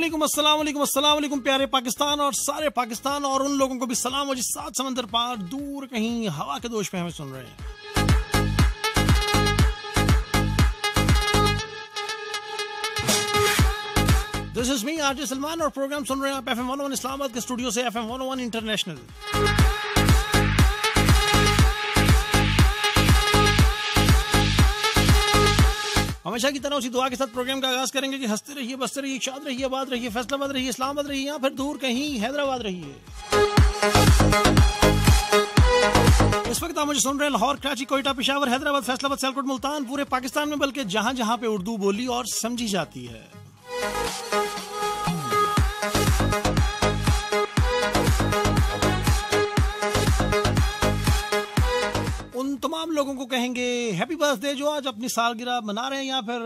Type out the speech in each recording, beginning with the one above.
वालेकुम अस्सलाम, वालेकुम प्यारे पाकिस्तान और सारे पाकिस्तान और उन लोगों को भी सलाम हो जी सात समंदर पार, दूर कहीं हवा के दोष में हमें सुन रहे हैं। This is me RJ Salman और प्रोग्राम सुन रहे हैं आप एफ़ एम वन इस्लामाबाद के स्टूडियो से एफ़ एम वन इंटरनेशनल हमेशा की तरह उसी दुआ के साथ प्रोग्राम का आगाज़ करेंगे कि हँसते रहिए, बसते रहिए, शाद रहिए, आबाद रहिए, फैसलाबाद रहिए, इस्लामाबाद रहिए, या फिर दूर कहीं हैदराबाद रहिए। इस वक्त आप मुझे सुन रहे हैं लाहौर, कराची, कोयटा, पिशावर, हैदराबाद, फैसलाबाद, सियालकोट, मुल्तान, पूरे पाकिस्तान में, बल्कि जहाँ जहाँ पे उर्दू बोली और समझी जाती है। तमाम लोगों को कहेंगे हैप्पी बर्थडे जो आज अपनी सालगिरह मना रहे हैं या फिर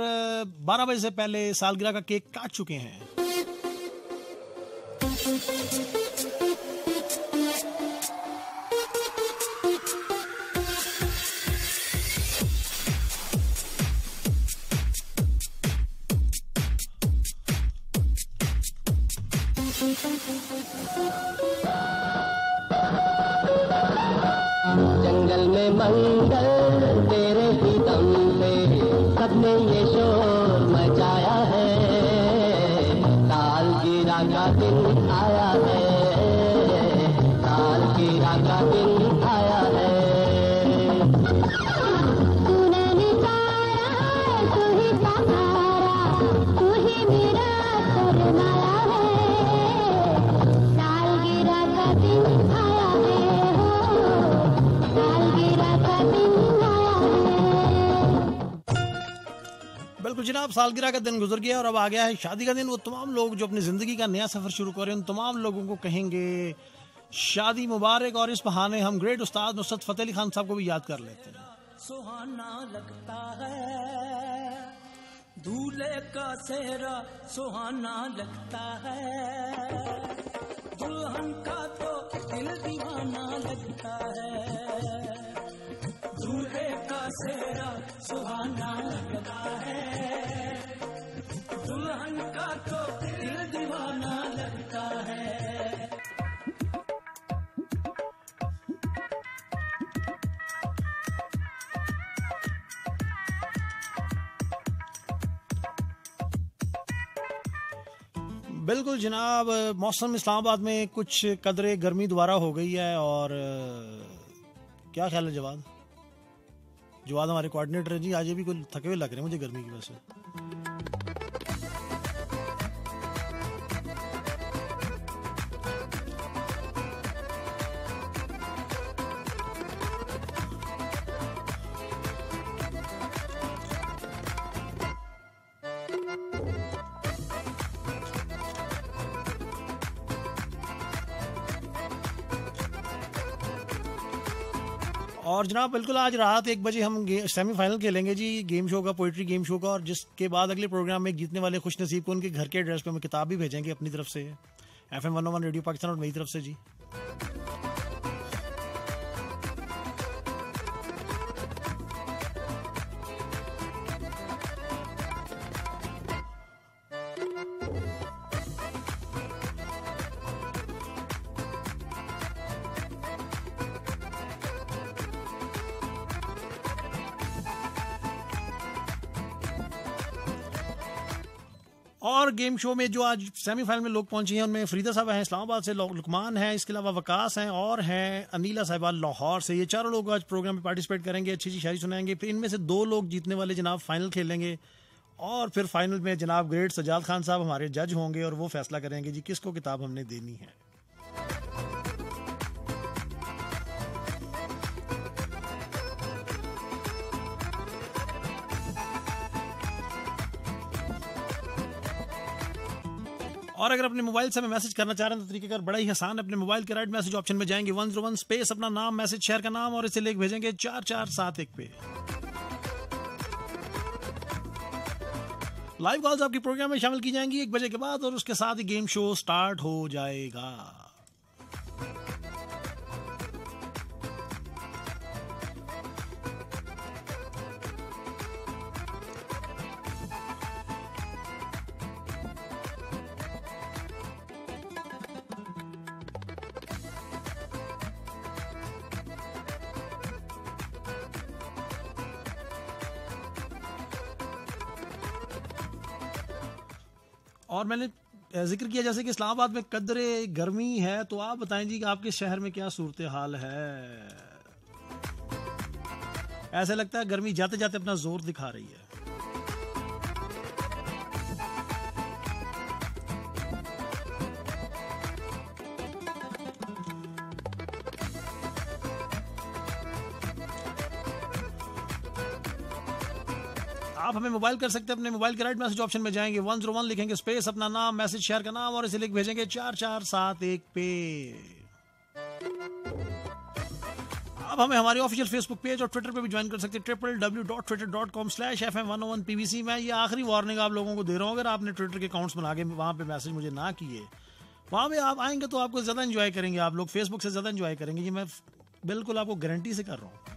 12 बजे से पहले सालगिरह का केक काट चुके हैं? मंगल तेरे ही दम पे सबने ये शोर मचाया है। काल गिरा का दिन जनाब, सालगिरह का दिन गुजर गया और अब आ गया है शादी का दिन। वो तमाम लोग जो अपनी ज़िंदगी का नया सफ़र शुरू कर रहे हैं, उन तमाम लोगों को कहेंगे, शादी मुबारक और इस बहाने हम ग्रेट उस्ताद नुसरत फतेह अली खान साहब को भी याद कर लेते हैं। सुहाना लगता है दूल्हे का सेहरा सुहाना लगता है। दुल्हन का तो दिल दीवाना लगता है दूल्हे का सुहाना है दुल्हन का तो दिल दीवाना लगता है बिल्कुल जनाब, मौसम इस्लामाबाद में कुछ कदरे गर्मी दोबारा हो गई है और क्या ख्याल है जवाद आज हमारे कोऑर्डिनेटर हैं जी, आज ये भी कोई थके हुए लग रहे हैं मुझे गर्मी की वजह से। और जनाब, बिल्कुल आज रात एक बजे हम सेमीफाइनल खेलेंगे जी, गेम शो का पोइट्री गेम शो का, और जिसके बाद अगले प्रोग्राम में जीतने वाले खुश नसीब को उनके घर के एड्रेस पर हम किताब भी भेजेंगे अपनी तरफ़ से। F M one radio Pakistan और मेरी तरफ़ से जी। गेम शो में जो आज सेमीफाइनल में लोग पहुँचे हैं, उनमें फरीदा साहब हैं, इस्लामाबाद से लुकमान हैं, इसके अलावा वकास हैं और हैं अनीला साहिबा लाहौर से। ये चारों लोग आज प्रोग्राम में पार्टिसिपेट करेंगे, अच्छी अच्छी शायरी सुनाएँगे, फिर इनमें से दो लोग जीतने वाले जनाब फाइनल खेलेंगे और फिर फाइनल में जनाब ग्रेट सजाद खान साहब हमारे जज होंगे और वो फैसला करेंगे जी, किसको किताब हमने देनी है। और अगर अपने मोबाइल से हमें मैसेज करना चाह रहे हैं तो तरीकेकार बड़ा ही आसान अपने मोबाइल के राइट मैसेज ऑप्शन में जाएँगे। वन ज़ीरो वन स्पेस अपना नाम मैसेज शेयर का नाम और इसे लेख भेजेंगे चार चार सात एक पे। लाइव कॉल्स आपकी प्रोग्राम में शामिल की जाएँगी एक बजे के बाद और उसके साथ ही गेम शो स्टार्ट हो जाएगा। और मैंने ज़िक्र किया जैसे कि इस्लामाबाद में कदरे गर्मी है तो आप बताएँ जी कि आपके शहर में क्या सूरत हाल है? ऐसा लगता है गर्मी जाते जाते अपना ज़ोर दिखा रही है। आप हमें मोबाइल कर सकते हैं, अपने मोबाइल के राइट मैसेज ऑप्शन में जाएँगे। वन ज़ीरो वन लिखेंगे स्पेस अपना नाम मैसेज शेयर का नाम और इसे लिख भेजेंगे चार चार सात एक पे। आप हमें हमारे ऑफिशियल फेसबुक पेज और ट्विटर पे भी ज्वाइन कर सकते हैं triple W dot Twitter dot com slash F M one one PVC मैं। ये आखिरी वार्निंग आप लोगों को दे रहा हूँ, अगर आपने ट्विटर के अकाउंट्स बना के वहाँ पे मैसेज मुझे ना किए। वहाँ पे आप आएँगे तो आपको ज़्यादा इन्जॉय करेंगे, आप लोग फेसबुक से ज़्यादा इन्जॉय करेंगे। ये मैं बिल्कुल आपको गारंटी से कर रहा हूँ।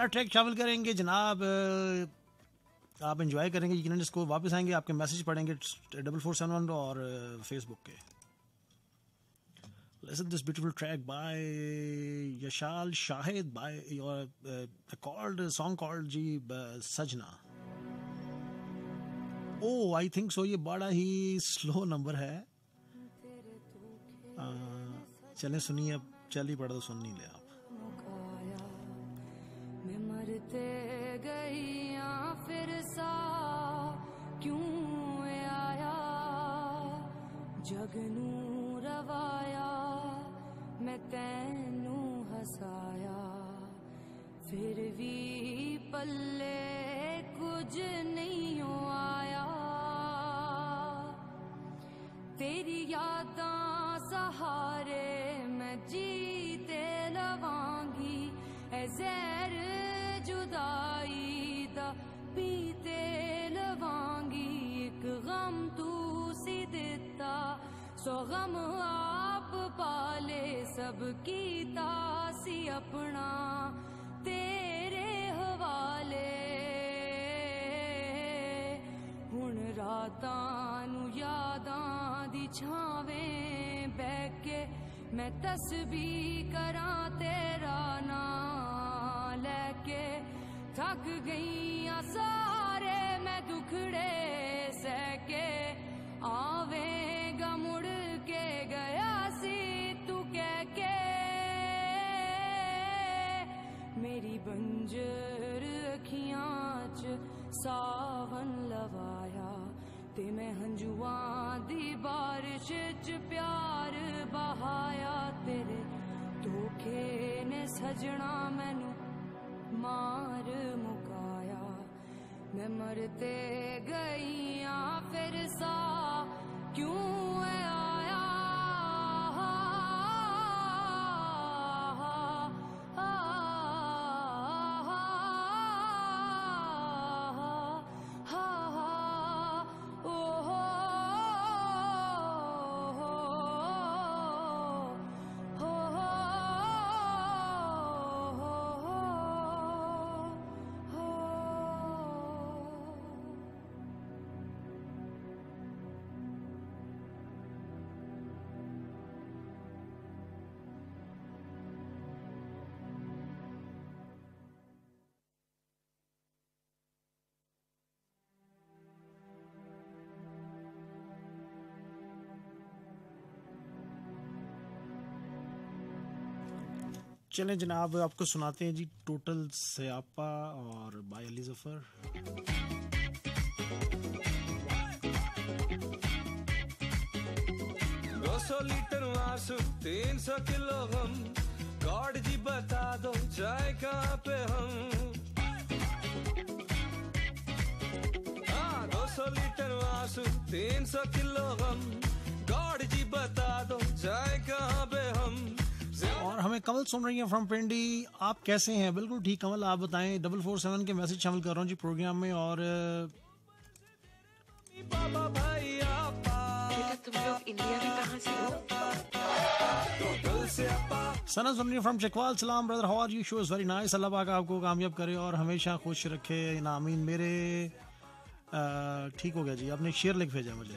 पहला ट्रैक शामिल करेंगे जनाब आप एंजॉय करेंगे यकीनन इसको वापस आएँगे आपके मैसेज पढ़ेंगे डबल फोर सेवन वन और फेसबुक के Listen this beautiful track by Yashal Shahid by your uh, called song जी सजना। ओ आई थिंक सो ये बड़ा ही स्लो नंबर है। अ, चलें सुनिए अब चल ही पड़ा तो सुन नहीं ले आप। पल्ले कुछ नहीं आया। तेरी यादां सहारे मैं जीते लवांगी, ऐ जुदाई दा पीते लवांगी। एक गम तू सी दिता, सो गम आप पाले, सब कीता सी अपना। ਰਾਤਾਂ ਨੂੰ ਯਾਦਾਂ ਦੀ ਛਾਵੇਂ ਬਹਿ ਕੇ ਮੈਂ ਤਸਬੀਹ ਕਰਾਂ ਤੇਰਾ ਨਾਂ ਲੈ ਕੇ ਥੱਕ ਗਈਆਂ ਸਾਰੇ ਮੈਂ ਦੁਖੜੇ ਸਹਿ ਕੇ ਆਵੇਂਗਾ ਮੁੜ ਕੇ ਗਿਆ ਸੀ ਤੂੰ ਕਹਿ ਕੇ ਮੇਰੀ ਬੰਜਰ ਅੱਖੀਆਂ 'ਚ ਸਾਵਨ ਲਵਾਇਆ ते मैं हंजुआ दी बारिश च प्यार बहाया तेरे। धोखे ने सजना मैनू मार मुकाया। मैं मरते गई फिर सा, क्यों है चलें जनाब, आपको सुनाते हैं जी टोटल सयापा और बाय अली ज़फ़र। सौ लीटर आँसू तीन सौ किलो गम गॉड जी बता दो जाए कहाँ पे हम? हाँ दो सौ लीटर आँसू तीन सौ किलो हम। गॉड जी बता दो जाए कहाँ पे हम कमल सुन रही हैं फ्रॉम पिंडी आप कैसे हैं? बिल्कुल ठीक कमल आप बताएँ। डबल फोर सेवन के मैसेज शामिल कर रहा हूँ जी प्रोग्राम में और सना सुन रही फ्रॉम चकवाल सलाम brother how are you show is very nice Allah पाक आपको कामयाब करे और हमेशा खुश रखे। नामीन मेरे ठीक हो गया जी। आपने शेर लिख भेजा मुझे।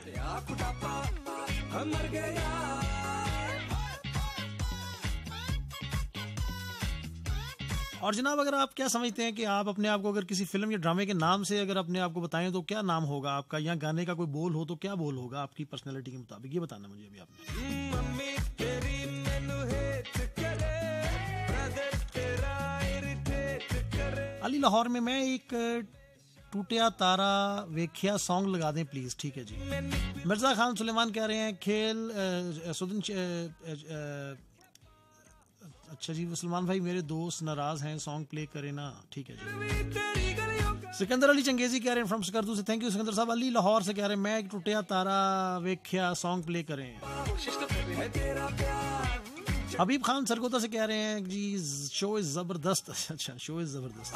और जनाब, अगर आप क्या समझते हैं कि आप अपने आप को अगर किसी फ़िल्म या ड्रामे के नाम से अगर अपने आप को बताएँ तो क्या नाम होगा आपका? या गाने का कोई बोल हो तो क्या बोल होगा आपकी पर्सनैलिटी के मुताबिक? ये बताना मुझे अभी आपने। अली लाहौर में मैं एक टूटिया तारा वेखिया सॉन्ग लगा दें प्लीज़ ठीक है जी। मिर्ज़ा खान सुलेमान कह रहे हैं, खेल सुदन अच्छा जी सलमान भाई, मेरे दोस्त नाराज़ हैं सॉन्ग प्ले करें ना। ठीक है जी। सिकंदर अली चंगेजी कह रहे हैं फ्रॉम सिकंदर से थैंक यू सिकंदर साहब। अली लाहौर से कह रहे हैं, मैं एक टूटिया तारा वेख्या सॉन्ग प्ले करें। हबीब खान सरगोदा से कह रहे हैं, जी शो इज़ ज़बरदस्त। अच्छा शो इज़ ज़बरदस्त।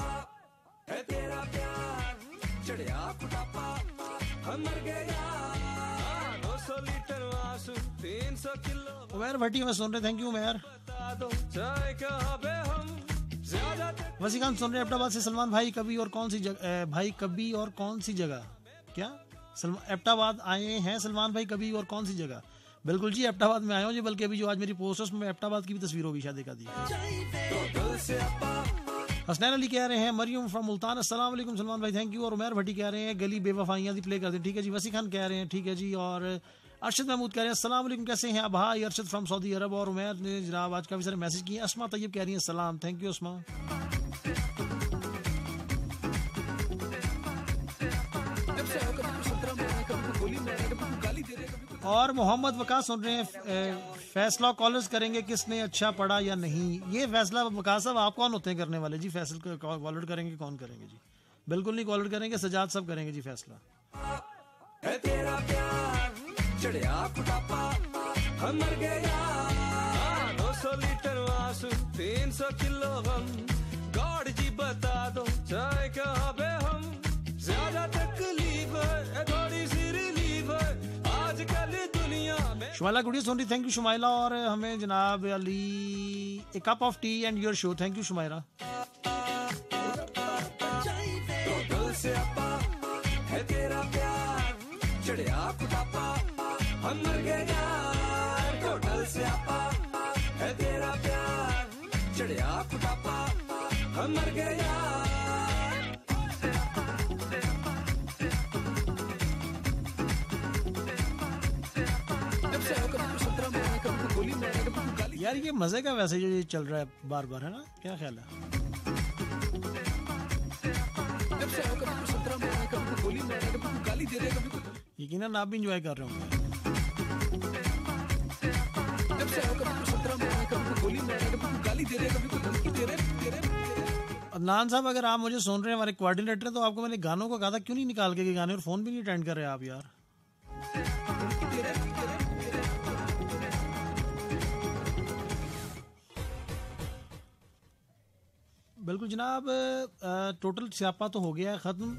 तीन सौ किलो। उमैर भट्टी में सुन रहे थैंक यू उमैर दो वसी खान सुन रहे एबटाबाद से सलमान भाई कभी और कौन सी जगह भाई कभी और कौन सी जगह? क्या? एबटाबाद आए हैं सलमान भाई कभी और कौन सी जगह? बिल्कुल जी एबटाबाद में आए हो जी, बल्कि अभी जो आज मेरी पोस्ट है, उसमें एबटाबाद की भी तस्वीर होगी शादी का दी। हसनैन अली कह रहे हैं, मरियम फ्रॉम मुल्तान, अस्सलाम वालेकुम सलमान भाई थैंक यू और उमैर भट्टी कह रहे हैं, गली बेवफाइयाँ दी प्ले करते हैं ठीक है जी? वसी खान कह रहे हैं, ठीक है जी, और अरशद महमूद कह रहे हैं, अस्सलाम कैसे हैं भाई? अरशद फ्रॉम सऊदी अरब और उमैर ने जनाब, आज काफ़ी सारे मैसेज किए असमा तैयब कह रही हैं, सलाम थैंक यू असमा. और मोहम्मद वकास सुन रहे हैं फैसला कॉलर्स करेंगे, किसने अच्छा पढ़ा या नहीं? ये फैसला वकास साहब, आप कौन होते हैं करने वाले? जी, फैसला कॉलर करेंगे, कौन करेंगे? जी, बिल्कुल नहीं कॉलर करेंगे, सजाद सब करेंगे, जी, फैसला। चढ़िया हम मर गया। दो सौ लीटर आँसू तीन सौ किलो गम गॉड जी बता दो चाहे कहाँ पे हम? ज़्यादा तकलीफ़ है थोड़ी सी रिलीफ है। आजकल दुनिया में शुमाइला गुड़िया सुन थैंक यू शुमाइला और हमें जनाब Ali a cup of tea and your show thank you Shumaila तो है तेरा प्यार। चढ़िया कुटापा हम मर गया टोटल से है तेरा प्यार चढ़िया हम मर गया यार। ये मज़े का वैसे जो ये चल रहा है बार बार है ना? क्या ख्याल है? यकीनन आप भी इंजॉय कर रहे होंगे। अदनान साहब, अगर आप मुझे सुन रहे हैं, हमारे कोऑर्डिनेटर तो आपको मैंने गानों को कहा था, क्यों नहीं निकाल के गाने? और फ़ोन भी नहीं अटेंड कर रहे आप यार। बिल्कुल जनाब टोटल स्यापा तो हो गया है, ख़त्म।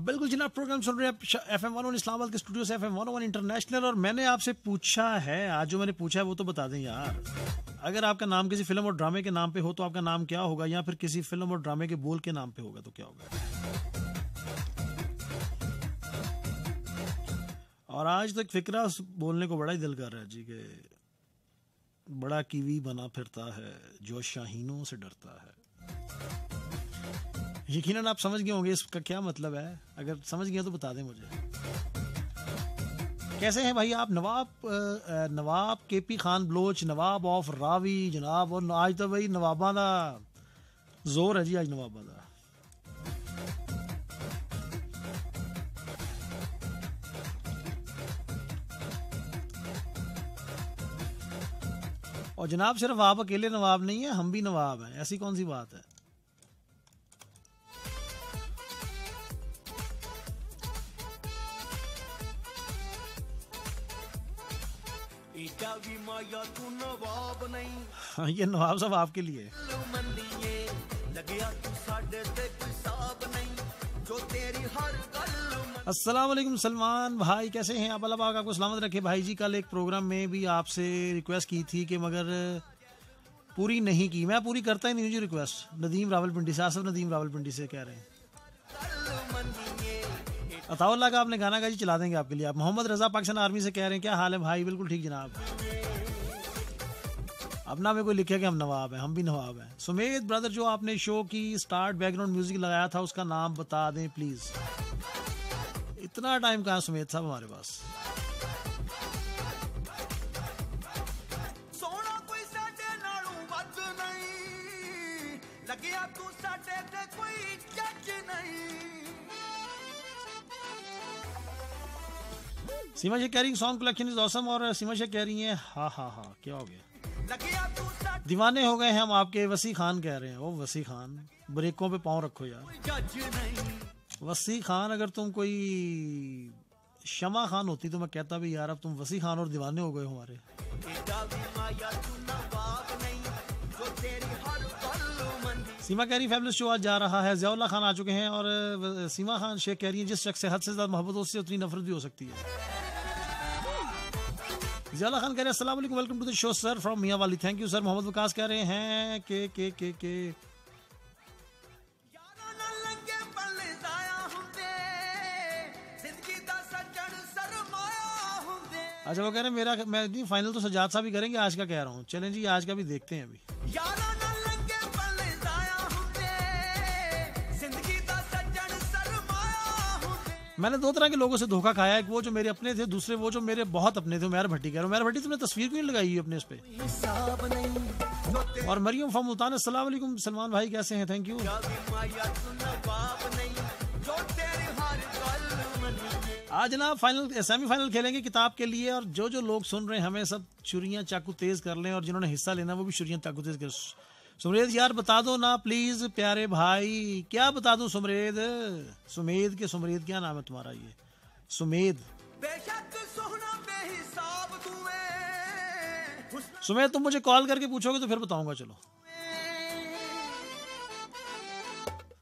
बिल्कुल जनाब प्रोग्राम सुन रहे हैं एफ़ एम वन इस्लामाबाद के स्टूडियो से एफ़ एम वन इंटरनेशनल और मैंने आपसे पूछा है, आज जो मैंने पूछा है, वो तो बता दें यार। अगर आपका नाम किसी फ़िल्म और ड्रामे के नाम पे हो तो आपका नाम क्या होगा? या फिर किसी फ़िल्म और ड्रामे के बोल के नाम पे होगा तो क्या होगा? और आज तक फिक्रा बोलने को बड़ा ही दिल कर रहा है जी के बड़ा कीवी बना फिरता है जो शाहीनों से डरता है। यकीनन आप समझ गए होंगे इसका क्या मतलब है। अगर समझ गए तो बता दें मुझे। कैसे हैं भाई आप? Nawab Nawab K P Khan Baloch, Nawab of Ravi, जनाब, और आज तो भाई नवाबा का ज़ोर है जी आज नवाबा का और जनाब सिर्फ़ आप अकेले नवाब नहीं है, हम भी नवाब हैं। ऐसी कौन सी बात है? भी माया तू नवाब नहीं। हाँ, ये नवाब साहब आपके लिए। असलम सलमान भाई कैसे हैं आप? अल्लाह आपको सलामत रखे। भाई जी कल एक प्रोग्राम में भी आपसे रिक्वेस्ट की थी कि मगर पूरी नहीं की। मैं पूरी करता ही नहीं हूँ जी रिक्वेस्ट। नदीम रावलपिंडी से आसफ नदीम रावलपिंडी से कह रहे हैं। अताउल्ला का आपने गाना का जी चला देंगे आपके लिए आप मोहम्मद रजा पाकिस्तान आर्मी से कह रहे हैं क्या हाल है भाई बिल्कुल ठीक जनाब अपना में कोई लिखे कि हम नवाब हैं हम भी नवाब हैं सुमेद ब्रदर जो आपने शो की स्टार्ट बैकग्राउंड म्यूजिक लगाया था उसका नाम बता दें प्लीज इतना टाइम कहाँ सुमेद साहब हमारे पास ਸੋਹਣਾ ਕੋਈ ਸਾਡੇ ਨਾਲੋਂ ਵੱਧ ਨਹੀਂ ਲੱਗਿਆ ਤੂੰ ਸਾਡੇ ਤੇ ਕੋਈ ਜੱਜ ਨਹੀਂ सीमा शेख कह रही सॉन्ग कलेक्शन इज़ ऑसम और सीमा शेख कह रही है हाँ हाँ हाँ क्या हो गया? दीवाने हो गए हैं हम आपके वसी खान कह रहे हैं। ओ वसी खान, ब्रेकों पे पाँव रखो यार। वसी खान, अगर तुम कोई शमा खान होती तो मैं कहता भी, यार, अब तुम वसी खान और दीवाने हो गए हमारे। सीमा कह रही फैमिली शो आज जा रहा है। जयाउल्ला खान आ चुके हैं और सीमा खान शेख कह रही है, जिस शख्स से हद से ज़्यादा मोहब्बत हो, उससे उतनी नफरत भी हो सकती है। जियाला खान कह रहे हैं welcome to the show sir from Mianwali thank you sir Mohammad Vikas कह रहे हैं के के के के. अच्छा वो कह रहे हैं मेरा मैं फाइनल तो सजाद साहब ही करेंगे आज का कह रहा हूँ। चलें जी आज का भी देखते हैं अभी। मैंने दो तरह के लोगों से धोखा खाया। एक वो जो मेरे अपने थे, दूसरे वो जो मेरे बहुत अपने थे मेहर भट्टी कह रहा हूँ। मेहर भट्टी, तुमने तस्वीर क्यों लगाई अपने इस पे? और मरियम फॉर असलम सलमान भाई कैसे हैं? थैंक यू आज ना फाइनल सेमीफाइनल खेलेंगे किताब के लिए, और जो जो लोग सुन रहे हैं, हमें सब छुरियाँ चाकू तेज कर लें, और जिन्होंने हिस्सा लेना वो भी छुरियाँ चाकू तेज कर सुमरेद यार बता दो ना प्लीज़ प्यारे भाई। क्या बता दो सुमरेद? सुमेद के सुमरेद क्या नाम है तुम्हारा ये? सुमेद। सुमेद तुम मुझे कॉल करके पूछोगे तो फिर बताऊँगा चलो।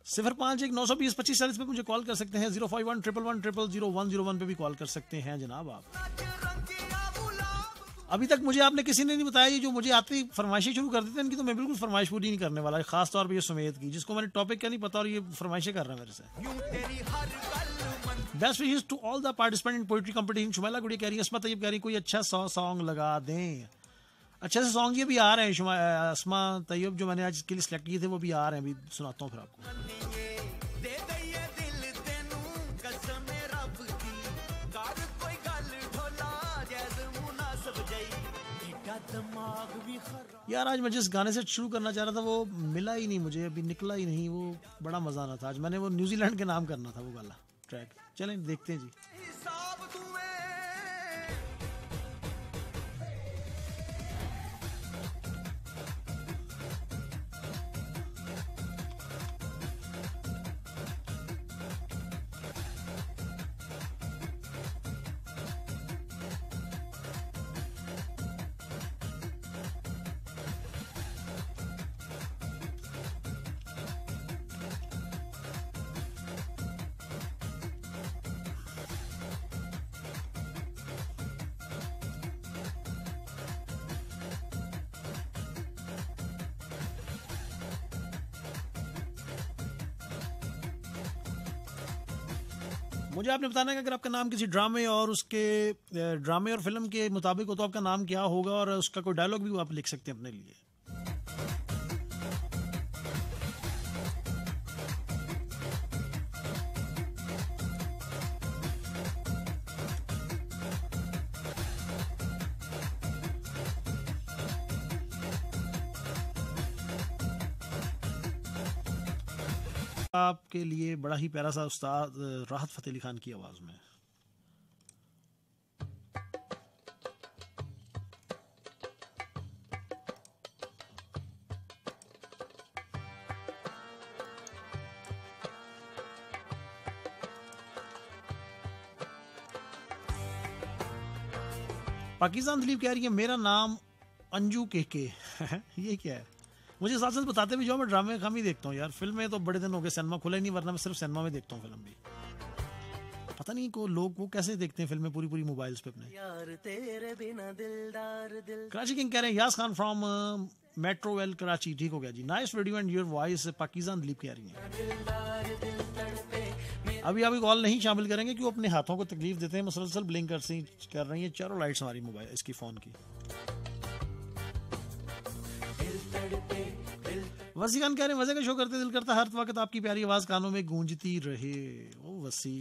सिफर पाँच एक नौ सौ बीस पच्चीस चालीस पे मुझे कॉल कर सकते हैं। Zero five one triple one triple zero one zero one पे भी कॉल कर सकते हैं जनाब आप। अभी तक मुझे आपने किसी ने नहीं बताया ये जो मुझे आती फरमाइशें शुरू कर देते हैं इनकी तो मैं बिल्कुल फरमाइश पूरी नहीं करने वाला। खास तौर पर ये सुमेद की जिसको मैंने टॉपिक का नहीं पता और ये फरमाइशें कर रहे हैं मेरे से। Best wishes to all the participant in poetry competition Shumaila Gudiya कह रही है इसमें तयब कह रही कोई अच्छा सौ सॉन्ग लगा दें। अच्छे से सॉन्ग ये भी आ रहे हैं असमा तैयब जो मैंने आज के लिए सेलेक्ट किए थे वो भी आ रहे हैं अभी सुनाता हूँ फिर आपको। यार, आज मैं जिस गाने से शुरू करना चाह रहा था, वो मिला ही नहीं मुझे, अभी निकला ही नहीं, वो बड़ा मज़ा आना था। आज मैंने वो न्यूजीलैंड के नाम करना था, वो गाला ट्रैक चलें, देखते हैं जी। मुझे आपने बताना है कि अगर आपका नाम किसी ड्रामे और उसके ड्रामे और फ़िल्म के मुताबिक हो तो आपका नाम क्या होगा और उसका कोई डायलॉग भी आप लिख सकते हैं अपने लिए। आपके लिए बड़ा ही प्यारा सा उस्ताद राहत फतेह अली खान की आवाज़ में। पाकिस्तान दिलीप कह रही है, मेरा नाम अंजू के के ये क्या है? मुझे साथ साथ बताते भी जाओ मैं ड्रामे कम ही देखता हूँ यार। फ़िल्में तो बड़े दिन हो गए सिनेमा खुला नहीं वरना मैं सिर्फ़ सिनेमा में देखता हूँ फ़िल्म भी। पता नहीं को लोग वो कैसे देखते हैं फ़िल्में पूरी पूरी मोबाइल्स पे अपने? यार तेरे बिना दिलदार दिल। कराची किंग कह रहे हैं Yas Khan from metro well Karachi ठीक हो गया जी। Nice video and your voice Pakistan Dilip कह रही हैं। अभी अभी कॉल नहीं शामिल करेंगे कि वो अपने हाथों को तकलीफ़ देते हैं मुसलसल ब्लिंक कर रही है चारों लाइट्स हमारी मोबाइल इसकी फ़ोन की। वसी खान कह रहे हैं मज़े का शो करते दिल करता हर वक्त आपकी प्यारी आवाज़ कानों में गूंजती रहे। ओ वसी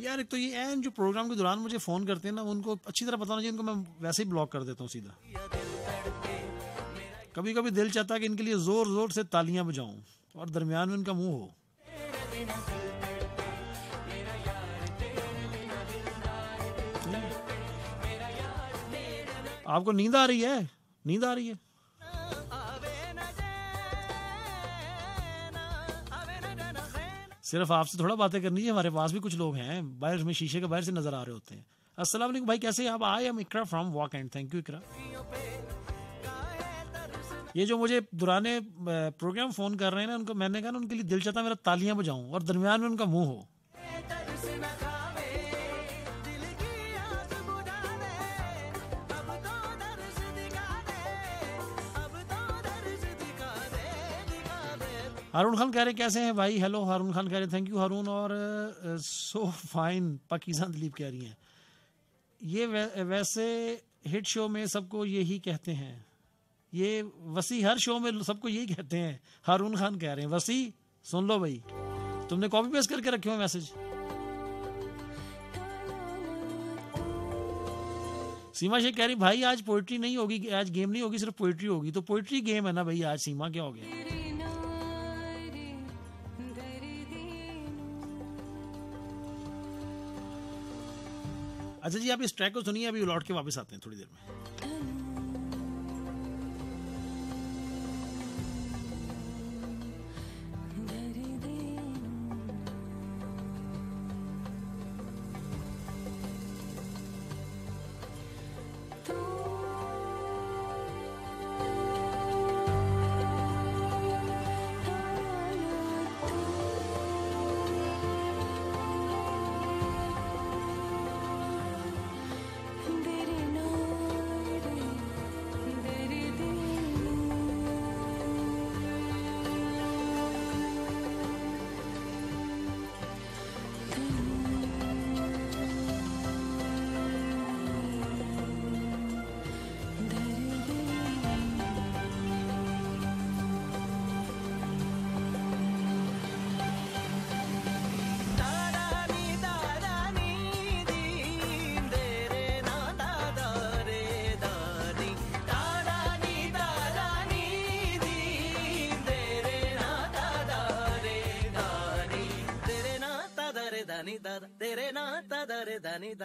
यार एक तो ये एन जो प्रोग्राम के दौरान मुझे फ़ोन करते हैं ना, उनको अच्छी तरह पता होना चाहिए, उनको मैं वैसे ही ब्लॉक कर देता हूँ सीधा। कभी कभी दिल चाहता है कि इनके लिए ज़ोर ज़ोर से तालियाँ बजाऊं, और दरमियान में उनका मुँह हो। आपको नींद आ रही है? नींद आ रही है? सिर्फ़ आपसे थोड़ा बातें करनी है, हमारे पास भी कुछ लोग हैं, बाहर में शीशे के बाहर से नज़र आ रहे होते हैं। अस्सलाम भाई, कैसे आप? आई एम इकरा फ्रॉम वॉक एंड थैंक यू इकरा ये जो मुझे दुराने प्रोग्राम फ़ोन कर रहे हैं ना, उनको मैंने कहा ना, उनके लिए दिल चाहता मेरा तालियाँ बजाऊं और दरमियान में उनका मुँह हो। हारून खान कह रहे कैसे हैं भाई? हेलो हारून खान कह रहे थैंक यू हारून. और सो फाइन पाकिस्तान दिलीप कह रही हैं। ये वै, वैसे हिट शो में सबको यही कहते हैं। ये वसी हर शो में सबको यही कहते हैं हारून खान कह रहे हैं। वसी सुन लो भाई। तुमने कॉपी पेस्ट करके रखे हो मैसेज सीमा शेख कह रही भाई आज पोइट्री नहीं होगी आज गेम नहीं होगी सिर्फ़ पोइट्री होगी। तो पोइट्री गेम है ना भाई आज सीमा क्या हो गया? अच्छा जी, आप इस ट्रैक को सुनिए, अभी लौट के वापस आते हैं थोड़ी देर में।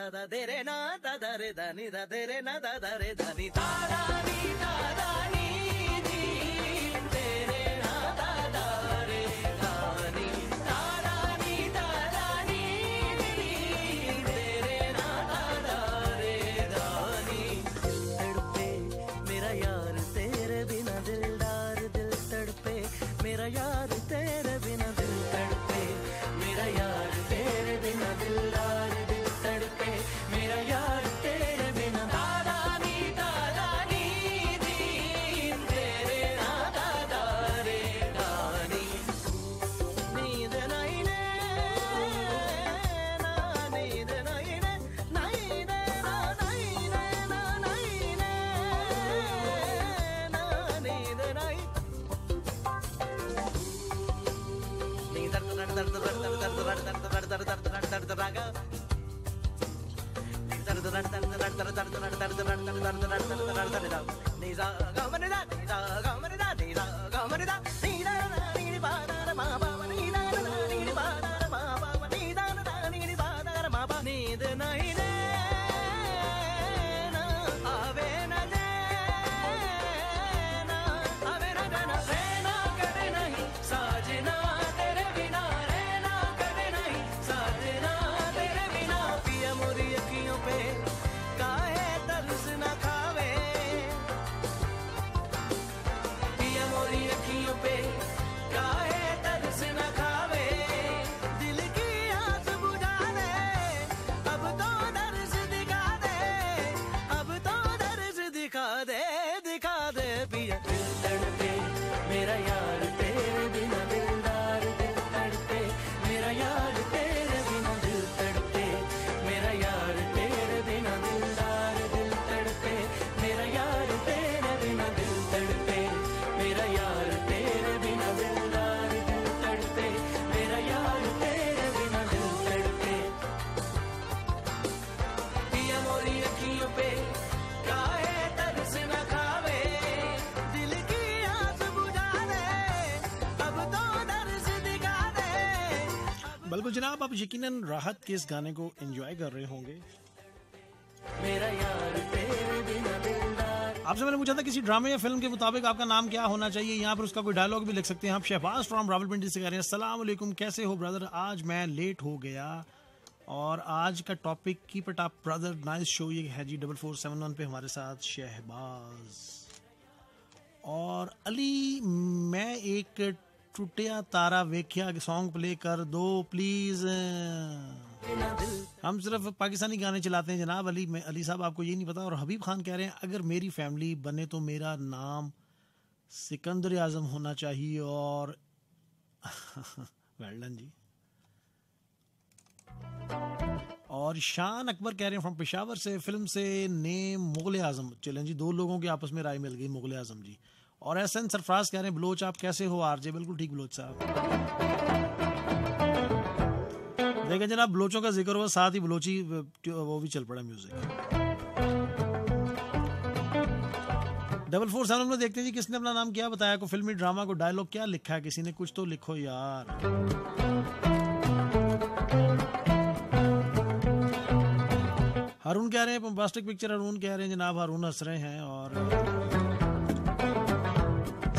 दानी दादा तेरे ना दादा रे दानी दादा तेरे ना दादा रे दानी दादानी दादानी नींद बिल्कुल जनाब आप यकीनन राहत के इस गाने को एंजॉय कर रहे होंगे। मेरा यार तेरे बिना आपसे मैंने पूछा था किसी ड्रामे या फ़िल्म के मुताबिक आपका नाम क्या होना चाहिए? यहाँ पर उसका कोई डायलॉग भी लिख सकते हैं आप। शहबाज फ्रॉम रावलपिंडी से कह रहे हैं वालेकुम कैसे हो ब्रदर आज मैं लेट हो गया और आज का टॉपिक की पट आप ब्रदर नाइस शो ये है जी डबल फोर सेवन वन पे हमारे साथ शहबाज। और अली मैं एक टूटिया तारा वेख्या सॉन्ग प्ले कर दो प्लीज़ हम सिर्फ़ पाकिस्तानी गाने चलाते हैं, जनाब अली, मैं, अली साहब, आपको ये नहीं पता, और हबीब खान कह रहे हैं, अगर मेरी फैमिली बने तो मेरा नाम सिकंदर आज़म होना चाहिए, और वेल्डन जी। और शान अकबर कह रहे हैं फ्रॉम पेशावर से फ़िल्म से नेम मुगल आज़म, चलें जी, दो लोगों के आपस में राय मिल गई, मुगल आज़म जी। और एस एन सरफराज कह रहे हैं, बलोच, आप कैसे हो आरजे? बिल्कुल ठीक, बलोच साहब। देखें जनाब, बलोचों का ज़िक्र हुआ, साथ ही बलोची, वो भी चल पड़ा म्यूज़िक। डबल फोर सेवन में देखते हैं जी, किसने अपना नाम क्या बताया? को फिल्मी ड्रामा को डायलॉग क्या लिखा है? किसी ने कुछ तो लिखो यार। हारून कह रहे हैं पिक्चर हारून कह रहे हैं जनाब, हारून हंस रहे हैं और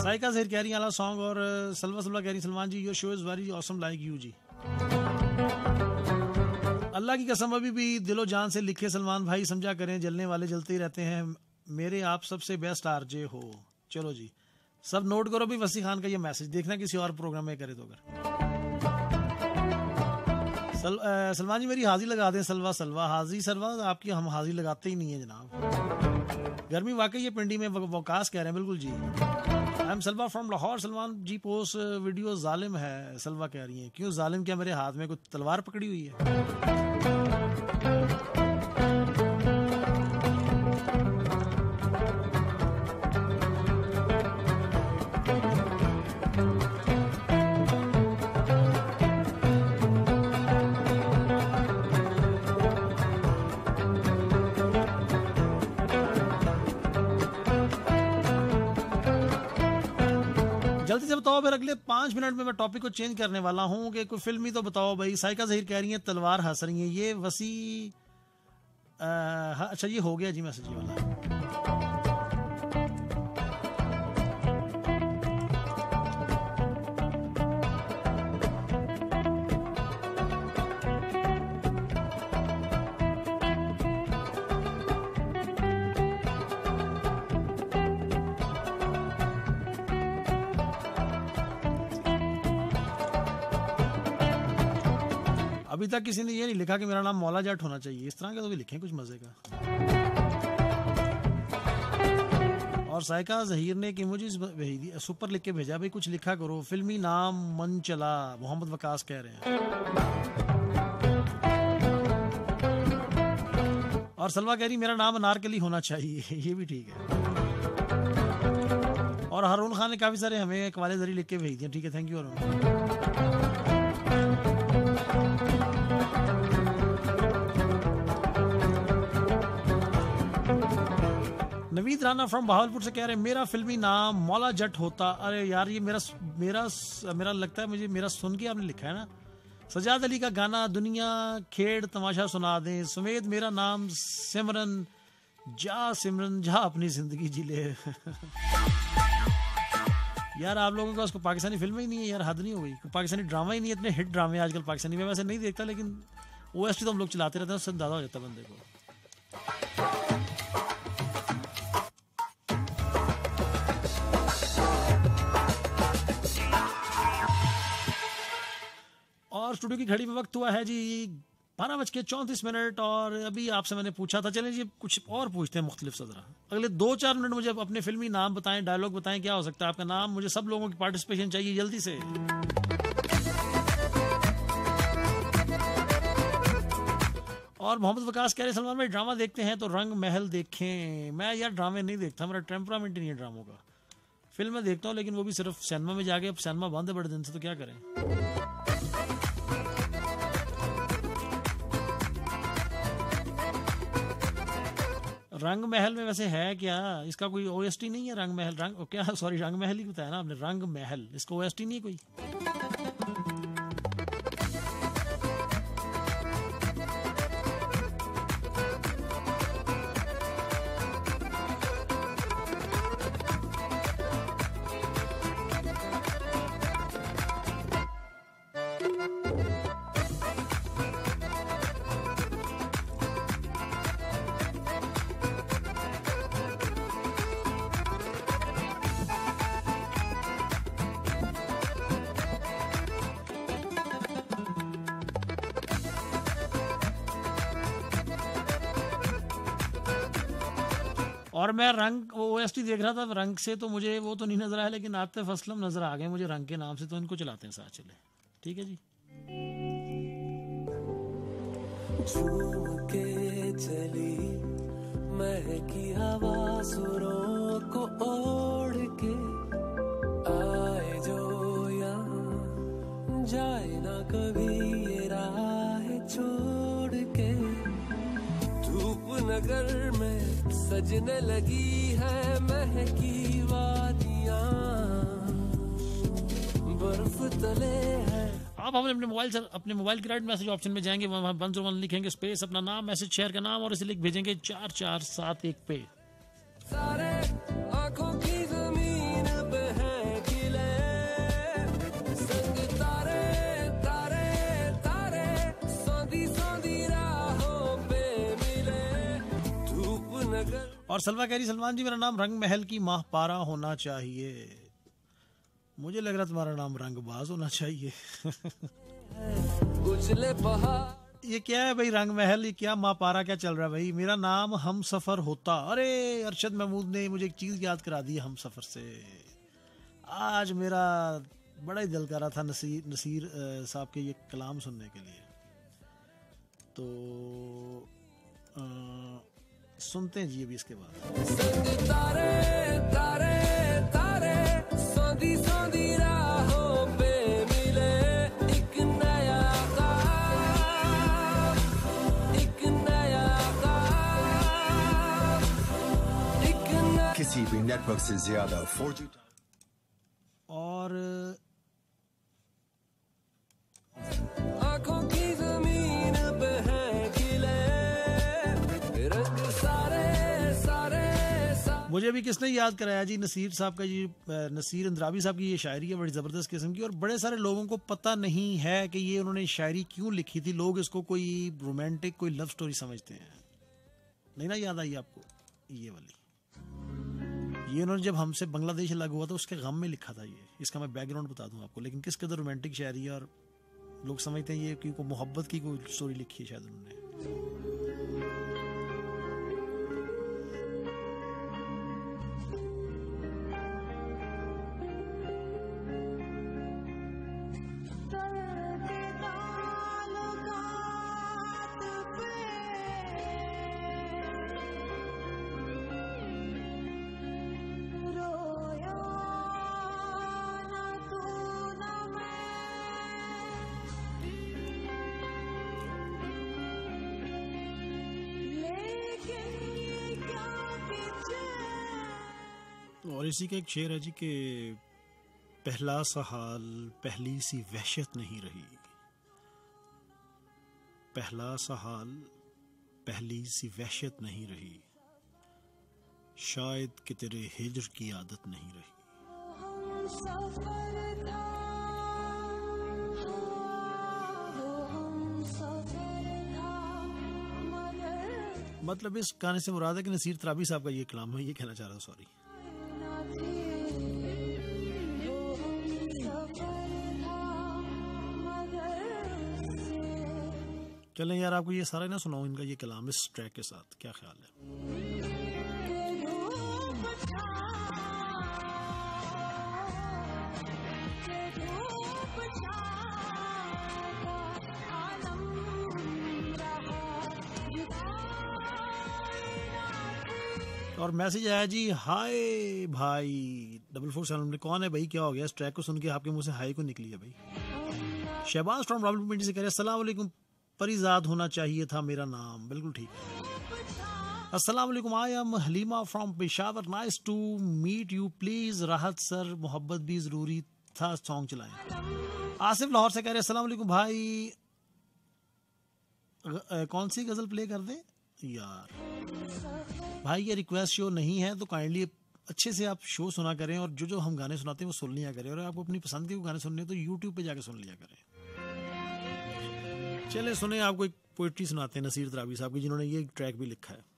साइका जहर कह रही हैं सॉन्ग और सलवा सलवा कह रही Salman ji your show is very awesome like you जी। अल्लाह की कसम अभी भी दिलो जान से लिखे सलमान भाई समझा करें जलने वाले जलते ही रहते हैं। मेरे आप सबसे बेस्ट आरजे हो। चलो जी। सब नोट करो भी वसी खान का ये मैसेज देखना किसी और प्रोग्राम में करे तो अगर। सल, सलमान जी मेरी हाजिर लगा दें सलवा सलवा। हाजिर सलवा आपकी हम हाजिर लगाते ही नहीं है जनाब। गर्मी वाकई ये पिंडी में वक- वकास कह रहे हैं बिल्कुल जी। I Salwa from Lahore Salman ji post video जालिम है। सलवा कह रही है, क्यों? जालिम क्या मेरे हाथ में कुछ तलवार पकड़ी हुई है? बताओ, फिर अगले पाँच मिनट में मैं टॉपिक को चेंज करने वाला हूँ कि कोई फिल्मी तो बताओ भाई। साइका जहीर कह रही है, तलवार हंस रही है। ये वसी अच्छा ये हो गया जी मैसेज वाला। अभी तक किसी ने ये नहीं लिखा कि मेरा नाम मौला जट होना चाहिए। इस तरह के तो भी लिखें कुछ मज़े का। और साइका जहीर ने कि मुझे इस सुपर लिख के भेजा, भाई कुछ लिखा करो। फिल्मी नाम मन चला मोहम्मद वकास कह रहे हैं। और सलवा कह रही, मेरा नाम अनारकली होना चाहिए। ये भी ठीक है। और हारून खान ने काफ़ी सारे हमें कवाले जरी लिख के भेज दिए। ठीक है thank you Haroon. Naveed Rana from Bahawalpur से कह रहे हैं, मेरा फिल्मी नाम मौला जट होता। अरे यार, ये मेरा मेरा मेरा लगता है मुझे, मेरा सुन के आपने लिखा है ना? सजाद अली का गाना, दुनिया खेड़ तमाशा सुना दें। सुमेद, मेरा नाम सिमरन, जा सिमरन, जा अपनी ज़िंदगी जी ले। यार, आप लोगों का उसको पाकिस्तानी फ़िल्म ही नहीं है यार, हद नहीं हो गई। पाकिस्तानी ड्रामा ही नहीं है, इतने हिट ड्रामे आजकल पाकिस्तानी में। वैसे नहीं देखता, लेकिन ओ एस तो हम लोग चलाते रहते हैं, उससे अंदाज़ा हो जाता बंदे को। और स्टूडियो की घड़ी में वक्त हुआ है जी बारह बज के चौंतीस मिनट और अभी आपसे मैंने पूछा था, चलें जी कुछ और पूछते हैं मुख्तलिफ़ सदरा अगले दो चार मिनट मुझे अपने फिल्मी नाम बताएँ डायलॉग बताएँ, क्या हो सकता है? आपका नाम, मुझे सब लोगों की पार्टिसिपेशन चाहिए जल्दी से। और मोहम्मद वकास कह रहे सलमान भाई, ड्रामा देखते हैं तो रंग महल देखें। मैं यार ड्रामे नहीं देखता, मेरा टेम्परामेंट ही नहीं है ड्रामों का। फ़िल्म देखता हूँ, लेकिन वो भी सिर्फ़ सिनेमा में जाके, अब सिनेमा बंद है बड़े दिन से तो क्या करें? रंग महल में वैसे है क्या? इसका कोई ओएसटी नहीं है रंग महल रंग क्या? सॉरी रंग महल ही बताया ना आपने। रंग महल इसका ओएसटी नहीं है कोई? मैं रंग ओएसटी देख रहा था रंग से तो मुझे वो तो नहीं नज़र आया, लेकिन आतिफ असलम नज़र आ गए मुझे रंग के नाम से तो इनको चलाते हैं साथ चले। ठीक है जी? के चली, महकी हवा सुरों को ओढ़ के आए जो यहाँ, जाए ना कभी ये राह छोड़ नगर में सजने लगी है महकी वादियाँ। बर्फ़ तले है। आप हमें अपने मोबाइल से अपने मोबाइल के राइट मैसेज ऑप्शन में जाएँगे वहाँ वन वन लिखेंगे स्पेस अपना नाम मैसेज शेयर का नाम और इसे लिख भेजेंगे चार चार सात एक पे। सारे आँखों की और सलवा कह रही सलमान जी मेरा नाम रंग महल की माह पारा होना चाहिए। मुझे लग रहा तुम्हारा नाम रंगबाज होना चाहिए। ये क्या है भाई रंग महल ये क्या माँ पारा क्या चल रहा है भाई? मेरा नाम हम सफ़र होता। अरे अरशद महमूद ने मुझे एक चीज़ याद करा दी हम सफ़र से। आज मेरा बड़ा ही दिल कर रहा था नसीर नसीर साहब के ये कलाम सुनने के लिए। तो अ, सुनते हैं जी अभी इसके बाद तारे तारे तारे सौंधी सौंधी राहों एक नया नया ख्वाब एक नया किसी भी नेटवर्क से ज़्यादा 4G और आँखों मुझे भी किसने याद कराया? जी नसीर साहब का अ, नसीर इंद्रावी साहब की ये शायरी है बड़ी ज़बरदस्त किस्म की और बड़े सारे लोगों को पता नहीं है कि ये उन्होंने शायरी क्यों लिखी थी। लोग इसको कोई रोमांटिक कोई लव स्टोरी समझते हैं। नहीं ना याद आई आपको? ये वाली। ये उन्होंने जब हमसे बांग्लादेश अलग हुआ था उसके गम में लिखा था ये। इसका मैं बैकग्राउंड बता दूँ आपको। लेकिन किस कदर रोमांटिक शायरी है और लोग समझते हैं ये कि कोई मोहब्बत की कोई स्टोरी लिखी है शायद उन्होंने। और इसी का एक शेर है जी के पहला सा हाल पहली सी वहशत नहीं रही। पहला सा हाल पहली सी वहशत नहीं रही। शायद कि तेरे हिजर की आदत नहीं रही। मतलब इस गाने से मुराद है कि नसीर तराबी साहब का ये कलाम है ये कहना चाह रहा हूँ सॉरी चलें यार, आपको ये सारा ना सुनाऊं इनका, ये कलाम इस ट्रैक के साथ, क्या ख्याल है? और मैसेज आया जी, हाय भाई डबल फोर सेवन कौन है भाई, क्या हो गया? इस ट्रैक को सुन के आपके मुँह से हाय को निकली है भाई? शहबाज फ्रॉम रावलपिंडी से कह रहे अस्सलाम परिजाद होना चाहिए था मेरा नाम। बिल्कुल ठीक। है वालेकुम। I am Halima from Peshawar nice to meet you please Rahat sir मोहब्बत भी ज़रूरी था सॉन्ग चलाएँ। आसिफ लाहौर से कह रहे वालेकुम भाई। कौन सी गज़ल प्ले कर दें? यार। भाई, ये रिक्वेस्ट शो नहीं है तो काइंडली अच्छे से आप शो सुना करें और जो जो हम गाने सुनाते हैं वो सुन लिया करें और आपको अपनी पसंद के गाने सुनने तो यूट्यूब पे जाके सुन लिया करें। चले, सुने आपको एक पोइट्री सुनाते हैं, नसीर द्रावी साहब की, जिन्होंने ये ट्रैक भी लिखा है।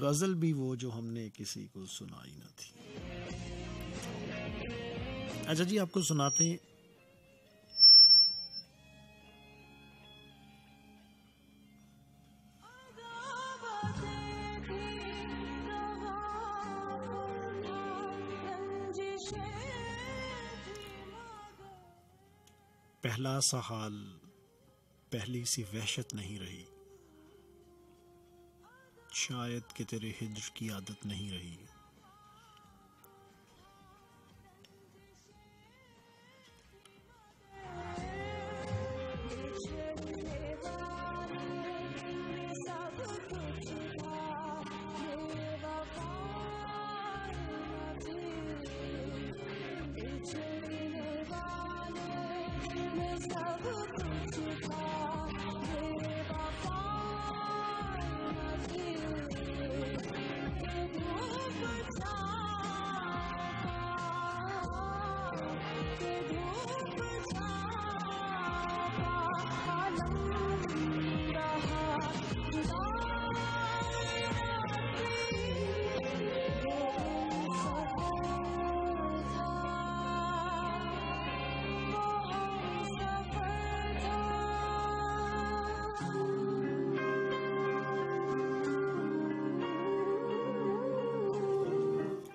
गज़ल भी वो जो हमने किसी को सुनाई न थी। अच्छा जी आपको सुनाते पहला सा हाल पहली सी वहशत नहीं रही। शायद कि तेरे हिज्र की आदत नहीं रही।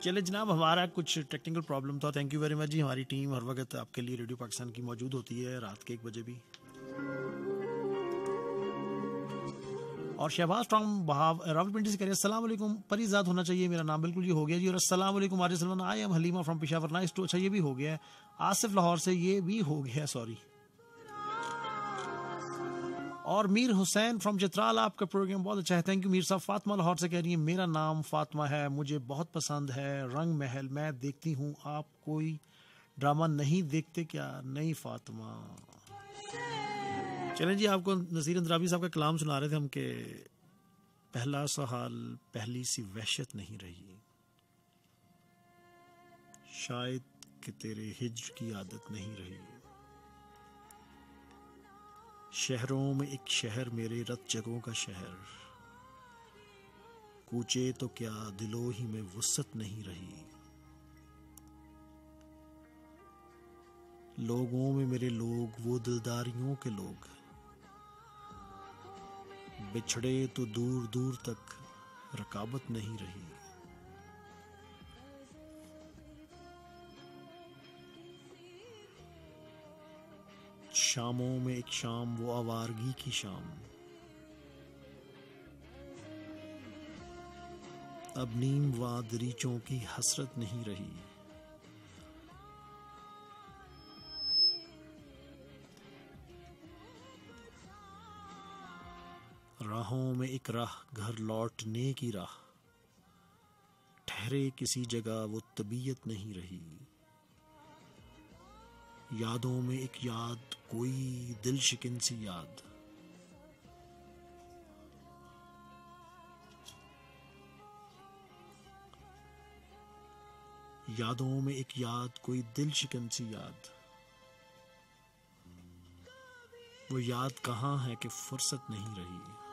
चले जनाब, हमारा कुछ टेक्निकल प्रॉब्लम था। थैंक यू वेरी मच जी। हमारी टीम हर वक्त आपके लिए रेडियो पाकिस्तान की मौजूद होती है रात के एक बजे भी। और शहबाज फ्रॉम बहाव रावलपिंडी से कह रहे हैं वालेकुम। परिजात होना चाहिए। मेरा नाम बिल्कुल ये हो गया जी। और अस्सलाम वालेकुम Salman. I am Halima from Peshawar nice to अच्छा ये भी हो गया आसिफ लाहौर से ये भी हो गया सॉरी और मीर हुसैन फ्रॉम चित्राल, आपका प्रोग्राम बहुत अच्छा है। थैंक यू मीर साहब। फातिमा लाहौर से कह रही है, मेरा नाम फातिमा है, मुझे बहुत पसंद है रंग महल, मैं देखती हूँ, आप कोई ड्रामा नहीं देखते क्या? नहीं, फातिमा। चलें जी, आपको नसीर अंद्राबी साहब का कलाम सुना रहे थे हम के पहला सहाल, पहली सी वहशत नहीं रही। शायद कि तेरे हिज्र की आदत नहीं रही। शहरों में एक शहर मेरे रत जगों का शहर। कूचे तो क्या दिलो ही में वसत नहीं रही। लोगों में मेरे लोग, वो दिलदारियों के लोग बिछड़े तो दूर दूर तक रकाबत नहीं रही। शामों में एक शाम, वो आवारगी की शाम। अब नीम व दरीचों की हसरत नहीं रही। राहों में एक राह घर लौटने की राह। ठहरे किसी जगह वो तबीयत नहीं रही। यादों में एक याद, कोई दिल शिकन सी याद। यादों में एक याद, कोई दिल शिकन सी याद। वो याद कहाँ है कि फुर्सत नहीं रही।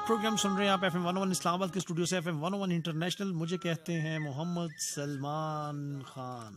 जनाब प्रोग्राम सुन रहे हैं आप एफ़ एम वन इस्लामाबाद के स्टूडियो से एफ़ एम वन इंटरनेशनल मुझे कहते हैं मोहम्मद सलमान खान।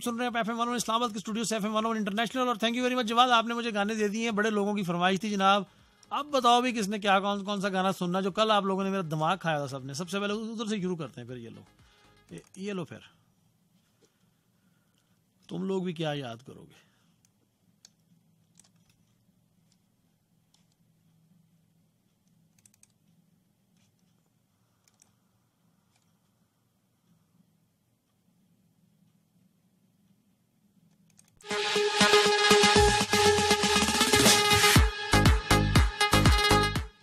सुन रहे हैं एफ़ एम वन इस्लामाबाद के स्टूडियो से एफ़ एम वन इंटरनेशनल और थैंक यू वेरी मच जवाब। आपने मुझे गाने दे दिए हैं, बड़े लोगों की फरमाइश थी जनाब। अब बताओ भी किसने क्या कौन कौन सा गाना सुनना जो कल आप लोगों ने मेरा दिमाग खाया था सबने। सबसे पहले उधर से शुरू करते हैं फिर ये लो। ये लो फिर। तुम लोग भी क्या याद करोगे?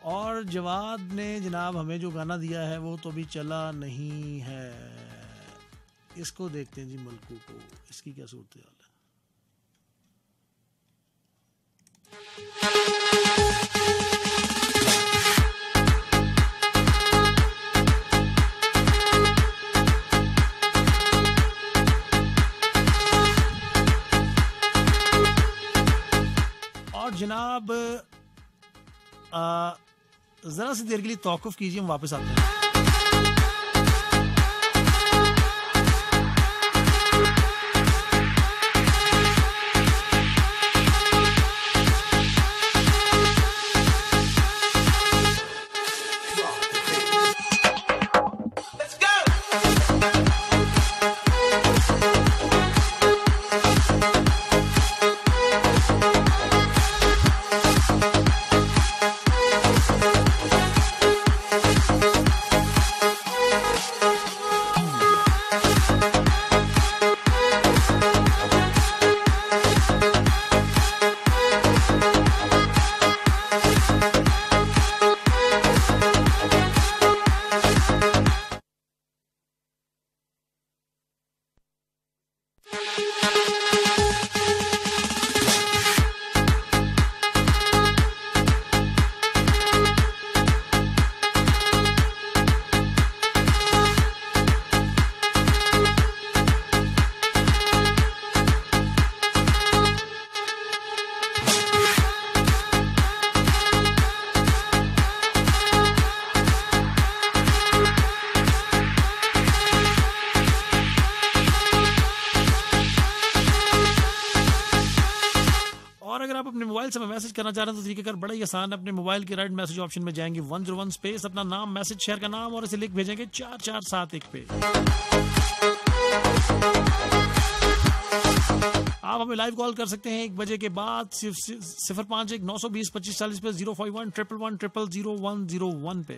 और जवाब ने जनाब हमें जो गाना दिया है, वो तो अभी चला नहीं है। इसको देखते हैं जी मलकू को। इसकी क्या सूरत हाल है? जरा सी देर के लिए तौकुफ कीजिए हम वापस आते हैं। करना चाह रहे हैं तो तरीकेकार बड़ा ही आसान अपने मोबाइल के राइट मैसेज ऑप्शन में जाएँगे। वन ज़ीरो वन स्पेस, अपना नाम, मैसेज शेयर का नाम और इसे लिख भेजेंगे चार चार सात एक पे। आप हमें लाइव कॉल कर सकते हैं एक बजे के बाद सिफर पाँच एक, नौ सौ बीस पच्चीस चालीस पे, zero five one triple one triple zero one zero one पे।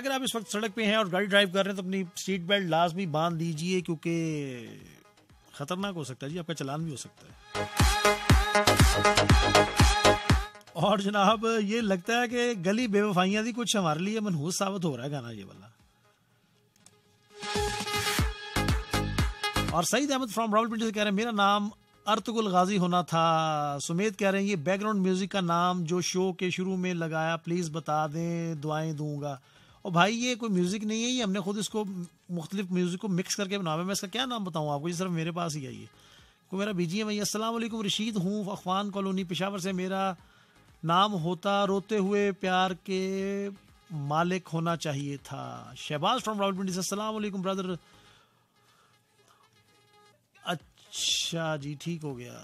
अगर आप इस वक्त सड़क पे हैं और गाड़ी ड्राइव कर रहे हैं तो अपनी सीट बेल्ट लाजमी बाँध दीजिए क्योंकि खतरनाक हो सकता है जी, आपका चलान भी हो सकता है। और जनाब, ये लगता है कि गली बेवफाइयाँ थी कुछ हमारे लिए मनहूस साबित हो रहा है गाना ये वाला। और सईद अहमद फ्रॉम रावलपिंडी से कह रहे हैं, मेरा नाम अर्तगुल गाजी होना था। सुमेद कह रहे हैं, ये बैकग्राउंड म्यूज़िक का नाम जो शो के शुरू में लगाया प्लीज़ बता दें, दुआएँ दूँगा। और भाई, ये कोई म्यूज़िक नहीं है, ये हमने खुद इसको मुख्तलिफ़ म्यूज़िक को मिक्स करके बनाया। मैं इसका क्या नाम बताऊँ आपको? ये सिर्फ़ मेरे पास ही है ये। को मेरा बीजी है अस्सलाम वालेकुम, रशीद हूँ, अखवान कॉलोनी, पेशावर से मेरा नाम होता रोते हुए प्यार के मालिक होना चाहिए था। शहबाज फ्रॉम रावलपिंडी से वालेकुम ब्रदर अच्छा जी, ठीक हो गया।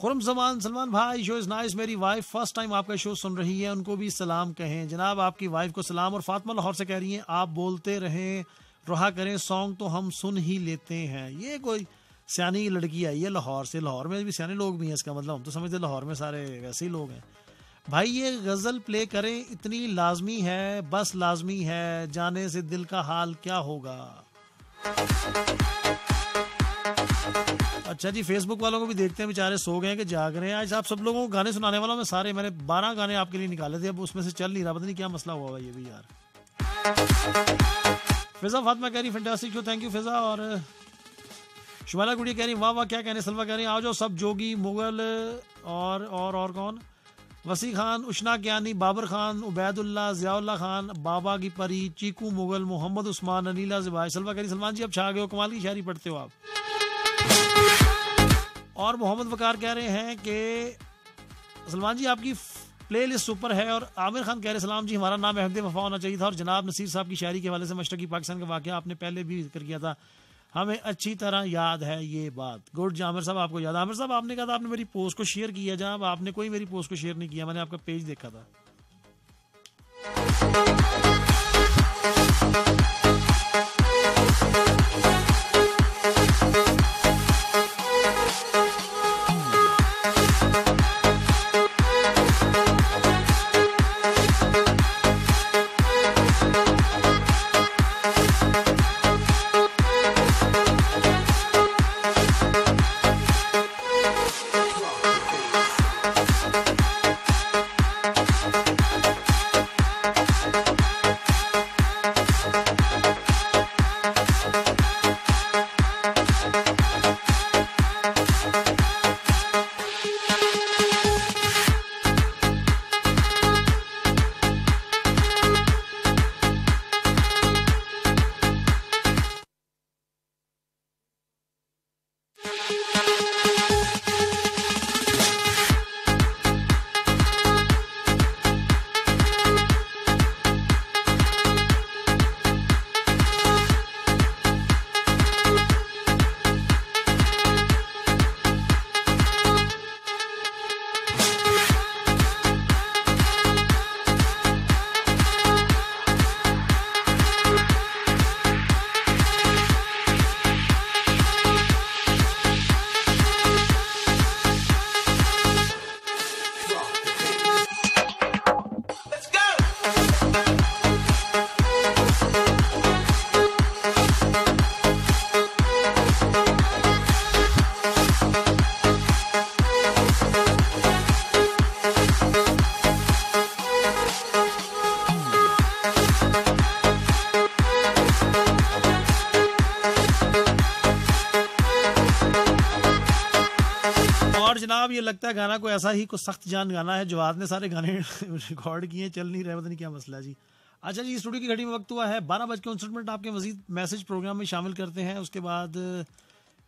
खुरम जमान सलमान भाई, शो इज़ नाइस, मेरी वाइफ फ़र्स्ट टाइम आपका शो सुन रही है, उनको भी सलाम कहें। जनाब, आपकी वाइफ को सलाम और फातिमा लाहौर से कह रही हैं, आप बोलते रहें, रहा करें सॉन्ग तो हम सुन ही लेते हैं। ये कोई सियानी लड़की आई है लाहौर से, लाहौर में भी सियाने लोग भी हैं इसका मतलब हम तो समझते लाहौर में सारे वैसे ही लोग हैं। भाई, ये गज़ल प्ले करें, इतनी लाजमी है, बस लाजमी है, जाने से दिल का हाल क्या होगा? अच्छा जी फेसबुक वालों को भी देखते हैं, बेचारे सो गए कि जाग रहे हैं। आज आप सब लोगों को गाने सुनाने वाला मैं सारे, मैंने बारह गाने आपके लिए निकाले थे, अब उसमें से चल नहीं रहा, पता नहीं क्या मसला हुआ ये भी यार। फिजा फातमा कह रही fantastic show thank you Fiza, और, शुमाला गुड़िया कह रही वाह वाह, क्या कहने, सलवा कह रही आओ जाओ सब, जोगी, मुगल, और और और कौन? वसी खान उशना ज्ञानी बाबर खान, उबैदुल्ला जियाउल्ला खान, बाबा की परी, चीकू मुगल, मोहम्मद उस्मान, अनीला जिबाई सलवा कह रही सलमान जी, अब छा गए हो, कमाल की शायरी पढ़ते हो आप। और मोहम्मद वकार कह रहे हैं कि सलमान जी, आपकी प्ले लिस्ट सुपर है और आमिर खान कह रहे सलाम जी, हमारा नाम अहमद वफा होना चाहिए था और जनाब नसीर साहब की शायरी के हवाले से मशरकी पाकिस्तान का वाक्य आपने पहले भी ज़िक्र किया था। हमें अच्छी तरह याद है ये बात। गुड जी, आमिर साहब, आपको याद आमिर साहब, आपने कहा था, आपने मेरी पोस्ट को शेयर किया, जनाब, आपने कोई मेरी पोस्ट को शेयर नहीं किया, मैंने आपका पेज देखा था। है गाना कोई ऐसा ही कुछ सख्त जान गाना है जवाब ने सारे गाने रिकॉर्ड किए, चल नहीं रहे, पता नहीं क्या मसला जी। अच्छा जी स्टूडियो की घड़ी में वक्त हुआ है, बारह बज के उनसठ मिनट आपके मजीद मैसेज प्रोग्राम में शामिल करते हैं, उसके बाद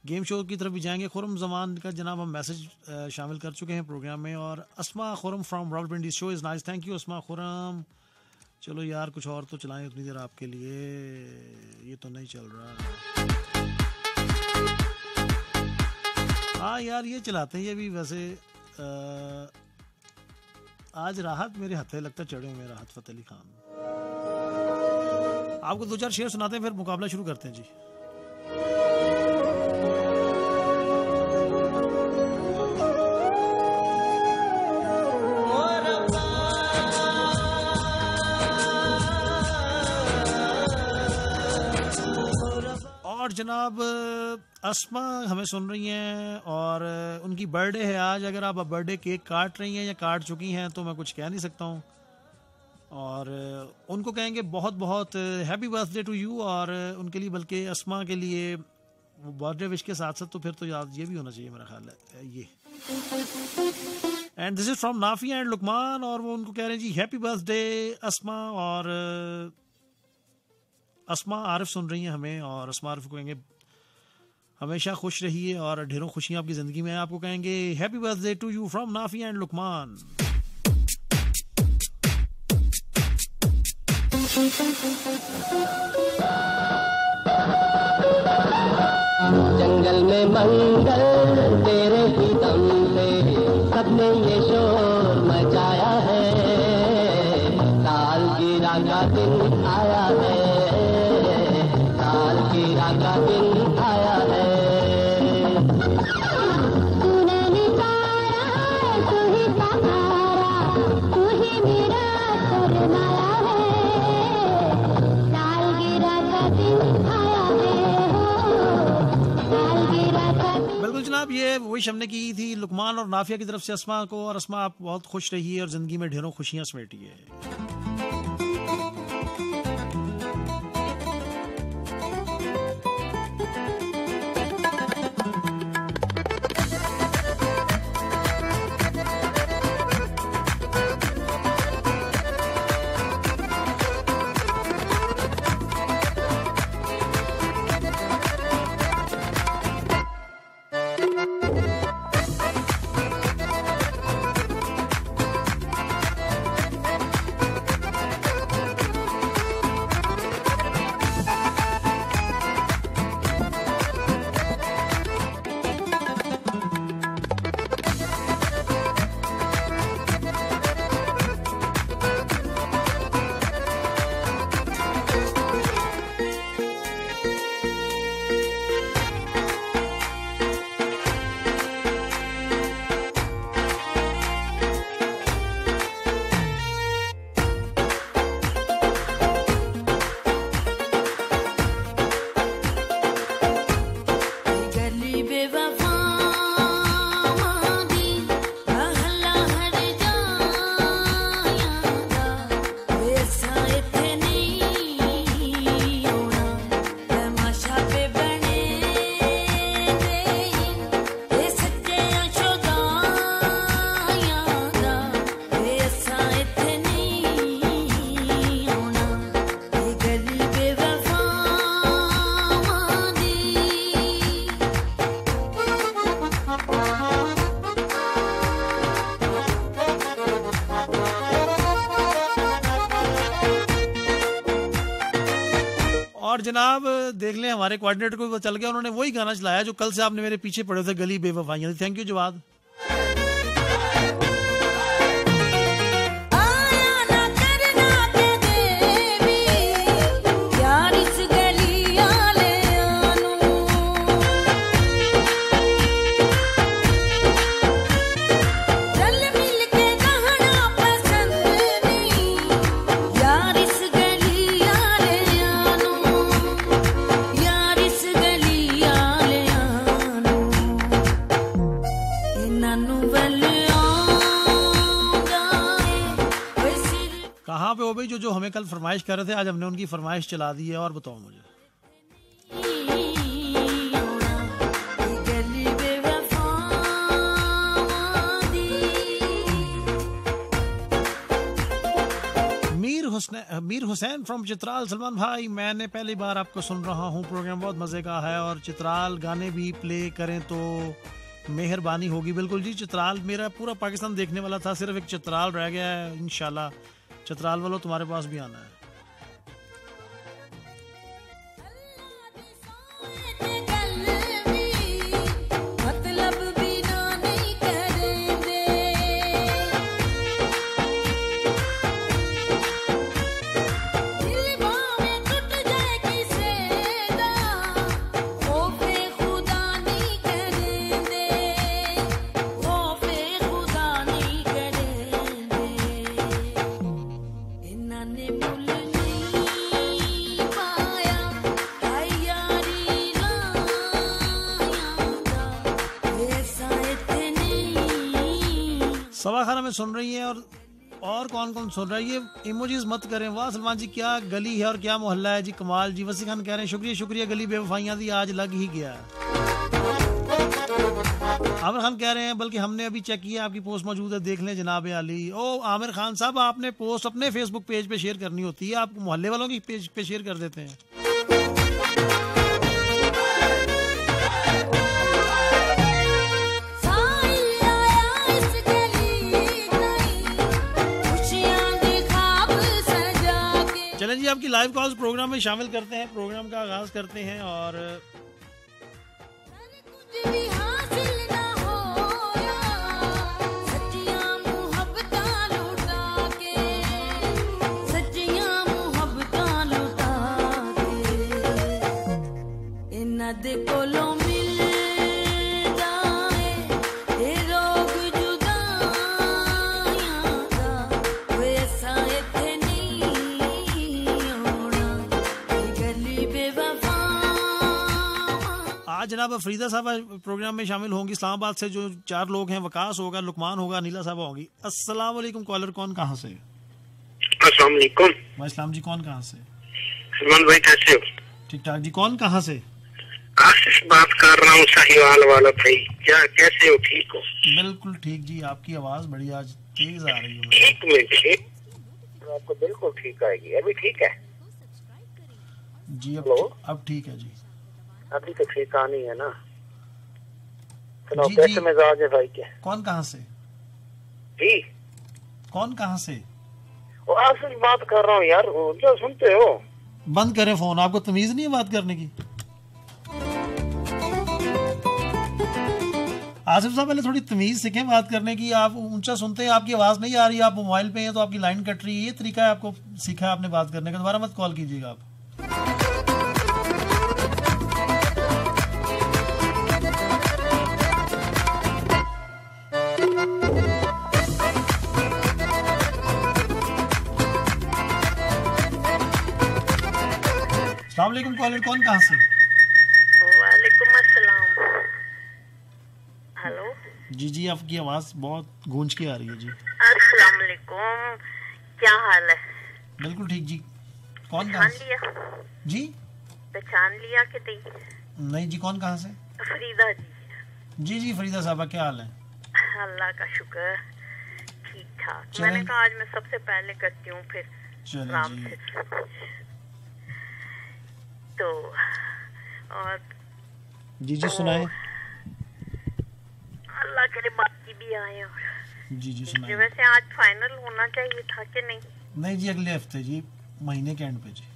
गेम शो की तरफ़ भी जाएँगे खुरम जमान का जनाब हम मैसेज शामिल कर चुके हैं प्रोग्राम में, और Asma Khurram from twenty show is nice thank you Asma Khurram चलो यार, कुछ और तो चलाएँ उतनी देर आपके लिए, ये तो नहीं चल रहा। हाँ यार ये चलाते हैं ये भी वैसे आ, आज राहत मेरे हथे लगता चढ़े हुए राहत फतेह अली खान। आपको दो चार शेर सुनाते हैं फिर मुकाबला शुरू करते हैं जी। और जनाब, असमा हमें सुन रही हैं और उनकी बर्थडे है आज। अगर आप बर्थडे केक काट रही हैं या काट चुकी हैं तो मैं कुछ कह नहीं सकता हूँ। और उनको कहेंगे बहुत बहुत हैप्पी बर्थडे टू यू और उनके लिए बल्कि असमा के लिए बर्थडे विश के साथ साथ तो फिर तो याद ये भी होना चाहिए मेरा ख्याल है। ये। And this is from Nafia and Luqman और वो उनको कह रहे हैं, जी हैप्पी बर्थडे असमा और असमा आरिफ सुन रही हैं हमें और असमा आरफ कहेंगे, हमेशा खुश रहिए और ढेरों खुशियाँ आपकी ज़िंदगी में आपको कहेंगे happy birthday to you from Nafia and Luqman जंगल में मंगल, तेरे ही दम से सबने ये शोर। विश हमने की थी लुकमान और नाफिया की तरफ़ से असमा को और असमा आप बहुत खुश रही है और ज़िंदगी में ढेरों खुशियाँ समेटिए। गली जनाब, देख लें, हमारे कोऑर्डिनेटर को पता चल गया, उन्होंने वही गाना चलाया जो कल से आपने मेरे पीछे पड़े थे, गली बेवफाइयाँ थैंक यू जवाद फरमाइश कर रहे थे, आज हमने उनकी फरमाइश चला दी है, और बताओ मुझे। मीर हुसैन फ्रॉम चित्राल। सलमान भाई, मैंने पहली बार आपको सुन रहा हूँ। प्रोग्राम बहुत मज़े का है, और चित्राल गाने भी प्ले करें तो मेहरबानी होगी। बिल्कुल जी, चित्राल मेरा पूरा पाकिस्तान देखने वाला था, सिर्फ़ एक चित्राल रह गया है इनशाला चित्राल वालों, तुम्हारे पास भी आना है। सुन रही हैं और और कौन कौन सुन रहा है? ये इमोजीज मत करें। वाह, सलमान जी, क्या गली है और क्या मोहल्ला है? जी, कमाल। जी वसी खान कह रहे हैं, शुक्रिया शुक्रिया, गली बेवफाइयाँ दी, आज लग ही गया। आमिर खान कह रहे हैं, बल्कि हमने अभी चेक किया आपकी पोस्ट मौजूद है, देख लें जनाब अली। ओ, आमिर खान साहब, आपने पोस्ट अपने फेसबुक पेज पे शेयर करनी होती है, आप मोहल्ले वालों की पेज पे शेयर कर देते हैं। जी, आपकी लाइव कॉल्स प्रोग्राम में शामिल करते हैं प्रोग्राम का आगाज़ करते हैं और कुछ भी जनाब फरीदा साहब प्रोग्राम में शामिल होंगी। इस्लामाबाद से जो चार लोग हैं वकास होगा लुकमान होगा नीला साहब होंगी। अस्सलाम वालेकुम कॉलर कौन कहाँ से? अस्सलाम वालेकुम। इस्लाम जी कौन कहाँ से? सलमान भाई कैसे हो? ठीक ठाक जी कौन कहाँ से? आशीष बात कर रहा हूँ साहिवाल वाला भाई। क्या कैसे हो ठीक हो? बिल्कुल ठीक जी आपकी आवाज़ बड़ी आज तेज आ रही है। एक मिनट आपको बिल्कुल ठीक आएगी। अभी ठीक है? जी अब अब ठीक है जी। अभी तो ठीक आनी है ना। सुनाओ जी, कैसे मिजाज है भाई के? कौन कहाँ से? जी। कौन कहाँ से? वो आशीष बात कर रहा हूँ यार जो सुनते हो। बंद करें फ़ोन आपको तमीज नहीं है बात करने की? आसिफ साहब पहले थोड़ी तमीज सीखें बात करने की। आप ऊँचा सुनते हैं आपकी आवाज़ नहीं आ रही आप मोबाइल पे हैं तो आपकी लाइन कट रही है। ये तरीका है आपको सीखा है आपने बात करने का। दोबारा मत कॉल कीजिएगा आप। सलामकुम कॉलर कौन कहाँ से वालेकुम अस्सलाम हेलो जी जी आपकी आवाज़ बहुत गूंज के आ रही है जी अस्सलाम वालेकुम क्या हाल है बिल्कुल ठीक जी कौन कहाँ से लिया जी पहचान लिया कि नहीं नहीं जी कौन कहाँ से फरीदा जी जी जी फरीदा साहबा क्या हाल है अल्लाह का शुक्र ठीक ठाक। मैंने कहा आज मैं सबसे पहले करती हूँ फिर राम तो और जी जी सुनाए। अल्लाह करे बाकी भी आए और जी जी जी सुनाए। वैसे आज फाइनल होना चाहिए था कि नहीं? नहीं जी अगले हफ़्ते जी महीने के एंड पे जी।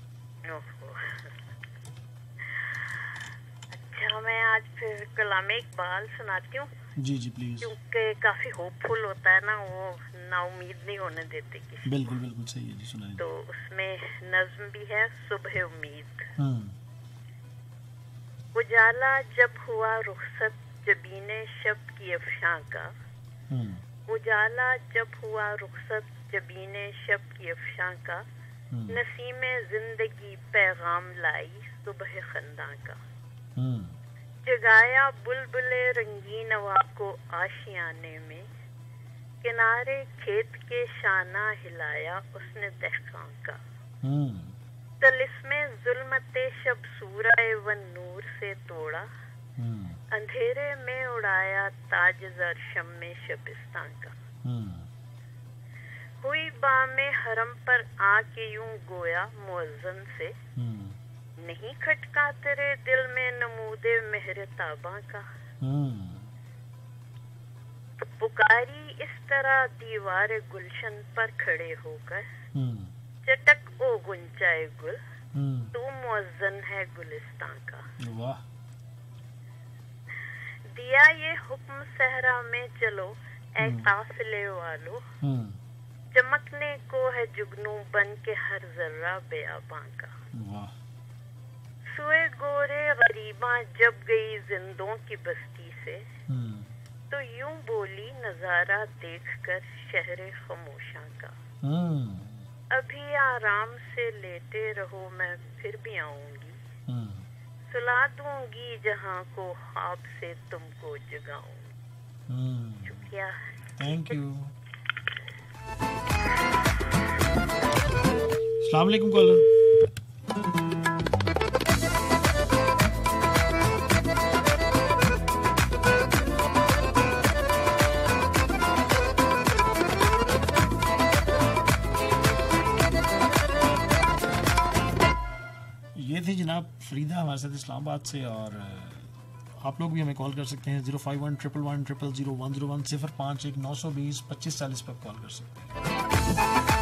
अच्छा मैं आज फिर कलाम इकबाल सुनाती हूँ। जी जी प्लीज़ क्योंकि काफ़ी होपफुल होता है ना वो ना उम्मीद नहीं होने देते किसी बिल्कुल बिल्कुल सही है जी सुनाए तो उसमें नज्म भी है सुबह उम्मीद। हम्म। उजाला जब हुआ रुखसत जबीने शब की अफशां का। हम्म। उजाला जब हुआ रुखसत जबीने शब की अफशां का। हम्म। नसीम ज़िंदगी पैगाम लाई सुबह खंदा का। जगाया बुलबुले रंगीन हवा को आशियाने में। किनारे खेत के शाना हिलाया उसने दहकां का। हम्म। तलिस्मे जुल्मते शब सूरह व नूर से तोड़ा। हम्म। अंधेरे में उड़ाया ताज जर शम में शबिस्तान का। हम्म। हुई बामे हरम पर आके यूँ गोया मुअज्जन से। नहीं खटका तेरे दिल में नमूदे मेहर ताबा का। हम्म। पुकारी इस तरह दीवार गुलशन पर खड़े होकर हम्म। चटक ओ गुंचाए गुल हम्म। तू मुअज्जन है गुलिस्तान का। दिया ये हुक्म सहरा में चलो ए काफिले वालो। चमकने को है जुगनू बन के हर जर्रा बेआबा का। वाह। सुए गोरे गरीबा जब गई जिंदों की बस्ती से। हम्म। तो यूँ बोली नज़ारा देखकर शहर खामोशा का। हम्म। अभी आराम से लेटे रहो मैं फिर भी आऊँगी। हम्म। सुला दूँगी जहाँ को ख्वाब से तुमको जगाऊँगी शुक्रिया। थैंक यू अस्सलाम वालेकुम कॉलर। थी जनाब फरीदा हमारे साथ इस्लामाबाद से और आप लोग भी हमें कॉल कर सकते हैं zero five one triple one triple zero one zero one सिफर पाँच एक नौ सौ बीस पच्चीस चालीस पर कॉल कर सकते हैं।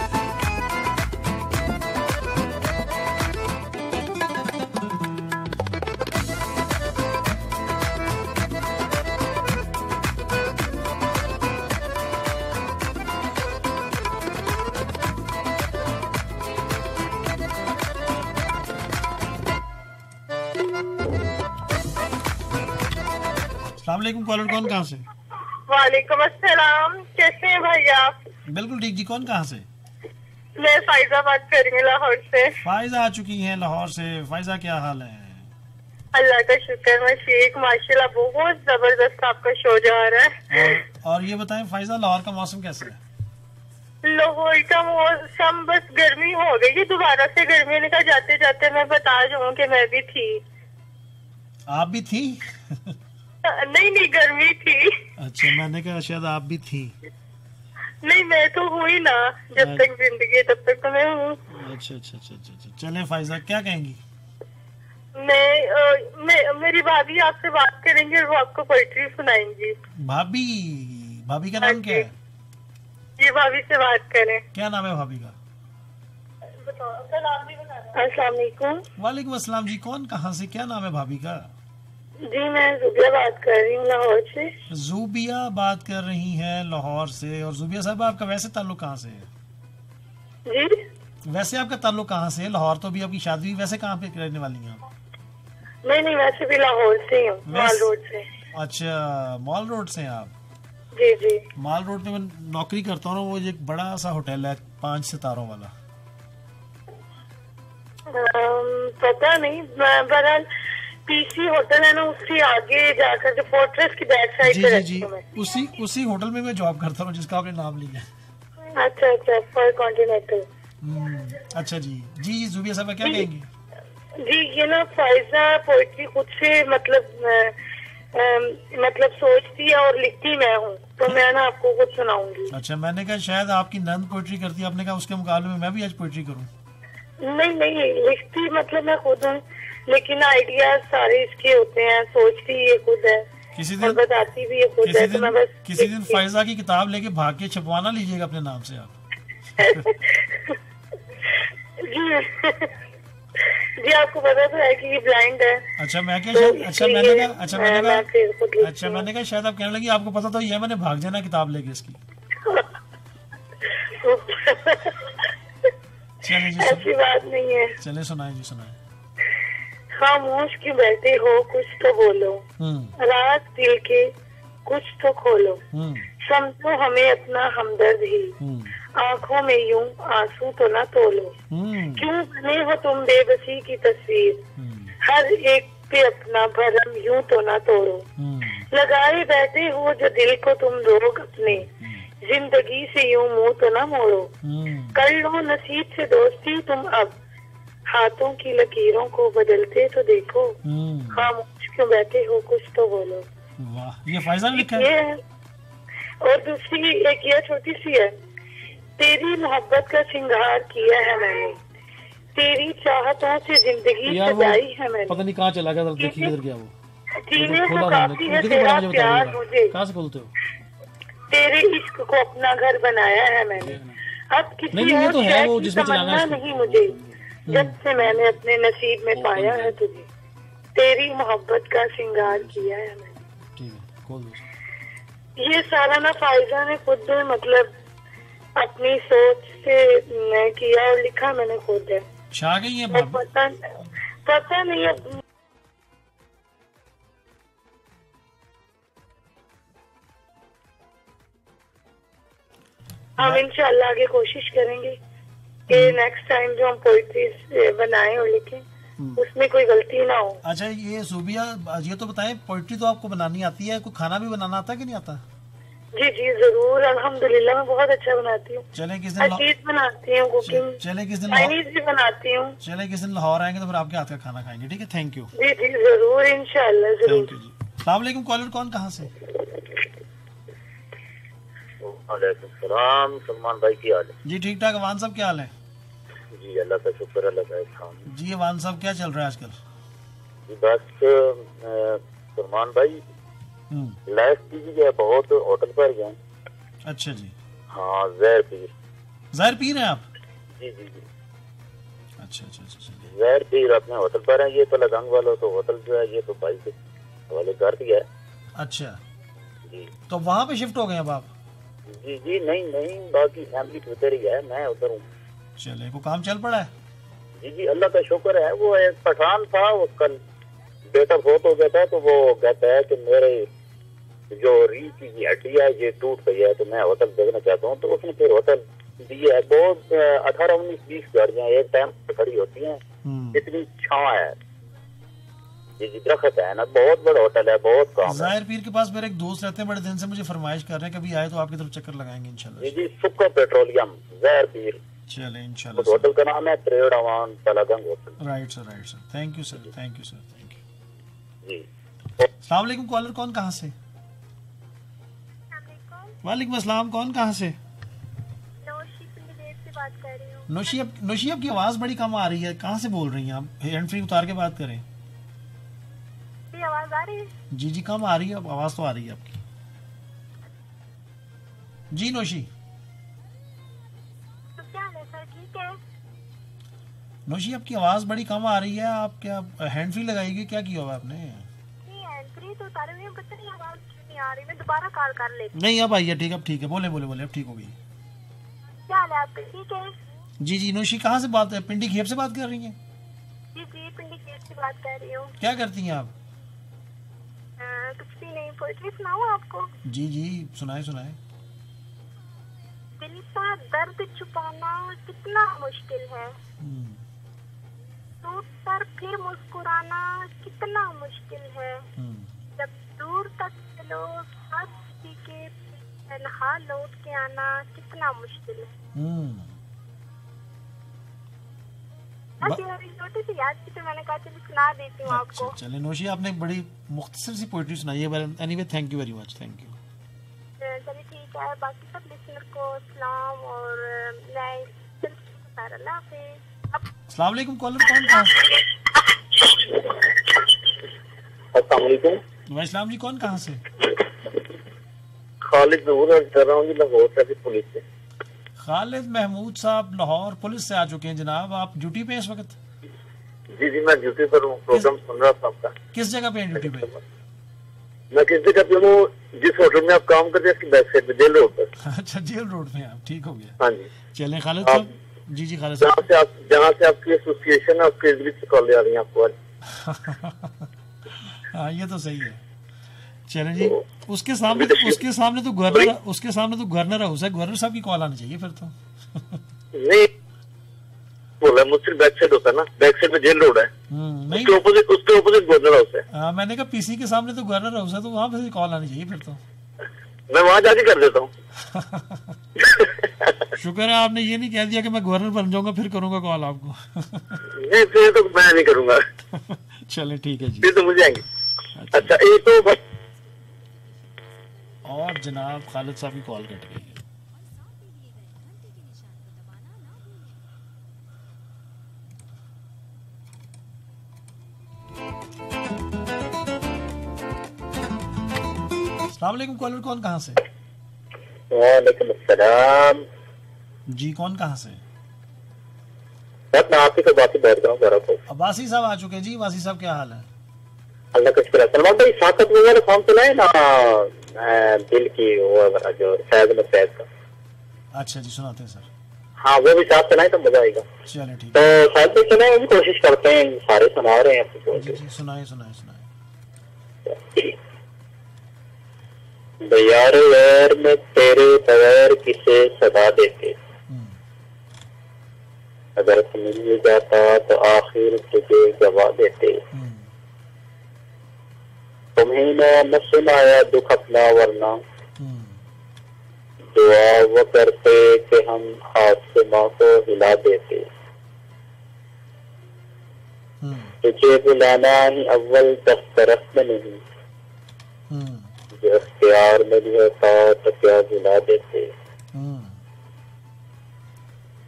वालेकुम कॉलर कौन कहाँ से? वालेकुम अस्सलाम कैसे हैं भाई आप बिल्कुल ठीक जी कौन कहाँ से? मैं फायजा बात कर रही हूँ लाहौर से। फायजा आ चुकी हैं लाहौर से। फायजा क्या हाल है? अल्लाह का शुक्र मैं शेख माशाल्लाह बहुत ज़बरदस्त आपका शो जा रहा है। और ये बताएँ फायजा लाहौर का मौसम कैसा है? लाहौर का मौसम बस गर्मी हो गई है दोबारा से गर्मी ने कहा जाते जाते मैं बता जाऊँ कि मैं भी थी। आप भी थी? नहीं नहीं गर्मी थी। अच्छा मैंने कहा शायद आप भी थी। नहीं मैं तो हुई ना जब तक ज़िंदगी है तब तक तो मैं हूँ। अच्छा अच्छा अच्छा अच्छा अच्छा। चलें फायजा क्या कहेंगी? मैं, अ, मैं मेरी भाभी आपसे बात करेंगी और वो आपको पोइट्री सुनाएँगी। भाभी? भाभी का नाम क्या है ये भाभी से बात करें। क्या नाम है भाभी का? वालेकुम। वालेकुम अस्सलाम जी कौन कहाँ से क्या नाम है भाभी का? जी मैं जुबिया बात कर रही हूँ लाहौर से। जूबिया बात कर रही हैं लाहौर से। और जुबिया साहब आपका वैसे ताल्लुक कहाँ से है? जी? वैसे आपका ताल्लुक कहाँ से है? लाहौर तो भी आपकी शादी हुई वैसे कहाँ पे रहने वाली हैं आप? नहीं नहीं वैसे भी लाहौर से ही माल रोड से। अच्छा मॉल रोड से हैं आप? जी जी। माल रोड पे मैं नौकरी करता हूँ वो एक बड़ा सा होटल है पाँच सितारों वाला। अम, पता नहीं बहरहाल पीसी होटल है ना उससे आगे जाकर जो फोर्ट्रेस की बैक साइड जी जी जी। उसी उसी होटल में मैं जॉब करता हूँ जिसका आपने नाम लिया। अच्छा अच्छा फॉर कॉन्टिनेंटल हम्म, अच्छा जी। जी जी जुबिया साहब क्या। कहेंगे? जी ये ना फायजा पोइट्री खुद से मतलब मतलब सोचती है और लिखती मैं हूँ। तो मैं ना आपको कुछ सुनाऊँगी। अच्छा मैंने कहा शायद आपकी नंद पोइट्री करती है आपने कहा उसके मुकाबले में मैं भी आज पोइट्री करूँ। नहीं नहीं लिखती मतलब मैं खुद हूँ। लेकिन आइडिया सारे इसके होते हैं सोचती ये खुद है किसी दिन बताती भी ये खुद किसी है तो मैं दिन बस किसी दिन फायजा की किताब लेके भाग के छपवाना लीजिएगा अपने नाम से आप। जी। जी आपको पता तो है कि ये ब्लाइंड है। अच्छा मैं क्या तो अच्छा मैंने कहा अच्छा मैंने कहा अच्छा मैंने कहा शायद आप कहने लगी आपको पता तो ये मैंने भाग जाना किताब लेके इसकी। चलिए जी ऐसी बात नहीं है। चलिए सुनाए जी सुनाए। खामोश क्यों बैठे हो? कुछ तो बोलो। हम्म। रात दिल के कुछ तो खोलो। हम्म। समझो हमें अपना हमदर्द ही। हम्म। आँखों में यूँ आँसू तो ना तोलो। क्यों बने हो तुम बेबसी की तस्वीर? हर एक पे अपना भरम यूँ तो ना तोड़ो। लगाए बैठे हो जो दिल को तुम रोग अपने। ज़िंदगी से यूँ मुँह तो ना मोड़ो। कर लो नसीब से दोस्ती तुम अब। हाथों की लकीरों को बदलते तो देखो। हम्म। खामोश क्यों बैठे हो कुछ तो बोलो। वाह ये फायजा ने लिखा है? और दूसरी एक ये छोटी सी है तेरी मोहब्बत का श्रृंगार किया है मैंने। तेरी चाहतों से ज़िंदगी सजाई है मैंने। पता नहीं कहाँ चला गया देखिए किधर गया वो जीने को काफ़ी है तेरा प्यार मुझे। कहाँ से खोलते हो? तेरे इश्क को अपना घर बनाया है मैंने। अब किसी और तो है वो की तमन्ना नहीं मुझे। जब से मैंने अपने नसीब में पाया है? तुझे तेरी मोहब्बत का श्रृंगार किया है मैंने। है ये सारा ना फ़ायदा ने खुद मतलब अपनी सोच से किया और लिखा मैंने खुद है। छा गई है पता पता नहीं अब हम इंशाल्लाह आगे कोशिश करेंगे। कि नेक्स्ट टाइम जो हम पोइट्री बनाए और लिखें उसमें कोई गलती ना हो। अच्छा ये सूबिया ये तो बताएँ पोइट्री तो आपको बनानी आती है कोई खाना भी बनाना आता है कि नहीं आता? जी जी ज़रूर अल्हम्दुलिल्लाह मैं बहुत अच्छा बनाती हूँ। चले किस दिन हर चीज़ बनाती हूँ कुकिंग चले किस दिन चाइनीज़ भी बनाती हूँ। चले किस दिन लाहौर आएँगे तो फिर आपके हाथ का खाना खाएँगे ठीक है? थैंक यू जी जी ज़रूर इंशाल्लाह ज़रूर। जी। सलाम कॉलर कौन कहाँ से? वालेकुम सलाम सलमान भाई की हाल है? जी ठीक ठाक अवान साहब क्या हाल है? जी अल्लाह का शुक्र अल्लाह का एहसान। जी वान साहब क्या चल रहा है आजकल? जी बस सलमान भाई हम्म, लाइफ की है बहुत होटल पर गए अच्छा जी। हाँ जहर पीर जहर पी रहे हैं आप? जी जी जी। अच्छा अच्छा अच्छा अच्छा। जहर पीर अपने होटल पर है ये तो लगंग वालों तो होटल जो है ये तो भाई के हवाले कर दिया है। अच्छा। जी। तो वहाँ पे शिफ्ट हो गए अब आप? जी जी नहीं नहीं बाकी फैमिली तो उधर ही है मैं उधर हूँ। चले को काम चल पड़ा है? जी जी अल्लाह का शुक्र है वो एक पठान था वो कल बेटा फोत हो गया था तो वो कहता है कि मेरे जो रीढ़ की ये हड्डी है ये टूट गई है तो मैं होटल देखना चाहता हूँ तो उसने फिर होटल दिया है। बहुत अठारह उन्नीस बीस गाड़ियाँ एक टाइम खड़ी होती हैं इतनी छावा है। जी जी दरख्त है ना बहुत बड़ा होटल है बहुत काम ज़ाहिर पीर के पास मेरे एक दोस्त रहते हैं बड़े दिन से मुझे फरमाइश कर रहे हैं कभी आए तो आपकी तरफ़ चक्कर लगाएँगे इंशाल्लाह। जी जी सुक्का पेट्रोलियम जहर पीर। चले इंशाल्लाह होटल का नाम है त्रेड़ Awan Talagang hotel. Right sir right sir. Thank you sir thank you sir thank you ji. Caller कौन कहाँ से? वालेकुम अस्सलाम कौन कहाँ से? से बात कर रही नोशी अब नोशी आवाज़ बड़ी कम आ रही है। कहाँ से बोल रही हैं आप? हैंड फ्री उतार के बात करें। आवाज़ आ रही है? जी जी कम आ रही है आवाज़ तो आ रही है आपकी। जी नोशी। तो क्या है सर ठीक है? नोशी आपकी आवाज़ बड़ी कम आ रही है आप क्या हैंड फ्री लगाएगी क्या किया हुआ आपने? तो हैं नहीं आवाज़ नहीं आ रही मैं दोबारा कॉल कर लेती नहीं अब है ठीक अब ठीक है बोले बोले बोले अब ठीक हो गई। क्या हाल है आपका? ठीक है? जी जी नोशी कहाँ से बात है पिंडी खेप से बात कर रही है? जी जी पिंडी केस से बात कर रही हूँ। क्या करती हैं आप? कुछ भी नहीं पोइट्री सुनाऊँ आपको। जी जी सुनाए सुनाए। दिल का दर्द छुपाना कितना मुश्किल है। हम्म, टूट कर फिर मुस्कुराना कितना मुश्किल है। हम्म, जब दूर तक चलो साथ किसी के तनहा लौट के आना कितना मुश्किल है। छोटी सी याद की तो मैंने कहा चलो सुना देती हूँ आपको। चले नोशी आपने बड़ी मुख्तसर सी पोइट्री सुनाई है anyway thank you very much thank you चलिए ठीक है बाकी सब लिसनर को सलाम और मैं अल्लाह हाफिज। अस्सलाम वालेकुम कॉलर कौन कहाँ से असलकुम जी कौन कहाँ से? खालिद जहूर कर रहा हूँ जी लाहौर ट्रैफ़िक पुलिस से। खालिद महमूद साहब लाहौर पुलिस से आ चुके हैं। जनाब आप ड्यूटी पे इस वक्त? जी जी मैं ड्यूटी पर हूँ। प्रोग्राम सुन रहा था आपका। किस जगह पे ड्यूटी पे? मैं किस जगह पे हूँ? जिस होटल में आप काम करते हैं बैक साइड पे जेल रोड पर अच्छा जेल रोड पे आप। ठीक हो गया। हाँ जी। चले खालिद साहब। जी जी खालिद साहब। से आप जहाँ से आपकी एसोसिएशन है उसके कॉल आ रही है आपको हाँ ये तो सही है। चलें जी उसके सामने तो उसके सामने तो गवर्नर उसके सामने तो गवर्नर हाउस है गवर्नर साहब की कॉल आनी चाहिए फिर तो। नहीं बोला मुझसे बैक साइड होता है ना बैक साइड पे जेल रोड है। हम्म, उसके ऑपोजिट उसके ऑपोजिट गवर्नर हाउस है। हाँ, मैंने कहा पीसी के सामने तो गवर्नर हाउस है तो वहाँ पे कॉल आनी चाहिए फिर तो। मैं वहाँ जाके कर देता हूँ। शुक्र है आपने ये नहीं कह दिया कि मैं गवर्नर बन जाऊँगा फिर करूँगा कॉल आपको। नहीं फिर तो मैं नहीं करूँगा। चले ठीक है जी। फिर तो मुझे आएँगे। अच्छा। एक तो बस और जनाब खालिद साहब की कॉल कट गई। है अलैक्म कॉलर कौन कहाँ से? वालेकुम अस्सलाम। जी कौन कहाँ से? आप ही बैठ रहा हूँ तो। अब्बासी साहब आ चुके हैं। जी वासी साहब क्या हाल है? अल्लाह का शुक्र भाई साकत वगैरह फॉर्म ना? दिल की वो जो शायद में फैज का अच्छा जी सुनाते हैं सर। हाँ वो भी साथ चलाए तो मज़ा आएगा। ठीक तो शायद भाई चले हम कोशिश करते हैं सारे सुना रहे हैं जी सुनाए सुनाए सुनाए। यार यार में तेरे बगैर किसे सदा देते? अगर तू मिल जाता तो आखिर तुझे गवा देते। तुम्हें न सुनाया दुख अपना वरना। दुआ वो करते कि हम हाथ माँ को हिला देते। तुझे बुलाना ही अव्वल दस्तरस में नहीं। जो अख्तियार में भी होता तो क्या बुला देते?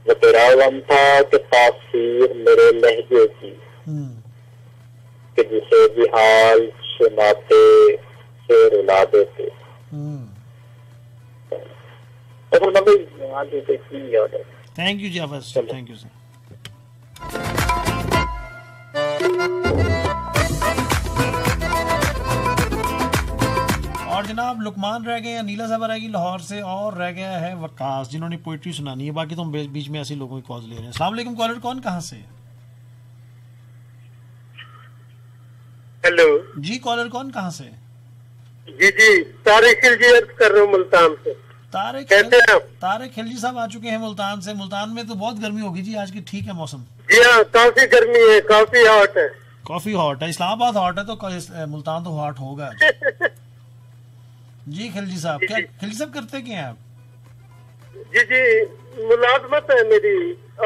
वो तेरा गम था कि तासीर मेरे लहजे की। कि जिसे भी हाल सुनाते से रुला देते। है थैंक यू जी थैंक यू सर और जनाब लुकमान रह गए हैं नीला साहब रहेगी लाहौर से और रह गया है वकास। जिन्होंने पोइट्री सुनानी है बाकी तो हम बीच में ऐसे लोगों की कॉल ले रहे हैं। सलाम कॉलर कौन कहाँ से? हेलो। जी कॉलर कौन? कहाँ से? जी जी तारिक खिलजी अर्ज़ कर रहा हूँ मुल्तान से। तारे कैसे हैं आप? तारे खिलजी साहब आ चुके हैं मुल्तान से। मुल्तान में तो बहुत गर्मी होगी जी आज की ठीक है मौसम। जी हाँ काफ़ी गर्मी है काफ़ी हॉट है। काफ़ी हॉट है इस्लामाबाद हॉट है तो मुल्तान तो हॉट होगा। जी खिलजी साहब क्या खिलजी साहब करते क्या हैं आप? जी जी मुलाजमत है मेरी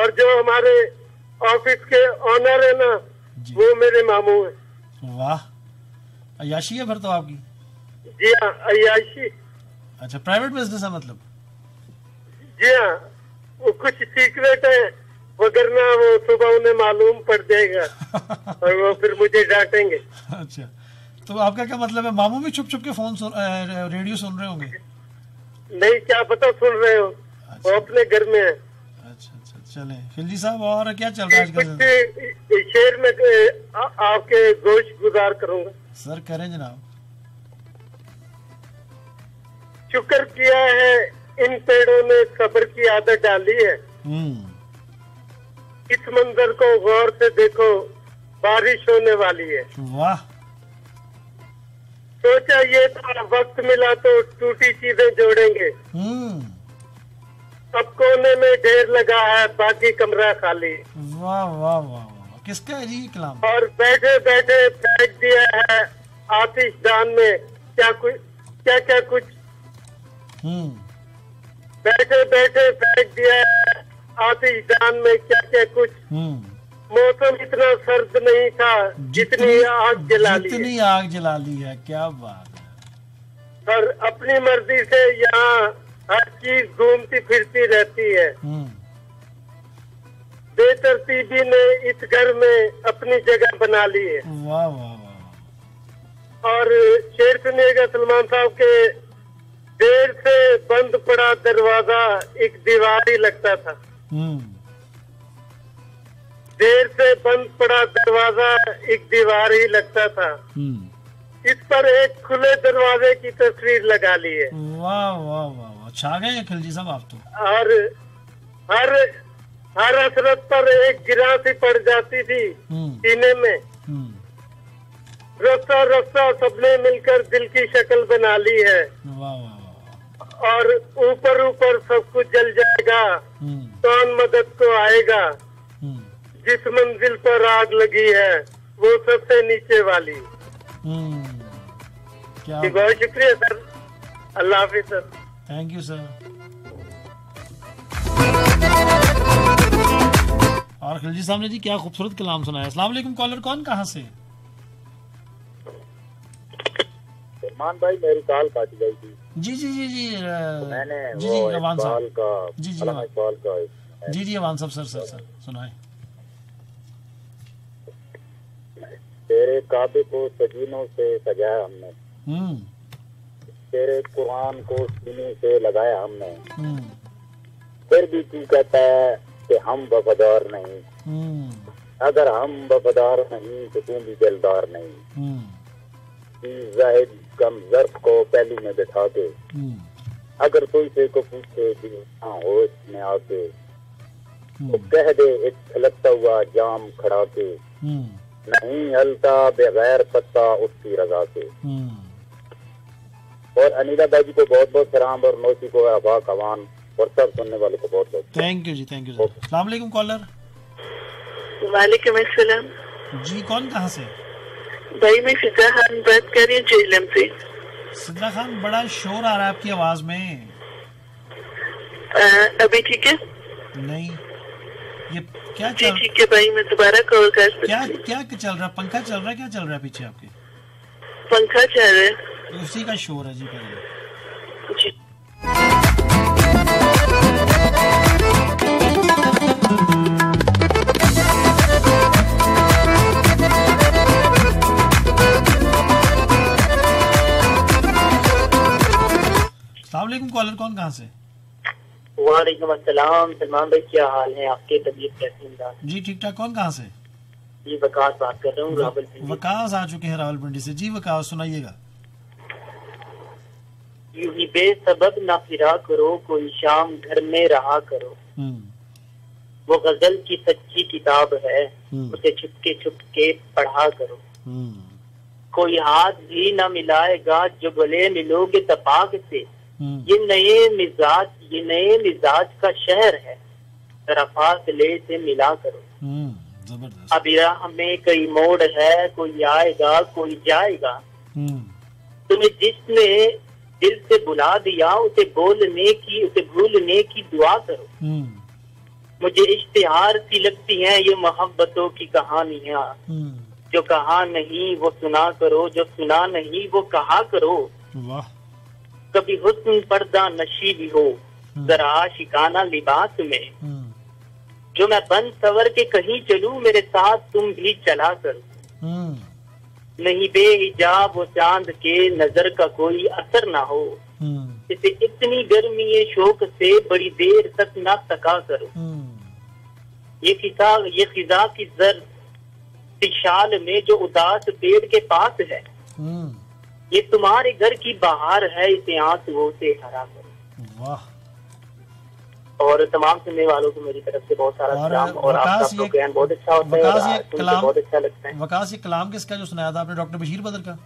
और जो हमारे ऑफ़िस के ऑनर है ना वो मेरे मामू है। वाह। अयाशी है फिर तो आपकी? जी हाँ अयाशी अच्छा प्राइवेट बिज़नेस है मतलब? जी हाँ वो कुछ सीक्रेट है वगरना वो सुबह उन्हें मालूम पड़ जाएगा और वो फिर मुझे डांटेंगे। अच्छा तो आपका क्या मतलब है मामू भी छुप छुप के फ़ोन सुन रेडियो सुन रहे होंगे? नहीं क्या पता सुन रहे हो अच्छा। वो अपने घर में है। चले। खिलजी साहब और क्या चल रहा है आजकल? शेर में आ, आपके गोश गुजार करूँगा। सर करें जनाब। शुक्र किया है इन पेड़ों ने सब्र की आदत डाली है। हम्म। इस मंजर को गौर से देखो बारिश होने वाली है। वाह। सोचा ये था वक्त मिला तो टूटी चीज़ें जोड़ेंगे। अब कोने में ढेर लगा है बाकी कमरा खाली। वाह वाह वाह। किसका है जी कलाम? और बैठे बैठे फेंक दिया है आतिशदान में। क्या कुछ क्या क्या कुछ? हम्म। बैठे बैठे फेंक दिया है आतिशदान में। क्या क्या कुछ? हम्म। मौसम इतना सर्द नहीं था जितनी आग जला ली जितनी आग जला ली है क्या बात है। और अपनी मर्ज़ी से यहाँ हर चीज़ घूमती फिरती रहती है। हम्म। बेतरतीबी ने इस घर में अपनी जगह बना ली है। वाह वाह वाह और शेर सुनिएगा सलमान साहब के देर से बंद पड़ा दरवाज़ा एक दीवार ही लगता था। हम्म। देर से बंद पड़ा दरवाज़ा एक दीवार ही लगता था। हम्म। इस पर एक खुले दरवाजे की तस्वीर लगा ली है। वाह वाह वाह। छा गए हैं खिलजी साहब आप तो? और हर हर हसरत पर एक गिरासी पड़ जाती थी हम्म। सीने में। हम्म। रस्ता रस्ता सबने मिलकर दिल की शक्ल बना ली है। वाह वाह वाह और ऊपर ऊपर सब कुछ जल जाएगा हम्म। कौन मदद को आएगा? हम्म। जिस मंजिल पर आग लगी है वो सबसे नीचे वाली। हम्म। क्या बहुत शुक्रिया सर। अल्लाह हाफिज सर। थैंक यू सर और खिलजी साहब ने जी क्या खूबसूरत कलाम सुनाया। अस्सलाम वालेकुम कॉलर कौन कहाँ से? मान भाई मेरी कॉल काटी गई थी। जी जी जी जी अ, मैंने जी जी अवान साहब। का जी जी इकबाल का जी जी अवान साहब सर सर सर सुनाए। तेरे काबे को सजीनों से सजाया हमने। हम्म। तेरे कुरान को सीने से लगाया हमने। हम्म, फिर भी तू कहता है कि हम वफादार नहीं। हम्म, अगर हम वफादार नहीं तो तू भी दिलदार नहीं। हम्म, जाहिद कम जर्फ को पहलू में बिठा के अगर कोई से को पूछे कि हाँ हो इसमें आके। तो कह दे एक छलकता हुआ जाम खड़ा के। नहीं हलता बगैर पत्ता उसकी रजा के। और अनिला बाजी को बहुत बहुत सलाम और नौसी को अबा कवान और सब सुनने वालों को बहुत बहुत थैंक यू जी थैंक यू सर सलाम कॉलर वालेकुम अस्सलाम। जी कौन कहाँ से? भाई मैं फिजा खान बात कर रही हूँ जेलम से। सिद्रा खान बड़ा शोर आ रहा है आपकी आवाज़ में। आ, अभी ठीक है? नहीं। ये क्या चल ठीक है भाई मैं दोबारा कॉल कर क्या क्या चल रहा है? पंखा चल रहा है क्या चल रहा है पीछे आपके? पंखा चल रहा है। उसी का शोर है जी पहले। कॉलर कौन कहाँ से? वालेकुम अस्सलाम सलमान भाई क्या हाल है? आपके तबीयत कैसी है? जी ठीक ठाक कौन कहाँ से? जी वकास बात कर रहा हूँ रावल वकास आ चुके हैं रावलपिंडी से। जी वकास सुनाइएगा। यूँ ही बेसबब ना फिरा करो कोई शाम घर में रहा करो। हम्म, वो गज़ल की सच्ची किताब है हम्म, उसे छुपके छुपके पढ़ा करो। हम्म, कोई हाथ भी ना मिलाएगा जो गले मिलोगे तपाक से। ये नए मिजाज ये नए मिजाज का शहर है। जरा फासले से मिला करो। हम्म, अब राह में कई मोड़ है कोई आएगा कोई जाएगा। तुम्हें जिसने दिल से बुला दिया उसे बोलने की उसे भूलने की दुआ करो। हम्म, मुझे इश्तिहार सी लगती है ये मोहब्बतों की कहानियाँ। हम्म, जो कहा नहीं वो सुना करो जो सुना नहीं वो कहा करो। कभी हुस्न पर्दा नशी भी हो जरा शिकाना लिबास में। हम्म, जो मैं बंद सवर के कहीं चलूँ मेरे साथ तुम भी चला करो। हम्म, नहीं बेहिजाब वो चाँद के नज़र का कोई असर ना हो। हम्म, इसे इतनी गर्मी ये शोक से बड़ी देर तक ना तका करो। हम्म, ये खिजा ये खिजा की जर शाल में जो उदास पेड़ के पास है हम्म, ये तुम्हारे घर की बहार है इसे आंसुओं से हरा करो। वाह। और तमाम सुनने वालों को मेरी तरफ़ से बहुत सारा और सलाम और आपका प्रोग्राम बहुत अच्छा होता है और वकास ये कलाम बहुत अच्छा लगता है। वकास ये कलाम किसका जो सुनाया था आपने? डॉक्टर बशीर बदर का।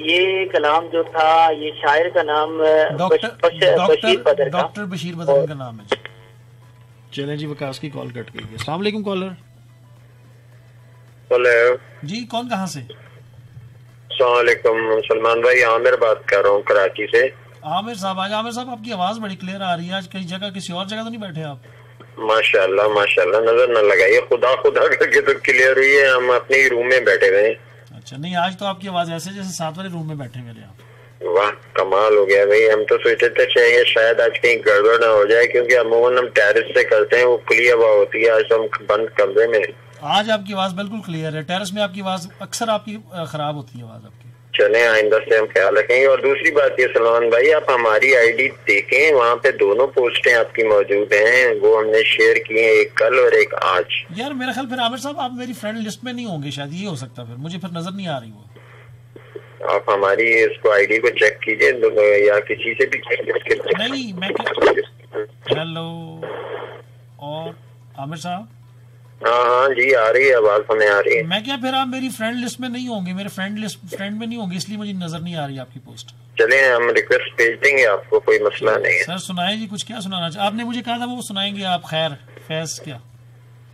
ये कलाम जो था ये शायर का नाम बशीर डॉक्टर बदर का। डॉक्टर बशीर बदर का नाम है। चले जी वकास की कॉल कट गई है। अस्सलाम वालेकुम कॉलर। हेलो। जी कौन कहाँ से? सलामकुम सलमान भाई आमिर बात कर रहा हूँ कराची से। आमिर साहब आज आमिर साहब आपकी आवाज़ बड़ी क्लियर आ रही है। आज कई जगह किसी और जगह तो नहीं बैठे आप? माशाल्लाह माशाल्लाह नज़र न लगाइए। खुदा खुदा करके तो क्लियर हुई है हम अपने ही रूम में बैठे हुए अच्छा नहीं आज तो आपकी आवाज़ ऐसे जैसे साथ वाले रूम में बैठे मेरे आप। वाह कमाल हो गया भाई। हम तो सोचे थे चाहिए शायद आज कहीं गड़बड़ ना हो जाए क्योंकि अमूमन हम टेरिस से करते हैं वो खुली हवा होती है आज तो हम बंद कमरे में आज आपकी आवाज़ बिल्कुल क्लियर है। टेरिस में आपकी आवाज़ अक्सर आपकी खराब होती है आवाज़ चले आइंदा से हम ख्याल रखेंगे। और दूसरी बात ये सलमान भाई आप हमारी आईडी देखें वहाँ पे दोनों पोस्टें आपकी मौजूद हैं। वो हमने शेयर की हैं एक कल और एक आज। यार मेरा ख्याल फिर आमिर साहब आप मेरी फ्रेंड लिस्ट में नहीं होंगे शायद ये हो सकता फिर। मुझे फिर नज़र नहीं आ रही वो। आप हमारी इसको आईडी को चेक कीजिए या किसी से भी करके नहीं मैं हेलो और आमिर साहब? हाँ हाँ जी आ रही है आवाज़ हमें आ रही है। मैं क्या फिर आप मेरी फ्रेंड लिस्ट में नहीं होंगे मेरे फ्रेंड लिस्ट फ्रेंड में नहीं होंगे इसलिए मुझे नज़र नहीं आ रही आपकी पोस्ट चले हम रिक्वेस्ट भेज देंगे आपको कोई मसला नहीं है। सर सुनाए जी कुछ क्या सुनाना चाहिए आपने मुझे कहा था वो सुनाएँगे आप खैर फैज क्या?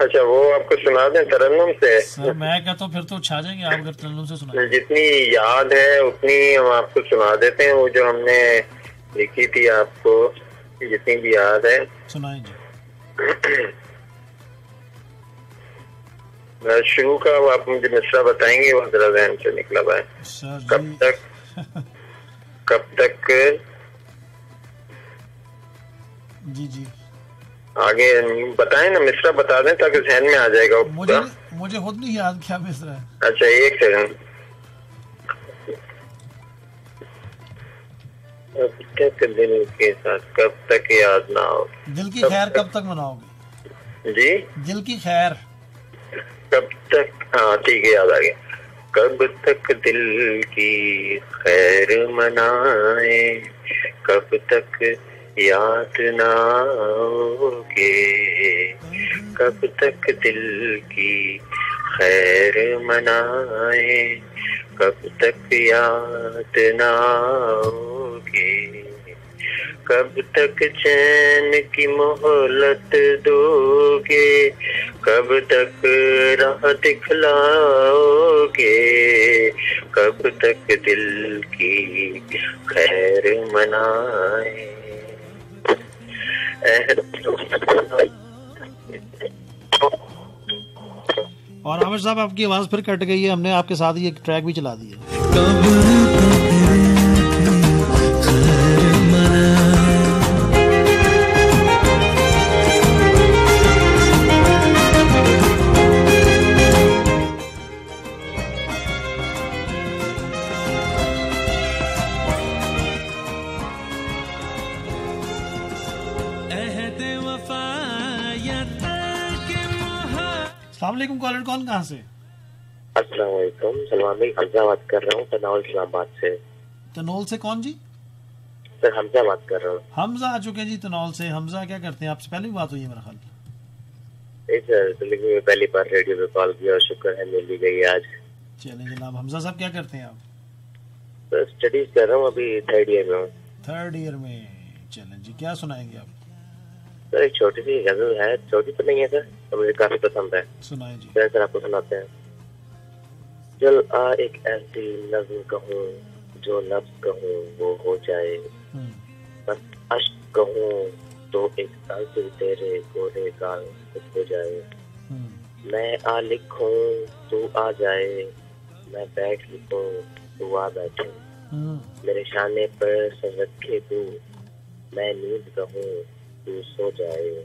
अच्छा वो आपको सुना दें तरन्नुम से? सर मैं कहता हूँ फिर तो छा जाएँगे आप अगर तल्लुम से सुना जितनी याद है उतनी हम आपको सुना देते हैं वो जो हमने लिखी थी आपको जितनी भी याद है। सुनाए जी। शुरू का वो आप मुझे मिसरा बताएँगे वो जरा जहन से निकला हुआ है। कब तक? कब तक? जी जी। आगे बताएँ ना मिसरा बता दें ताकि जहन में आ जाएगा मुझे मुझे खुद नहीं याद क्या मिसरा है। अच्छा एक सेकंड। कब तक दिल के साथ कब तक याद ना हो? दिल की खैर कब तक मनाओगे? जी? दिल की खैर। कब तक हाँ ठीक है याद आ गया कब तक दिल की खैर मनाए? कब तक याद ना आओगे? कब तक दिल की खैर मनाए? कब तक याद ना आओगे? कब तक चैन की मोहलत दोगे? कब तक राह दिखलाओगे? कब तक दिल की खैर मनाए? और आमिर साहब आपकी आवाज़ फिर कट गई है। हमने आपके साथ ही एक ट्रैक भी चला दिया सलामकुम कॉलर कौन कहाँ से? अस्सलाम वालेकुम सलमान भाई हमजा बात कर रहा हूँ तनाउल इस्लामाबाद से। तनौल से कौन जी? सर हमजा बात कर रहा हूँ। हमजा आ चुके हैं जी तनौल से। हमजा क्या करते हैं? आपसे पहले भी बात हुई है मेरा ख्याल। सर ज़िंदगी में पहली बार रेडियो पे कॉल किया और शुक्र है मिल भी गई आज। चलें जनाब हमजा साहब क्या करते हैं आप? सर स्टडीज़ कर रहा हूँ अभी थर्ड ईयर में। थर्ड ईयर में। चलें जी क्या सुनाएँगे आप? सर एक छोटी सी गज़ल है छोटी तो नहीं है सर। तो मुझे काफ़ी पसंद है। सुनाए जी। सर आपको सुनाते हैं। चल आ एक ऐसी नज्म कहूँ जो लफ्ज कहूँ वो हो जाए। बस अश्क कहूँ तो एक आँसू तेरे गोरे गाल हो जाए। मैं आ लिखूं तू आ जाए। मैं बैठ लिखूं तू आ बैठे। मेरे शाने पर सर रखे तू। मैं नींद कहूँ तू सो जाए।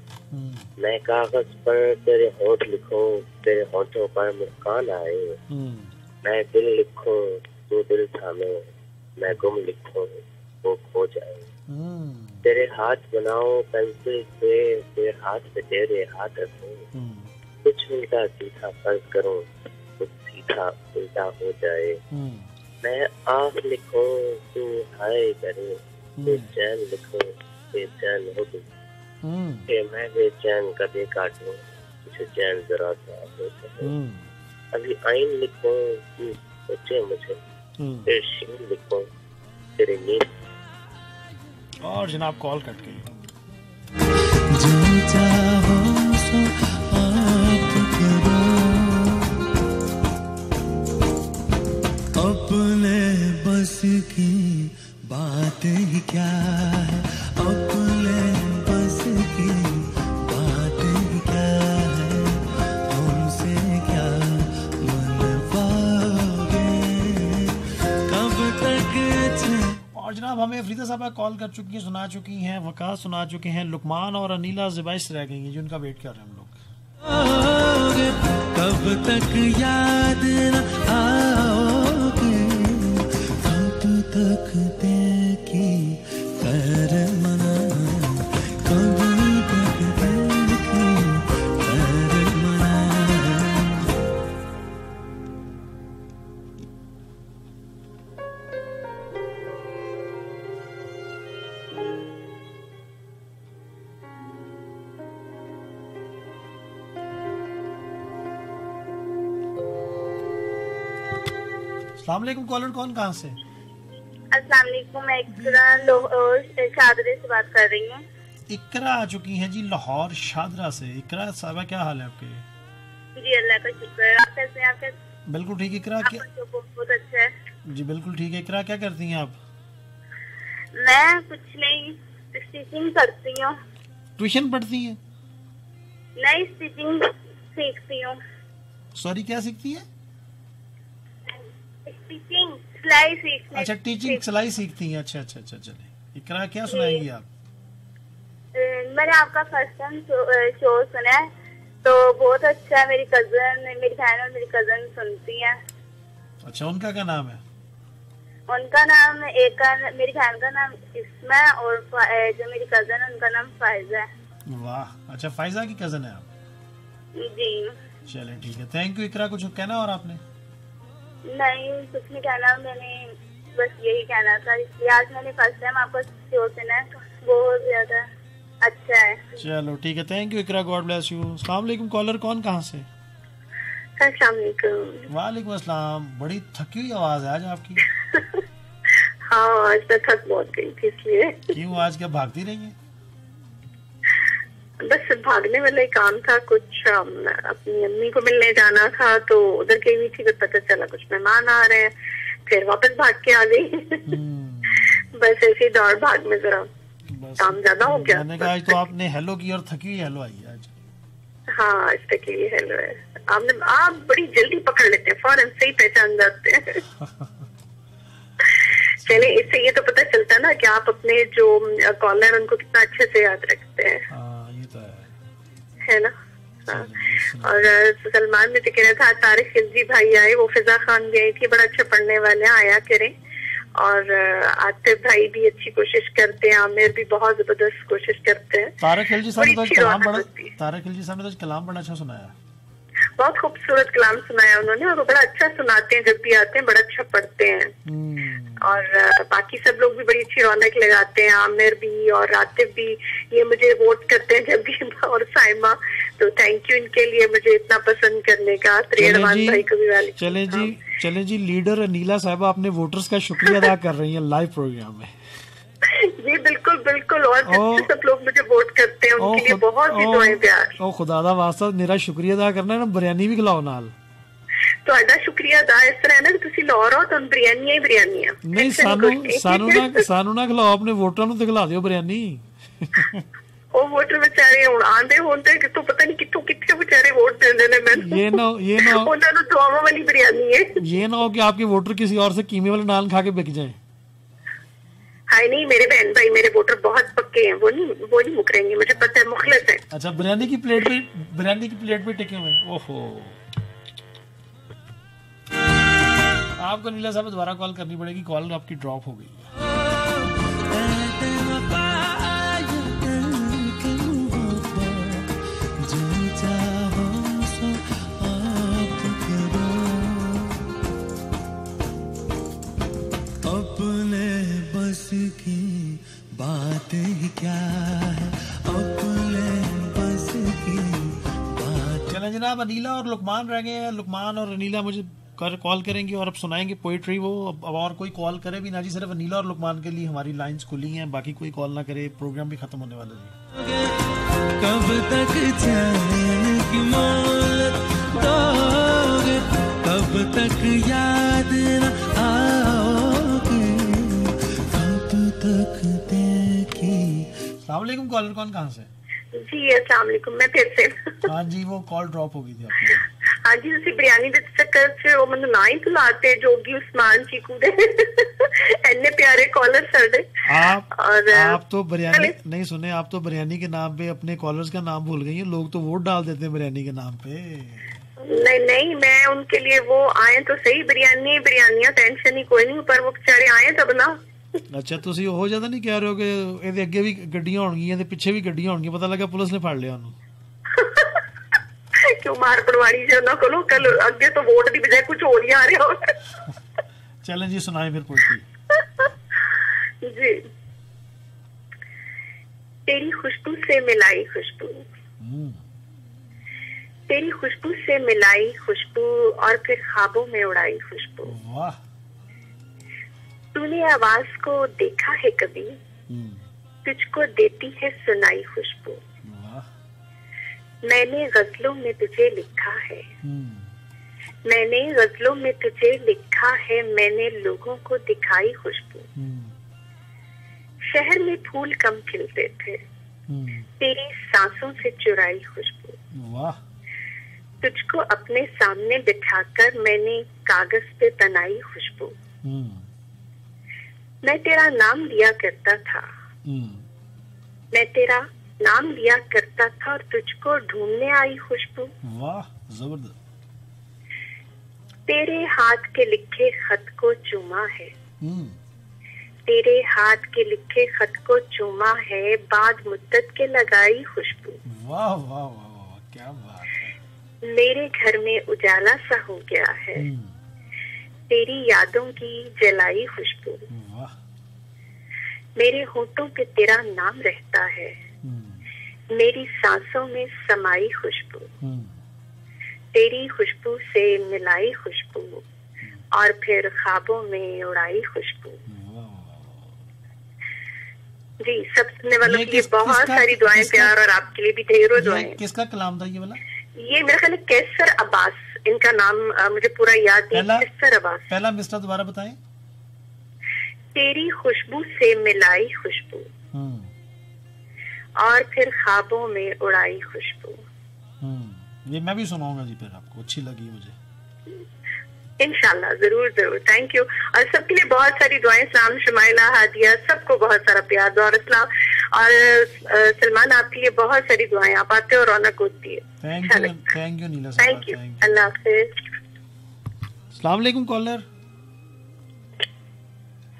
मैं कागज़ पर तेरे होठ लिखो, तेरे होठों पर मुस्कान आए। मैं दिल लिखूं, तू दिल थामे, मैं गुम लिखो वो खो जाए। तेरे हाथ बनाओ पेंसिल से तेरे हाथ पे तेरे हाथ रखो। कुछ उल्टा सीधा फ़र्ज़ करो, कुछ सीधा उल्टा हो जाए। मैं आँख लिखूं, तू हाय करे, तू चैन लिखूं बेचैन हो गई। कि मैं बेचैन कदे काटूं तुझे चैन जरा सा हो जाए अभी आइन लिखूं तू सोचे मुझे। फिर शीन लिखूं तेरे नींद। और जनाब कॉल कट गई। जो चाहो सो आप करो। अपने बस की बात ही क्या है? और जनाब, हमें फरीदा साहब कॉल कर चुकी हैं, सुना चुकी हैं, वकास सुना चुके हैं, लुकमान और अनिला जबाइश रह गई हैं जिनका वेट कर रहे हैं हम लोग। कब तक याद आओगे? कब तक देखी सलाम वालेकुम कॉलर कौन कहाँ से? अस्सलाम वालेकुम मैं इकरा शादरे से बात कर रही हूँ। इकरा आ चुकी हैं जी लाहौर शादरा से। इकरा साहबा क्या हाल है आपके? जी अल्लाह का शुक्र है। आप कैसे हैं आप कैसे बिल्कुल ठीक इकरा क्या बहुत अच्छा है। जी बिल्कुल ठीक है। इकरा क्या करती हैं आप? मैं कुछ नहीं स्टिचिंग करती हूँ। ट्यूशन पढ़ती हैं? नई स्टिचिंग सीखती हूँ। सॉरी क्या सीखती हैं? स्टिचिंग सिलाई सीखने अच्छा टीचिंग सिलाई सीखती हैं। अच्छा अच्छा अच्छा चले इकरा क्या सुनाएँगी आप? मैंने आपका फ़र्स्ट टाइम शो सुना है। तो बहुत अच्छा है मेरी कज़न मेरी बहन और मेरी कज़न सुनती हैं। अच्छा उनका क्या नाम है? उनका नाम एक का मेरी बहन का नाम इसमा और जो मेरी कज़न है उनका नाम फायजा है। वाह। अच्छा फाइजा की कज़न है आप? जी। चले ठीक है। थैंक यू इकरा कुछ कहना और आपने। नहीं कुछ नहीं कहना मैंने बस यही कहना था इसलिए आज मैंने फ़र्स्ट टाइम आपका शो सुना बहुत ज़्यादा अच्छा है। चलो ठीक है thank you Iqra God bless you अस्सलाम वालेकुम कॉलर कौन कहाँ से? वालेकुम अस्सलाम। बड़ी थकी हुई आवाज़ है आज आपकी। हाँ आज मैं थक बहुत गई थी इसलिए। क्यों आज क्या भागती रही है? बस भागने वाला ही काम था कुछ अपनी अम्मी को मिलने जाना था तो उधर गई हुई थी फिर पता चला कुछ मेहमान आ रहे हैं फिर वापस भाग के आ गई। बस ऐसे ही दौड़ भाग में जरा। काम ज़्यादा हो गया। मैंने कहा आज तो आपने हेलो की और थकी हुई हेलो आई आज। हाँ इस तक के लिए हेलो है। आपने आप बड़ी जल्दी पकड़ लेते हैं फ़ौरन से ही पहचान जाते हैं। चले इससे ये तो पता चलता है ना कि आप अपने जो कॉलर उनको कितना अच्छे से याद रखते हैं। है। है ना? हाँ। और सलमान ने तो कह रहा था तारिक खिलजी भाई आए वो फिजा खान भी आई थी बड़ा अच्छा पढ़ने वाले आया करें। और आतिफ भाई भी अच्छी कोशिश करते हैं आमिर भी बहुत ज़बरदस्त कोशिश करते हैं। तारक खिलजी साहब ने तो कलाम बड़ा तारक खिलजी साहब ने तो कलाम बड़ा अच्छा सुनाया। बहुत खूबसूरत कलाम सुनाया उन्होंने और वो बड़ा अच्छा सुनाते हैं जब भी आते हैं बड़ा अच्छा पढ़ते हैं। और बाकी सब लोग भी बड़ी अच्छी रौनक लगाते हैं आमिर भी और आतिफ भी ये मुझे वोट करते हैं जब भी और साइमा। तो थैंक यू इनके लिए मुझे इतना पसंद करने का भाई को भी वाले चले जी चले जी लीडर अनीला साहबा अपने वोटर्स का शुक्रिया अदा कर रही हैं लाइव प्रोग्राम में। जी बिल्कुल बिल्कुल और जितने सब लोग मुझे वोट करते हैं उनके लिए बहुत ही दुआएं प्यार ਉਹ ਖੁਦਾ ਦਾ ਵਾਸਤਾ ਮੇਰਾ ਸ਼ੁਕਰੀਆ ਅਦਾ ਕਰਨਾ ਨਾ ਬਿਰਿਆਨੀ ਵੀ ਖਿਲਾਓ ਨਾਲ ਤੁਹਾਡਾ ਸ਼ੁਕਰੀਆ ਅਦਾ ਇਸ ਤਰ੍ਹਾਂ ਹੈ ਨਾ ਕਿ ਤੁਸੀਂ ਲਾਹੌਰ ਹੋ ਤੁਹਾਨੂੰ ਬਿਰਿਆਨੀਆਂ ਹੀ ਬਿਰਿਆਨੀਆਂ ਨਹੀਂ ਸਾਨੂੰ ਸਾਨੂੰ ਨਾ ਸਾਨੂੰ ਨਾ ਖਿਲਾਓ ਆਪਣੇ ਵੋਟਰਾਂ ਨੂੰ ਤੇ ਖਿਲਾ ਦਿਓ ਬਿਰਿਆਨੀ ਉਹ ਵੋਟਰ ਵਿਚਾਰੇ ਹੁਣ ਆਂਦੇ ਹੋਣ ਤੇ ਕਿਤੋਂ ਪਤਾ ਨਹੀਂ ਕਿੱਥੋਂ ਕਿੱਥੇ ਵਿਚਾਰੇ ਵੋਟ ਦਿੰਦੇ ਨੇ ਮੈਨੂੰ ये ना ये ना ਉਹਨਾਂ ਨੂੰ ਦੁਆਵਾਂ ਵਾਲੀ ਬਿਰਿਆਨੀ ਹੈ ये ना हो कि आपके वोटर किसी और से कीमे वाले नान खा के बिक जाएं हाय नहीं, मेरे बहन भाई, मेरे वोटर बहुत पक्के हैं, वो नहीं वो नहीं मुकरेंगे, मुझे पता है, मुखलस है। अच्छा बिरयानी की प्लेट भी, बिरयानी की प्लेट भी टिके हुए ओहो। आपको नीला साहब दोबारा कॉल करनी पड़ेगी कॉल आपकी ड्रॉप हो गई। की बात ही क्या है? अपने बस की बात। चलें जनाब अनीला और लुकमान रह गए हैं। लुकमान और अनीला मुझे कर कॉल करेंगे और अब सुनाएँगे पोइट्री वो। अब और कोई कॉल करे भी ना जी सिर्फ़ अनीला और लुकमान के लिए हमारी लाइंस खुली हैं। बाकी कोई कॉल ना करे प्रोग्राम भी खत्म होने वाला है। कब तक की दोगे? कब तक याद न आओगे अस्सलाम कॉलर कौन कहाँ से? जी अस्सलाम मैं फिर से। हाँ जी वो कॉल ड्रॉप हो गई थी आपकी। हाँ जी उसी बिरयानी दे चक्कर से वो मतलब ना ही बुलाते जोगी उस्मान चीकू दे। इतने प्यारे कॉलर सर आप और आप तो बिरयानी नहीं सुने आप तो बिरयानी के नाम पे अपने कॉलर्स का नाम भूल गई हैं लोग तो वोट डाल देते हैं बिरयानी के नाम पे। नहीं नहीं मैं उनके लिए वो आए तो सही बिरयानी बिरयानियाँ टेंशन ही कोई नहीं पर वो बेचारे आए तब ना। ਅੱਛਾ ਤੁਸੀਂ ਉਹ ਜਿਆਦਾ ਨਹੀਂ ਕਹਿ ਰਹੇ ਹੋ ਕਿ ਇਹਦੇ ਅੱਗੇ ਵੀ ਗੱਡੀਆਂ ਹੋਣਗੀਆਂ ਤੇ ਪਿੱਛੇ ਵੀ ਗੱਡੀਆਂ ਹੋਣਗੀਆਂ ਪਤਾ ਲੱਗਾ ਪੁਲਿਸ ਨੇ ਫੜ ਲਿਆ ਉਹਨੂੰ क्यों मार पड़वाड़ी जो ना करो कल अगे तो वोट की बजाय कुछ और ही आ रहा हो चलें जी सुनाएं फिर पोइट्री जी तेरी खुशबू से मिलाई खुशबू तेरी खुशबू से मिलाई खुशबू और फिर ख्वाबों में उड़ाई खुशबू वाह तूने आवाज़ को देखा है कभी? तुझको देती है सुनाई खुशबू। मैंने गजलों में तुझे लिखा है। मैंने गजलों में तुझे लिखा है मैंने लोगों को दिखाई खुशबू। शहर में फूल कम खिलते थे। तेरी सांसों से चुराई खुशबू। तुझको अपने सामने बिठाकर मैंने कागज़ पे बनाई खुशबू। मैं तेरा नाम लिया करता था। मैं तेरा नाम लिया करता था और तुझको ढूँढने आई खुशबू। वाह ज़बरदस्त। तेरे हाथ के लिखे खत को चूमा है। हम्म। तेरे हाथ के लिखे खत को चूमा है बाद मुद्दत के लगाई खुशबू। वाह वाह वाह वाह वाह, क्या बात मेरे घर में उजाला सा हो गया है। तेरी यादों की जलाई खुशबू। मेरे होठों पे तेरा नाम रहता है। मेरी सांसों में समाई खुशबू। तेरी खुशबू से मिलाई खुशबू। और फिर ख्वाबों में उड़ाई खुशबू। जी सब सुनने वालों के लिए बहुत सारी दुआएँ प्यार और आपके लिए भी ढेरों दुआएँ। किसका कलाम था ये वाला? ये मेरा ख्याल कैसर अब्बास। इनका नाम अ, मुझे पूरा याद नहीं। पहला अब्बास पहला मिसरा दोबारा बताएँ। तेरी खुशबू से मिलाई खुशबू। हम्म। और फिर ख्वाबों में उड़ाई खुशबू। हम्म। ये मैं भी सुनाऊँगा जी फिर आपको। अच्छी लगी मुझे। इंशाल्लाह ज़रूर ज़रूर। थैंक यू और सबके लिए बहुत सारी दुआएँ। सलाम शमाइला हादिया। सबको बहुत सारा प्यार और इस्लाम और सलमान आपके लिए बहुत सारी दुआएँ। आप आते हो रौनक होती है। Thank you thank you Neela thank you Allah हाफिज अस्सलाम वालेकुम कॉलर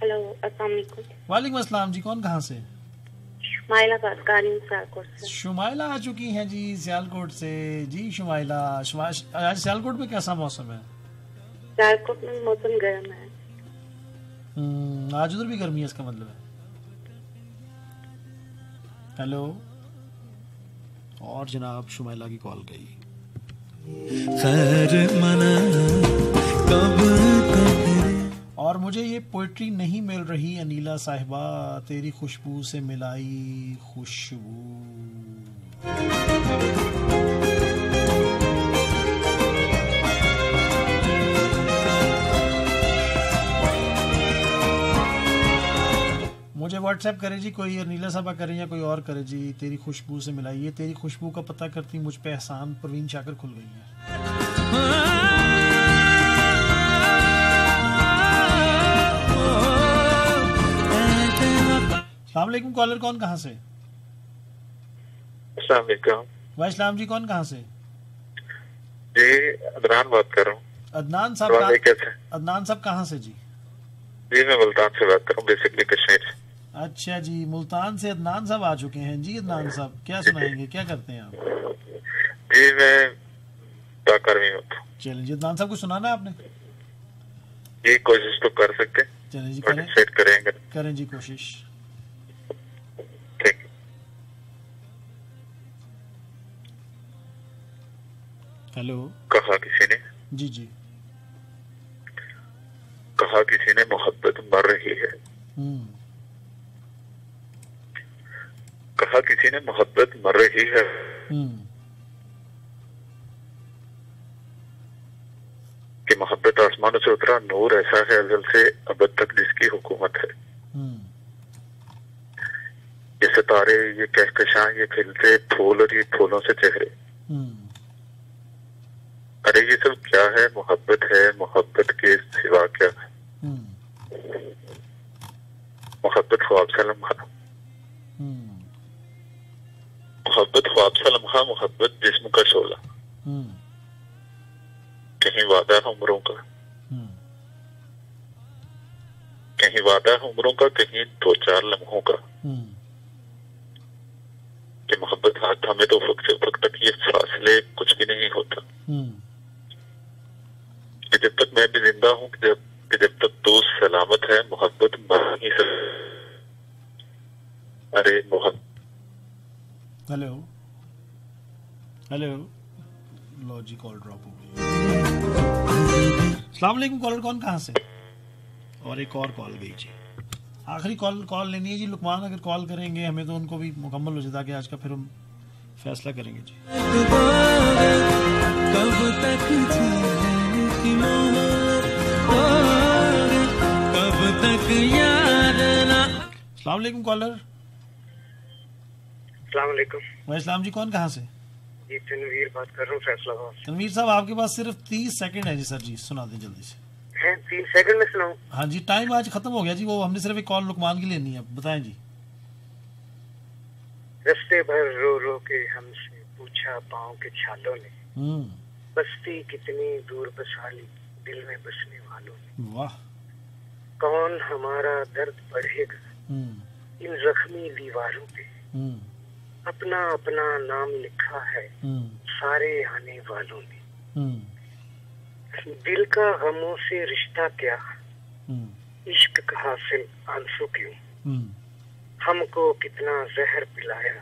हेलो अस्सलाम वालेकुम वालेकुम अस्सलाम जी कौन कहाँ से शुमाइला आ चुकी हैं जी सियालकोट से जी शुमाइला आज सियालकोट में कैसा मौसम है सियालकोट में मौसम गर्म है हम्म, आज उधर भी गर्मी है इसका मतलब है हेलो और जनाब शुमैला की कॉल गई। खैर मना कब तक और मुझे ये पोइट्री नहीं मिल रही अनीला साहिबा तेरी खुशबू से मिलाई खुशबू। मुझे व्हाट्सएप करे जी कोई अनीला साहबा करे या कोई और करे जी तेरी खुशबू से मिलाई ये तेरी खुशबू का पता करती मुझ पे एहसान परवीन शाकर खुल गई है। सलामकुम कॉलर कौन कहाँ से? वाह इस्लाम जी कौन कहाँ से? जी अदनान बात कर रहा हूँ। अदनान साहब कहाँ- अदनान साहब कहाँ से जी? जी मैं मुल्तान से बात कर रहा हूँ बेसिकली कश्मीर से। अच्छा जी मुल्तान से अदनान साहब आ चुके हैं। जी अदनान साहब क्या सुनाएँगे? क्या करते हैं आप? जी मैं हूँ। चलें जी अदनान साहब को सुनाना है आपने? जी कोशिश तो कर सकते चलें जी करें। करेंगे। करें जी कोशिश। हेलो। कहा किसी ने? जी जी। कहा किसी ने मोहब्बत मर रही है हम्म कहा किसी ने मोहब्बत मर रही है। हम्म। कि मोहब्बत आसमानों से उतरा नूर ऐसा है अजल से अब तक जिसकी हुकूमत है। ये सितारे ये कहकशां ये खिलते फूल और ये फूलों से चेहरे। अरे ये सब क्या है? मोहब्बत है मोहब्बत के सिवा क्या है? मोहब्बत ख्वाब सा लम्हा मोहब्बत ख्वाब सा लम्हा मोहब्बत जिस्म का शोला। कहीं वादा है उम्रों का? कहीं वादा है उम्रों का कहीं दो चार लम्हों का? कि मोहब्बत हाथ थामे तो उफक से उफक तक ये फासले कुछ भी नहीं होता। कि जब तक मैं भी ज़िंदा हूँ कि जब कि जब तक तू सलामत है मोहब्बत मर नहीं सकती अरे मोहब्बत हेलो हेलो लो जी कॉल ड्रॉप हो गई। सलाम वालेकुम कॉलर कौन कहाँ से? और एक और कॉल गई जी आखिरी कॉल कॉल लेनी है जी लुकमान अगर कॉल करेंगे हमें तो उनको भी मुकम्मल हो जाता कि आज का फिर हम फैसला करेंगे जी। कब तक? कब तक याद ना। सलाम वालेकुम कॉलर इस्लाम जी कौन कहाँ से? जी तनवीर बात कर रहा हूँ फैसलाबाद। तनवीर साहब आपके पास सिर्फ़ तीस सेकंड है जी सर जी सुना दें जल्दी से। तीन सेकंड में सुनाऊं? हाँ जी टाइम आज खत्म हो गया जी वो हमने सिर्फ़ एक कॉल लुकमान की लेनी है बताएँ जी। रस्ते भर रो रो के हमसे पूछा पाँव के छालों ने। हम्म। बस्ती कितनी दूर बसा ली दिल में बसने वालों ने। वाह। कौन हमारा दर्द बढ़ेगा? हम्म, इन जख्मी दीवारों पे। हम्म, अपना अपना नाम लिखा है। हम्म, सारे आने वालों ने। हम्म, दिल का गमों से रिश्ता क्या? हम्म, इश्क का हासिल आँसू क्यों? हमको कितना जहर पिलाया।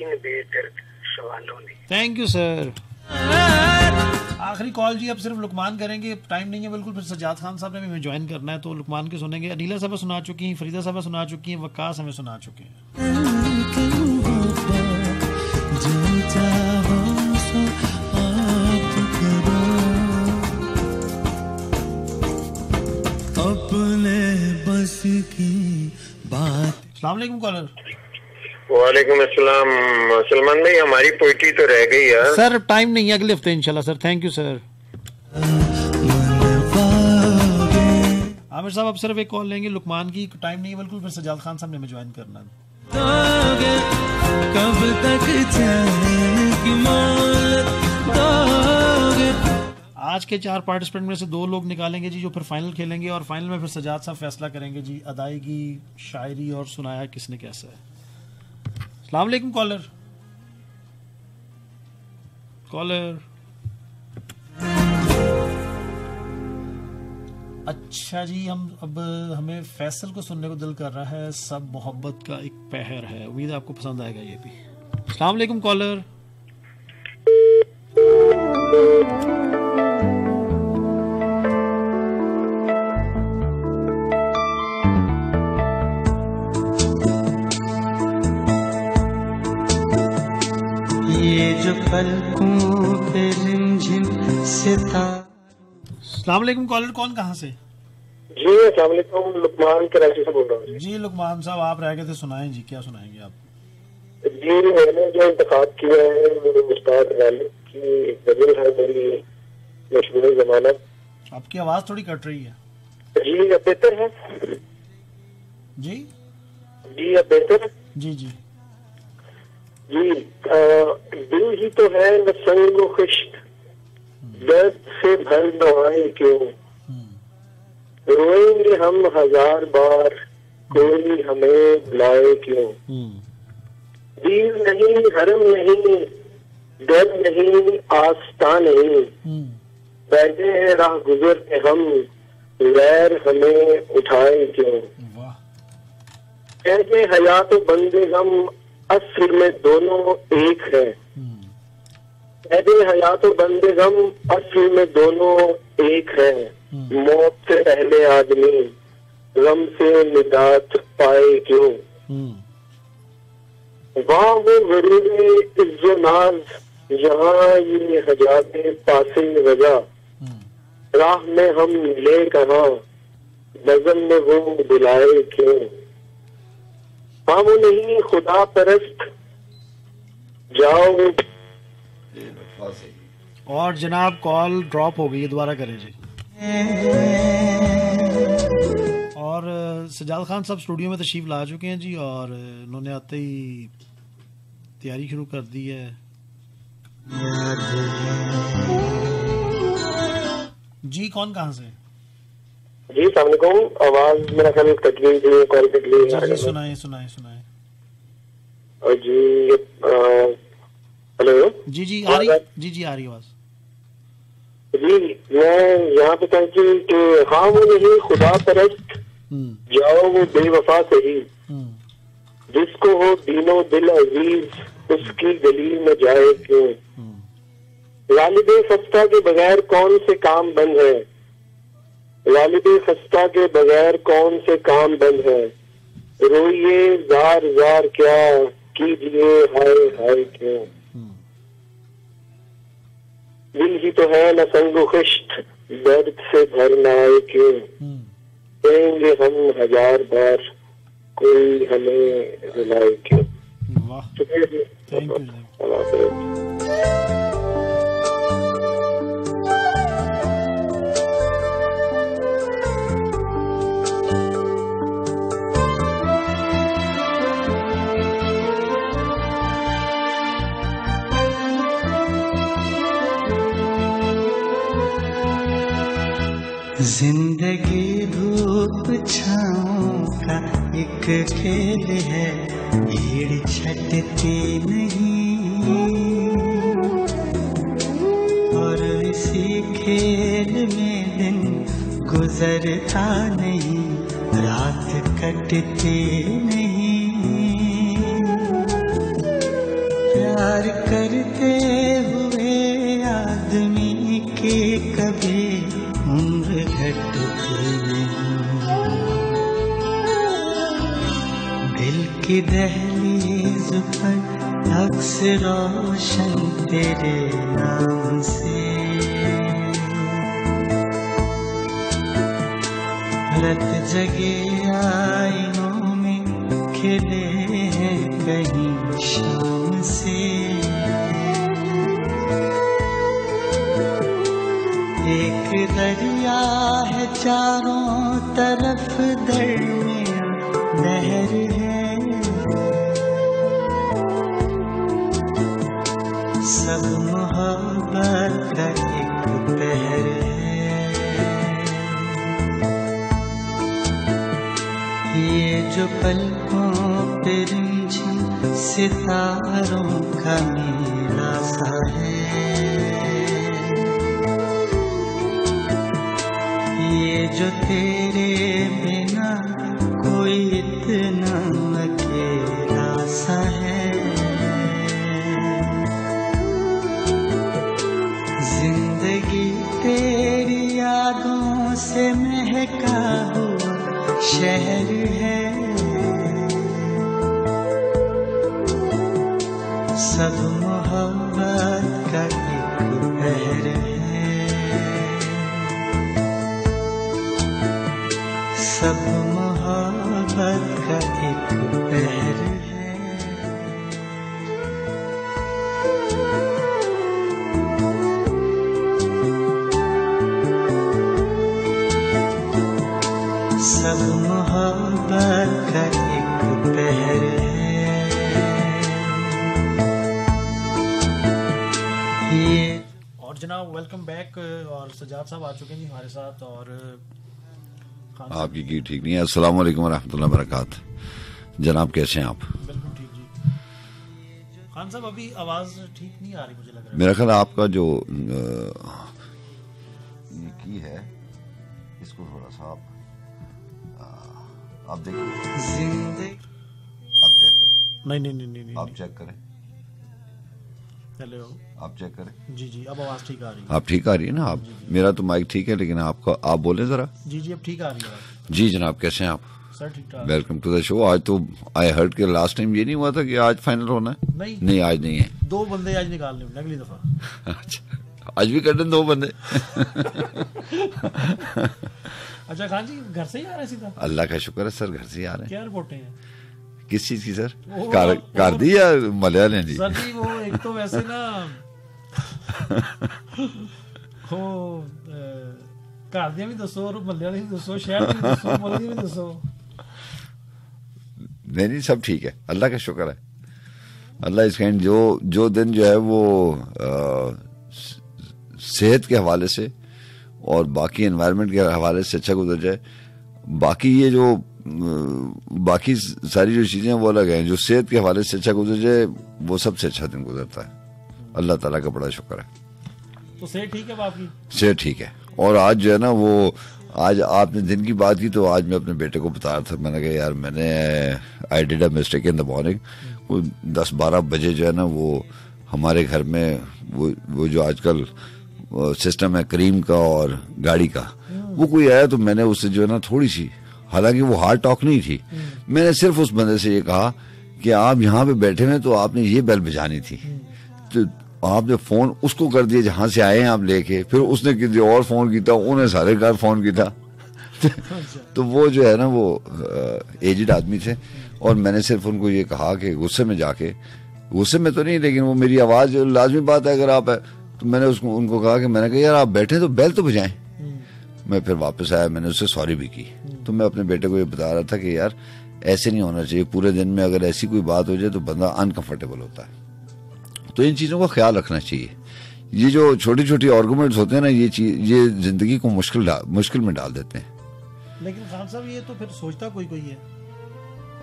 इन बेदर्द सवालों ने। थैंक यू सर आखिरी कॉल जी अब सिर्फ़ लुकमान करेंगे। टाइम नहीं है बिल्कुल फिर सजाद खान साहब ने भी हमें ज्वाइन करना है तो लुकमान के सुनेंगे। अनीला साहब सुना चुकी हैं फरीदा साहब सुना चुकी हैं वकास हमें सुना चुके हैं। की बात। सलाम कॉलर वालेकुम अस्सलाम। सलमान भाई हमारी पोइट्री तो रह गई है सर टाइम नहीं है अगले हफ़्ते इंशाल्लाह sir thank you sir Aamir साहब अब सिर्फ़ एक कॉल लेंगे। लुकमान की टाइम नहीं है बिल्कुल फिर सजाद खान साहब ने हमें ज्वाइन करना है। कब तक आज के चार पार्टिसिपेंट में से दो लोग निकालेंगे जी, जो फिर फाइनल खेलेंगे और फाइनल में फिर सजाद साहब फैसला करेंगे जी, अदायगी, शायरी और सुनाया किसने कैसा है। सलाम वालेकुम कॉलर कॉलर अच्छा जी, हम अब हमें फैसल को सुनने को दिल कर रहा है, सब मोहब्बत का एक पहर है। उम्मीद आपको पसंद आएगा ये भी। सलाम वालेकुम कॉलर जो पलकों पे रिमझिम सितारा। वालेकुम कॉलर कौन कहाँ से? जी अस्सलाम वालेकुम लुकमान कराची से बोल रहा हूँ। जी लुकमान साहब आप रह गए थे सुनाएँ जी क्या सुनाएँगे आप? जी मैंने जो इंतखाब किया है वो उस्ताद गालिब की गज़ल है मेरी मशहूर जमानत। आपकी आवाज़ थोड़ी कट रही है। जी अब बेहतर है? जी? जी अब बेहतर है? जी जी। जी आ, दिल ही तो है न संग व दर्द से भर नवाए क्यों? रोएँगे हम हज़ार बार कोई हमें बुलाए क्यों? दीर नहीं हरम नहीं डर नहीं आस्था नहीं। बैठे हैं राह गुजर के हम गैर हमें उठाए क्यों? कहते हयात बंदे गम असल में दोनों एक है। कहते हयात बंदे गम असल में दोनों एक है। मौत से पहले आदमी, गम से निजात पाए क्यों? वाह, वो गरीब इज्जो नाज यहाँ ये हजाते पासे वजह राह में हम मिले कहा? नजम में वो बुलाए क्यों? हाँ वो नहीं, खुदा परस्त, जाओ। वो और जनाब कॉल ड्रॉप हो गई है, दोबारा करें जी। और सजाद खान साहब स्टूडियो में तशरीफ़ ला चुके हैं जी, और उन्होंने आते ही तैयारी शुरू कर दी है। जी, कौन कहाँ से? जी सलामकुम आवाज़ मेरा ख्याल कट गई थी कॉल कट गई सुनाए सुनाए सुनाए जी हेलो। जी जी आ रही जी जी आ रही आवाज़। जी मैं यहाँ पे कहती कि हाँ वो नहीं खुदा परस्त जाओ वो बेवफा सही जिसको हो दीनो दिल अज़ीज़ उसकी गली में जाए क्यों? वालिद खस्ता के बगैर कौन से काम बंद है? वालिद खस्ता के बगैर कौन से काम बंद है? रोइए जार जार क्या कीजिए हाय हाय क्यों? दिल ही तो है न संगो खिश्त दर्द से भरना आए क्यों? कहेंगे हम हज़ार बार कोई हमें रुलाए क्यों? शुक्रिया थैंक यू ज़िंदगी धूप छाँव का एक खेल है भीड़ छटती नहीं। और इसी खेल में दिन गुजरता नहीं, रात कटती नहीं। प्यार करते हुए आदमी के कभी की दहलीज पर अक्स रोशन तेरे नाम से। रत जगे आईनों में खिले हैं कहीं शाम से। एक दरिया है चारों तरफ़ दरमिया नहर है जो पलकों पे रिमझिम सितारों का मेला। सजाद साहब आ चुके हैं जी हमारे साथ और आपकी की ठीक नहीं है। अस्सलाम वालेकुम रहमतुल्लाह बरकात जनाब कैसे हैं आप? बिल्कुल ठीक जी। खान साहब अभी आवाज़ ठीक नहीं आ रही मुझे लग रहा मेरा ख्याल आपका जो ये की है इसको थोड़ा सा आप आप देखिए आप चेक करें नहीं नहीं नहीं नहीं नहीं। आप चेक करें। आप चेक करें। जी जी अब आवाज़ ठीक आ रही है। आप ठीक आ रही है ना? आप मेरा तो माइक ठीक है लेकिन आपका आप बोले जरा। जी जी अब ठीक आ रही है जी जनाब कैसे हैं आप? वेलकम टू द शो आज तो आई हर्ड के लास्ट टाइम ये नहीं हुआ था कि आज फाइनल होना है? नहीं। नहीं आज नहीं है। दो बंदे आज निकालने अगली दफ़ा। अच्छा। आज भी कर दो बंदे? अच्छा खान जी घर से ही आ रहे सीधा? अल्लाह का शुक्र है सर घर से ही आ रहे हैं। क्या रिपोर्टें हैं? किस चीज़ की सर? कार, दी या मलयालम जी? सर जी वो एक तो वैसे ना भी दसो और मलयालम भी दसो शहर भी दसो मलयालम भी दसो। नहीं नहीं सब ठीक है। अल्लाह का शुक्र है। अल्लाह इस जो जो दिन जो है वो आ, सेहत के हवाले से और बाकी एनवायरनमेंट के हवाले से अच्छा गुजर जाए। बाकी ये जो बाकी सारी जो चीज़ें वो अलग हैं। जो सेहत के हवाले से अच्छा गुजर जाए वो सबसे अच्छा दिन गुजरता है। अल्लाह ताला का बड़ा शुक्र है। तो सेहत ठीक है आपकी सेहत ठीक है। और आज जो है ना वो आज आपने दिन की बात की तो आज मैं अपने बेटे को बता रहा था। मैंने कहा यार मैंने I did a mistake in the morning वो दस बारह बजे जो है ना वो हमारे घर में वो वो जो आजकल सिस्टम है करीम का और गाड़ी का। वो कोई आया तो मैंने उससे जो है ना थोड़ी सी हालाँकि वो हार्ड टॉक नहीं थी। मैंने सिर्फ़ उस बंदे से ये कहा कि आप यहाँ पे बैठे हैं तो आपने ये बेल बजानी थी। तो आपने फ़ोन उसको कर दिया जहाँ से आए हैं आप लेके फिर उसने किसी और फ़ोन किया उन्हें सारे घर फ़ोन किया तो वो जो है ना वो एजड आदमी थे। और मैंने सिर्फ़ उनको ये कहा कि गुस्से में जाके गुस्से में तो नहीं लेकिन वो मेरी आवाज़ लाजमी बात है अगर आप है। तो मैंने उसको उनको कहा कि मैंने कहा यार आप बैठे तो बेल तो बजाएँ। मैं फिर वापस आया मैंने उससे सॉरी भी की। तो मैं अपने बेटे को ये बता रहा था कि यार ऐसे नहीं होना चाहिए। पूरे दिन में अगर ऐसी कोई बात हो जाए तो बंदा अनकंफर्टेबल होता है। तो इन चीज़ों का ख्याल रखना चाहिए। ये जो छोटी छोटी आर्गूमेंट्स होते हैं ना ये चीज़ ये ज़िंदगी को मुश्किल मुश्किल में डाल देते हैं। लेकिन खान साहब ये तो फिर सोचता कोई कोई है?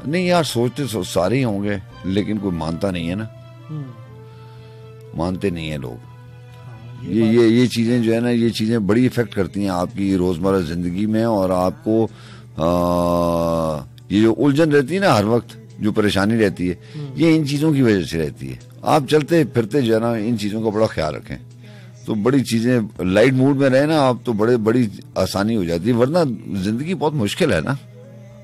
नहीं यार सोचते सो, सारे ही होंगे लेकिन कोई मानता नहीं है ना। हम्म, मानते नहीं है लोग। ये ये ये चीज़ें जो है ना ये चीज़ें बड़ी इफ़ेक्ट करती हैं आपकी रोज़मर्रा ज़िंदगी में और आपको आ, ये जो उलझन रहती है ना हर वक्त जो परेशानी रहती है ये इन चीज़ों की वजह से रहती है। आप चलते फिरते जो है ना इन चीज़ों का बड़ा ख्याल रखें। तो बड़ी चीज़ें लाइट मूड में रहे ना आप तो बड़े बड़ी आसानी हो जाती है वरना ज़िंदगी बहुत मुश्किल है ना।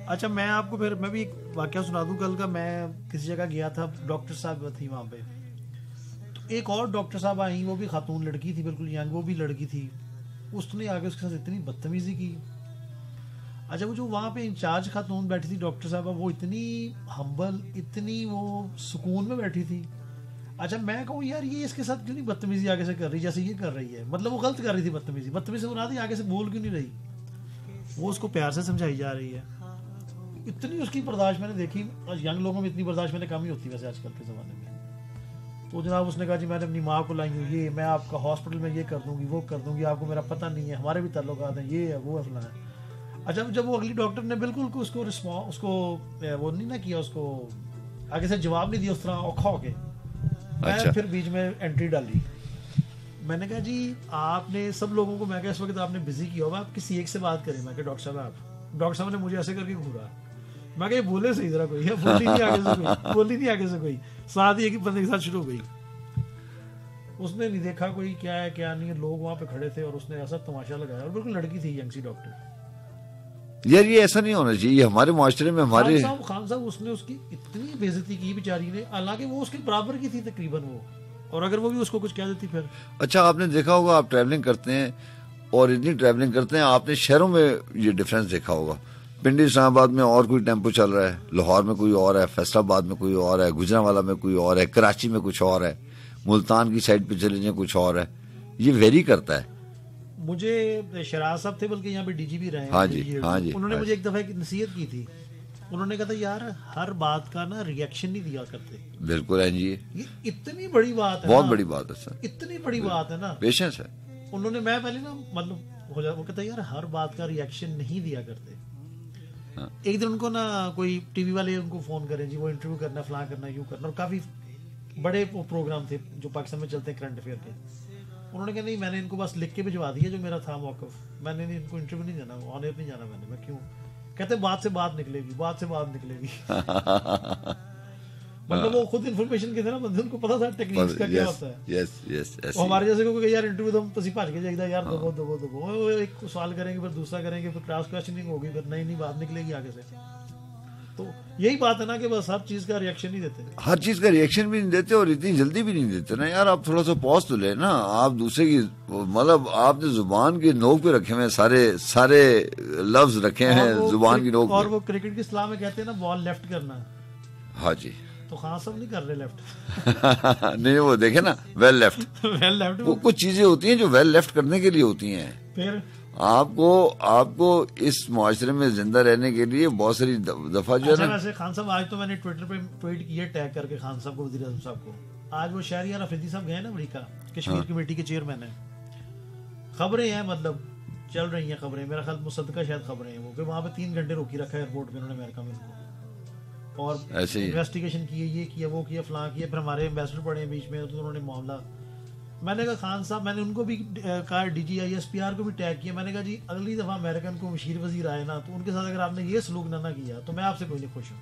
अच्छा मैं आपको फिर मैं भी एक वाक्य सुना दूँ कल का मैं किसी जगह गया था डॉक्टर साहब थी वहाँ पे। तो एक और डॉक्टर साहब आई, वो भी खातून लड़की थी, बिल्कुल यंग, वो भी लड़की थी। उसने आगे उसके साथ इतनी बदतमीजी की। अच्छा वो जो वहाँ पे इंचार्ज खातून बैठी थी, डॉक्टर साहब वो इतनी हम्बल इतनी वो सुकून में बैठी थी। अच्छा मैं कहूँ, यार, ये इसके साथ क्यों नहीं बदतमीजी आगे से कर रही, जैसे ये कर रही है? मतलब वो गलत कर रही थी बदतमीजी। बदतमीजी बना दी आगे से बोल क्यों नहीं रही? वो उसको प्यार से समझाई जा रही है। इतनी उसकी बर्दाश्त मैंने देखी यंग लोगों में इतनी बर्दाश्त मैंने कम ही होती वैसे आजकल के ज़माने में। तो जनाब उसने कहा जी मैंने अपनी माँ को लाई हूँ ये मैं आपका हॉस्पिटल में ये कर दूँगी वो कर दूँगी आपको मेरा पता नहीं है हमारे भी ताल्लुकात हैं ये है वो है फलाना है। अच्छा जब वो अगली डॉक्टर ने बिल्कुल को उसको उसको वो नहीं ना किया उसको आगे से जवाब नहीं दिया उस तरह औखा होके मैं अच्छा। फिर बीच में एंट्री डाली। मैंने कहा जी आपने सब लोगों को मैं कहा इस वक्त आपने बिज़ी किया होगा आप किसी एक से बात करें। मैं कहा डॉक्टर साहब आप डॉक्टर साहब ने मुझे ऐसे करके घूरा मैं कहा ये बोले सही जरा कोई बोली नहीं आगे से कोई बोली नहीं आगे से कोई। साथ ही एक ही बंदे के साथ शुरू हो गई। उसने नहीं देखा कोई क्या है क्या नहीं है। लोग वहाँ पे खड़े थे और उसने ऐसा तमाशा लगाया। और बिल्कुल लड़की थी यंग सी डॉक्टर। यार ये ऐसा नहीं होना चाहिए। हमारे माशरे में हमारे खान साहब खान साहब उसने उसकी इतनी बेजती की बेचारी ने। हालाँकि वो उसके बराबर की थी तकरीबन वो। और अगर वो भी उसको कुछ कह देती फिर। अच्छा आपने देखा होगा आप ट्रैवलिंग करते हैं और इतनी ट्रैवलिंग करते हैं आपने शहरों में ये डिफरेंस देखा होगा। पिंडी इस्लामाबाद में और कोई टेंपो चल रहा है? लाहौर में कोई और है फैसलाबाद में कोई और है गुजरावाला में कोई और है कराची में कुछ और है मुल्तान की साइड पे चले जाए कुछ और है। ये वेरी करता है। मुझे शराज साहब थे बल्कि यहाँ पे डीजीपी रहे हाँ। जी, हाँ जी, उन्होंने हाँ मुझे एक दफ़ा एक नसीहत की थी। उन्होंने कहा था यार हर बात का ना रिएक्शन नहीं दिया करते। बिल्कुल है जी ये इतनी बड़ी बात है बहुत बड़ी बात है सर। इतनी बड़ी बात है ना। पेशेंस है उन्होंने मैं पहले ना मतलब हो जा वो कहता यार हर बात का रिएक्शन नहीं दिया करते। हाँ। एक दिन उनको ना कोई टीवी वाले उनको फ़ोन करें जी वो इंटरव्यू करना फ्ला करना यू करना। और काफ़ी बड़े वो प्रोग्राम थे जो पाकिस्तान में चलते हैं करंट अफेयर के। उन्होंने कहा नहीं मैंने इनको बस लिख के भिजवा दिया जो मेरा था मौकफ मैंने नहीं इनको इंटरव्यू नहीं जाना ऑन एयर नहीं जाना मैंने। मैं क्यों? कहते बात से बात निकलेगी बात से बात निकलेगी। मतलब हाँ। वो खुद इन्फॉर्मेशन के थे ना उनको पता था टेक्निक्स का क्या होता है। हमारे जैसे यार इंटरव्यू तो हम पाँच के जाएगा यार दबो हाँ। दबो दबो। एक सवाल करेंगे फिर दूसरा करेंगे फिर क्रॉस क्वेश्चनिंग होगी फिर बात निकलेगी आगे से। तो यही बात है ना कि बस हर चीज़ का रिएक्शन ही देते। हर चीज़ का रिएक्शन भी नहीं देते और इतनी जल्दी भी नहीं देते ना। यार आप थोड़ा सा पॉज तो ले ना। आप दूसरे की मतलब आपने ज़ुबान के नोक पे रखे हुए सारे सारे लफ्ज रखे हैं ज़ुबान की नोक और वो क्रिकेट की सलाह में कहते हैं ना बॉल लेफ़्ट करना। हाँ जी। तो खान साहब नहीं कर रहे लेफ़्ट नहीं वो देखे ना वेल लेफ़्ट वेल लेफ़्ट वो कुछ चीज़ें होती हैं जो वेल लेफ़्ट करने के लिए होती हैं। फिर? आपको आपको इस मुआशरे में ज़िंदा रहने के लिए बहुत सारी दफ़ा जो अच्छा है ना वैसे खान साहब आज तो मैंने ट्विटर पे ट्वीट किया टैग करके खान साहब को वज़ीर आज़म साहब को। आज वो शहरियार अफरीदी साहब गए ना अमरीका कश्मीर हाँ। कमेटी के चेयरमैन है। खबरें हैं मतलब चल रही हैं खबरें। मेरा ख्याल मुसद्दका शायद खबरें हैं वो। कि वहाँ पे तीन घंटे रोकी रखा है एयरपोर्ट पे उन्होंने अमेरिका में उनको और ऐसे इन्वेस्टिगेशन की है ये किया वो किया फलां किया फिर हमारे एम्बेसडर पड़े हैं बीच में तो उन्होंने मामला। मैंने कहा खान साहब मैंने उनको भी कहा DG I S P R को भी टैग किया। मैंने कहा जी अगली दफ़ा अमेरिकन को मशीर वज़ीर आए ना तो उनके साथ अगर आपने ये सलूक ना ना किया तो मैं आपसे कोई नहीं खुश हूँ।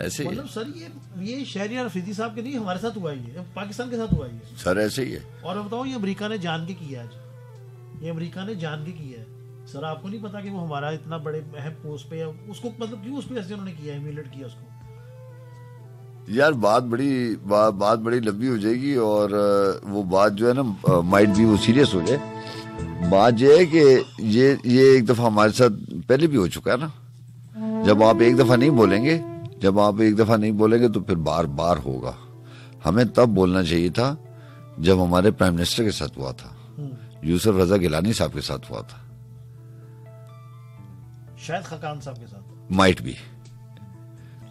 ऐसे मतलब सर ये ये शहरी अफरीदी साहब के नहीं हमारे साथ हुआ ही है पाकिस्तान के साथ हुआ ही है सर ऐसे ही है। और मैं बताऊँ ये अमेरिका ने जान के किया आज। ये अमेरिका ने जान के किया है। सर आपको नहीं पता कि वो हमारा इतना बड़े अहम पोस्ट पे है उसको मतलब क्यों उसको ऐसे उन्होंने किया है मिलट किया उसको? यार बात बड़ी बा, बात बड़ी लंबी हो जाएगी और वो बात जो है ना माइट भी वो सीरियस हो जाए। बात ये है कि ये ये एक दफ़ा हमारे साथ पहले भी हो चुका है ना। जब आप एक दफ़ा नहीं बोलेंगे जब आप एक दफ़ा नहीं बोलेंगे तो फिर बार बार होगा। हमें तब बोलना चाहिए था जब हमारे प्राइम मिनिस्टर के साथ हुआ था। यूसुफ रजा गिलानी साहब के साथ हुआ था। शायद खकान साहब के साथ। माइट भी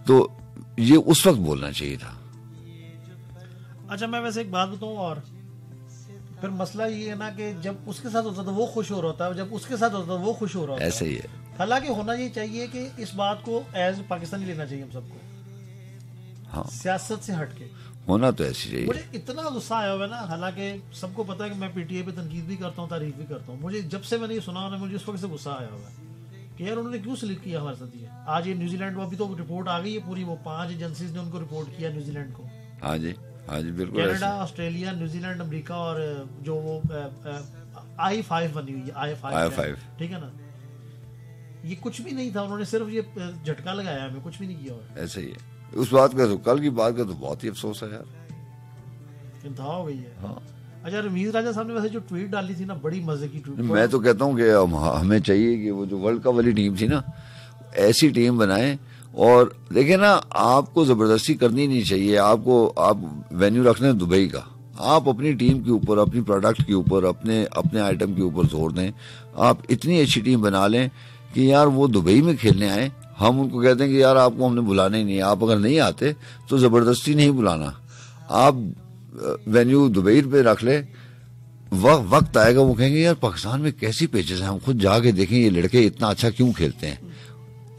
तो ये उस वक्त बोलना चाहिए था। अच्छा मैं वैसे एक बात बताऊँ और। फिर मसला ये है ना कि जब उसके साथ होता था वो खुश हो रहा था जब उसके साथ होता था वो खुश हो रहा था ऐसे ही है। हालाँकि होना ये चाहिए कि इस बात को एज पाकिस्तानी लेना चाहिए हम सबको। हाँ। सियासत से हटके होना तो ऐसे चाहिए। मुझे इतना गुस्सा आया हुआ है ना हालाँकि सबको पता है कि मैं पीटीए पे तनकीद भी करता हूँ तारीफ़ भी करता हूँ। मुझे जब से मैंने ये सुना ना मुझे उस वक्त से गुस्सा आया हुआ है। कि यार उन्होंने क्यों सिलेक्ट किया हमारे साथ ये? आज ये न्यूजीलैंड में अभी तो रिपोर्ट आ गई है पूरी वो पाँच एजेंसीज ने उनको रिपोर्ट किया न्यूजीलैंड को। हाँ जी हाँ जी बिल्कुल कनाडा ऑस्ट्रेलिया न्यूजीलैंड अमेरिका और जो वो आई फाइव बनी हुई है आई फाइव ठीक है ना? ये कुछ भी नहीं था उन्होंने सिर्फ़ ये झटका लगाया हमें कुछ भी नहीं किया ऐसे ही है। उस बात का तो कल की बात का तो बहुत ही अफसोस है यार। इंतहा हो गई है। हाँ। अच्छा रमीज राजा साहब ने वैसे जो ट्वीट डाली थी ना, बड़ी मज़े की ट्वीट मैं तो कहता हूँ कि हमें चाहिए कि वो जो वर्ल्ड कप वाली टीम थी ना, ऐसी टीम बनाए। और देखिए ना, आपको ज़बरदस्ती करनी नहीं चाहिए। आपको, आप वेन्यू रखना है दुबई का। आप अपनी टीम के ऊपर, अपनी प्रोडक्ट के ऊपर, अपने अपने आइटम के ऊपर ज़ोर दें। आप इतनी अच्छी टीम बना लें कि यार वो दुबई में खेलने आए। हम उनको कहते हैं कि यार आपको हमने बुलाना ही। नहीं आप अगर नहीं आते तो ज़बरदस्ती नहीं बुलाना। आप वेन्यू दुबई पे रख ले। वक्त वक्त आएगा वो कहेंगे यार पाकिस्तान में कैसी पेचेस हैं? हम खुद जाके देखें ये लड़के इतना अच्छा क्यों खेलते हैं?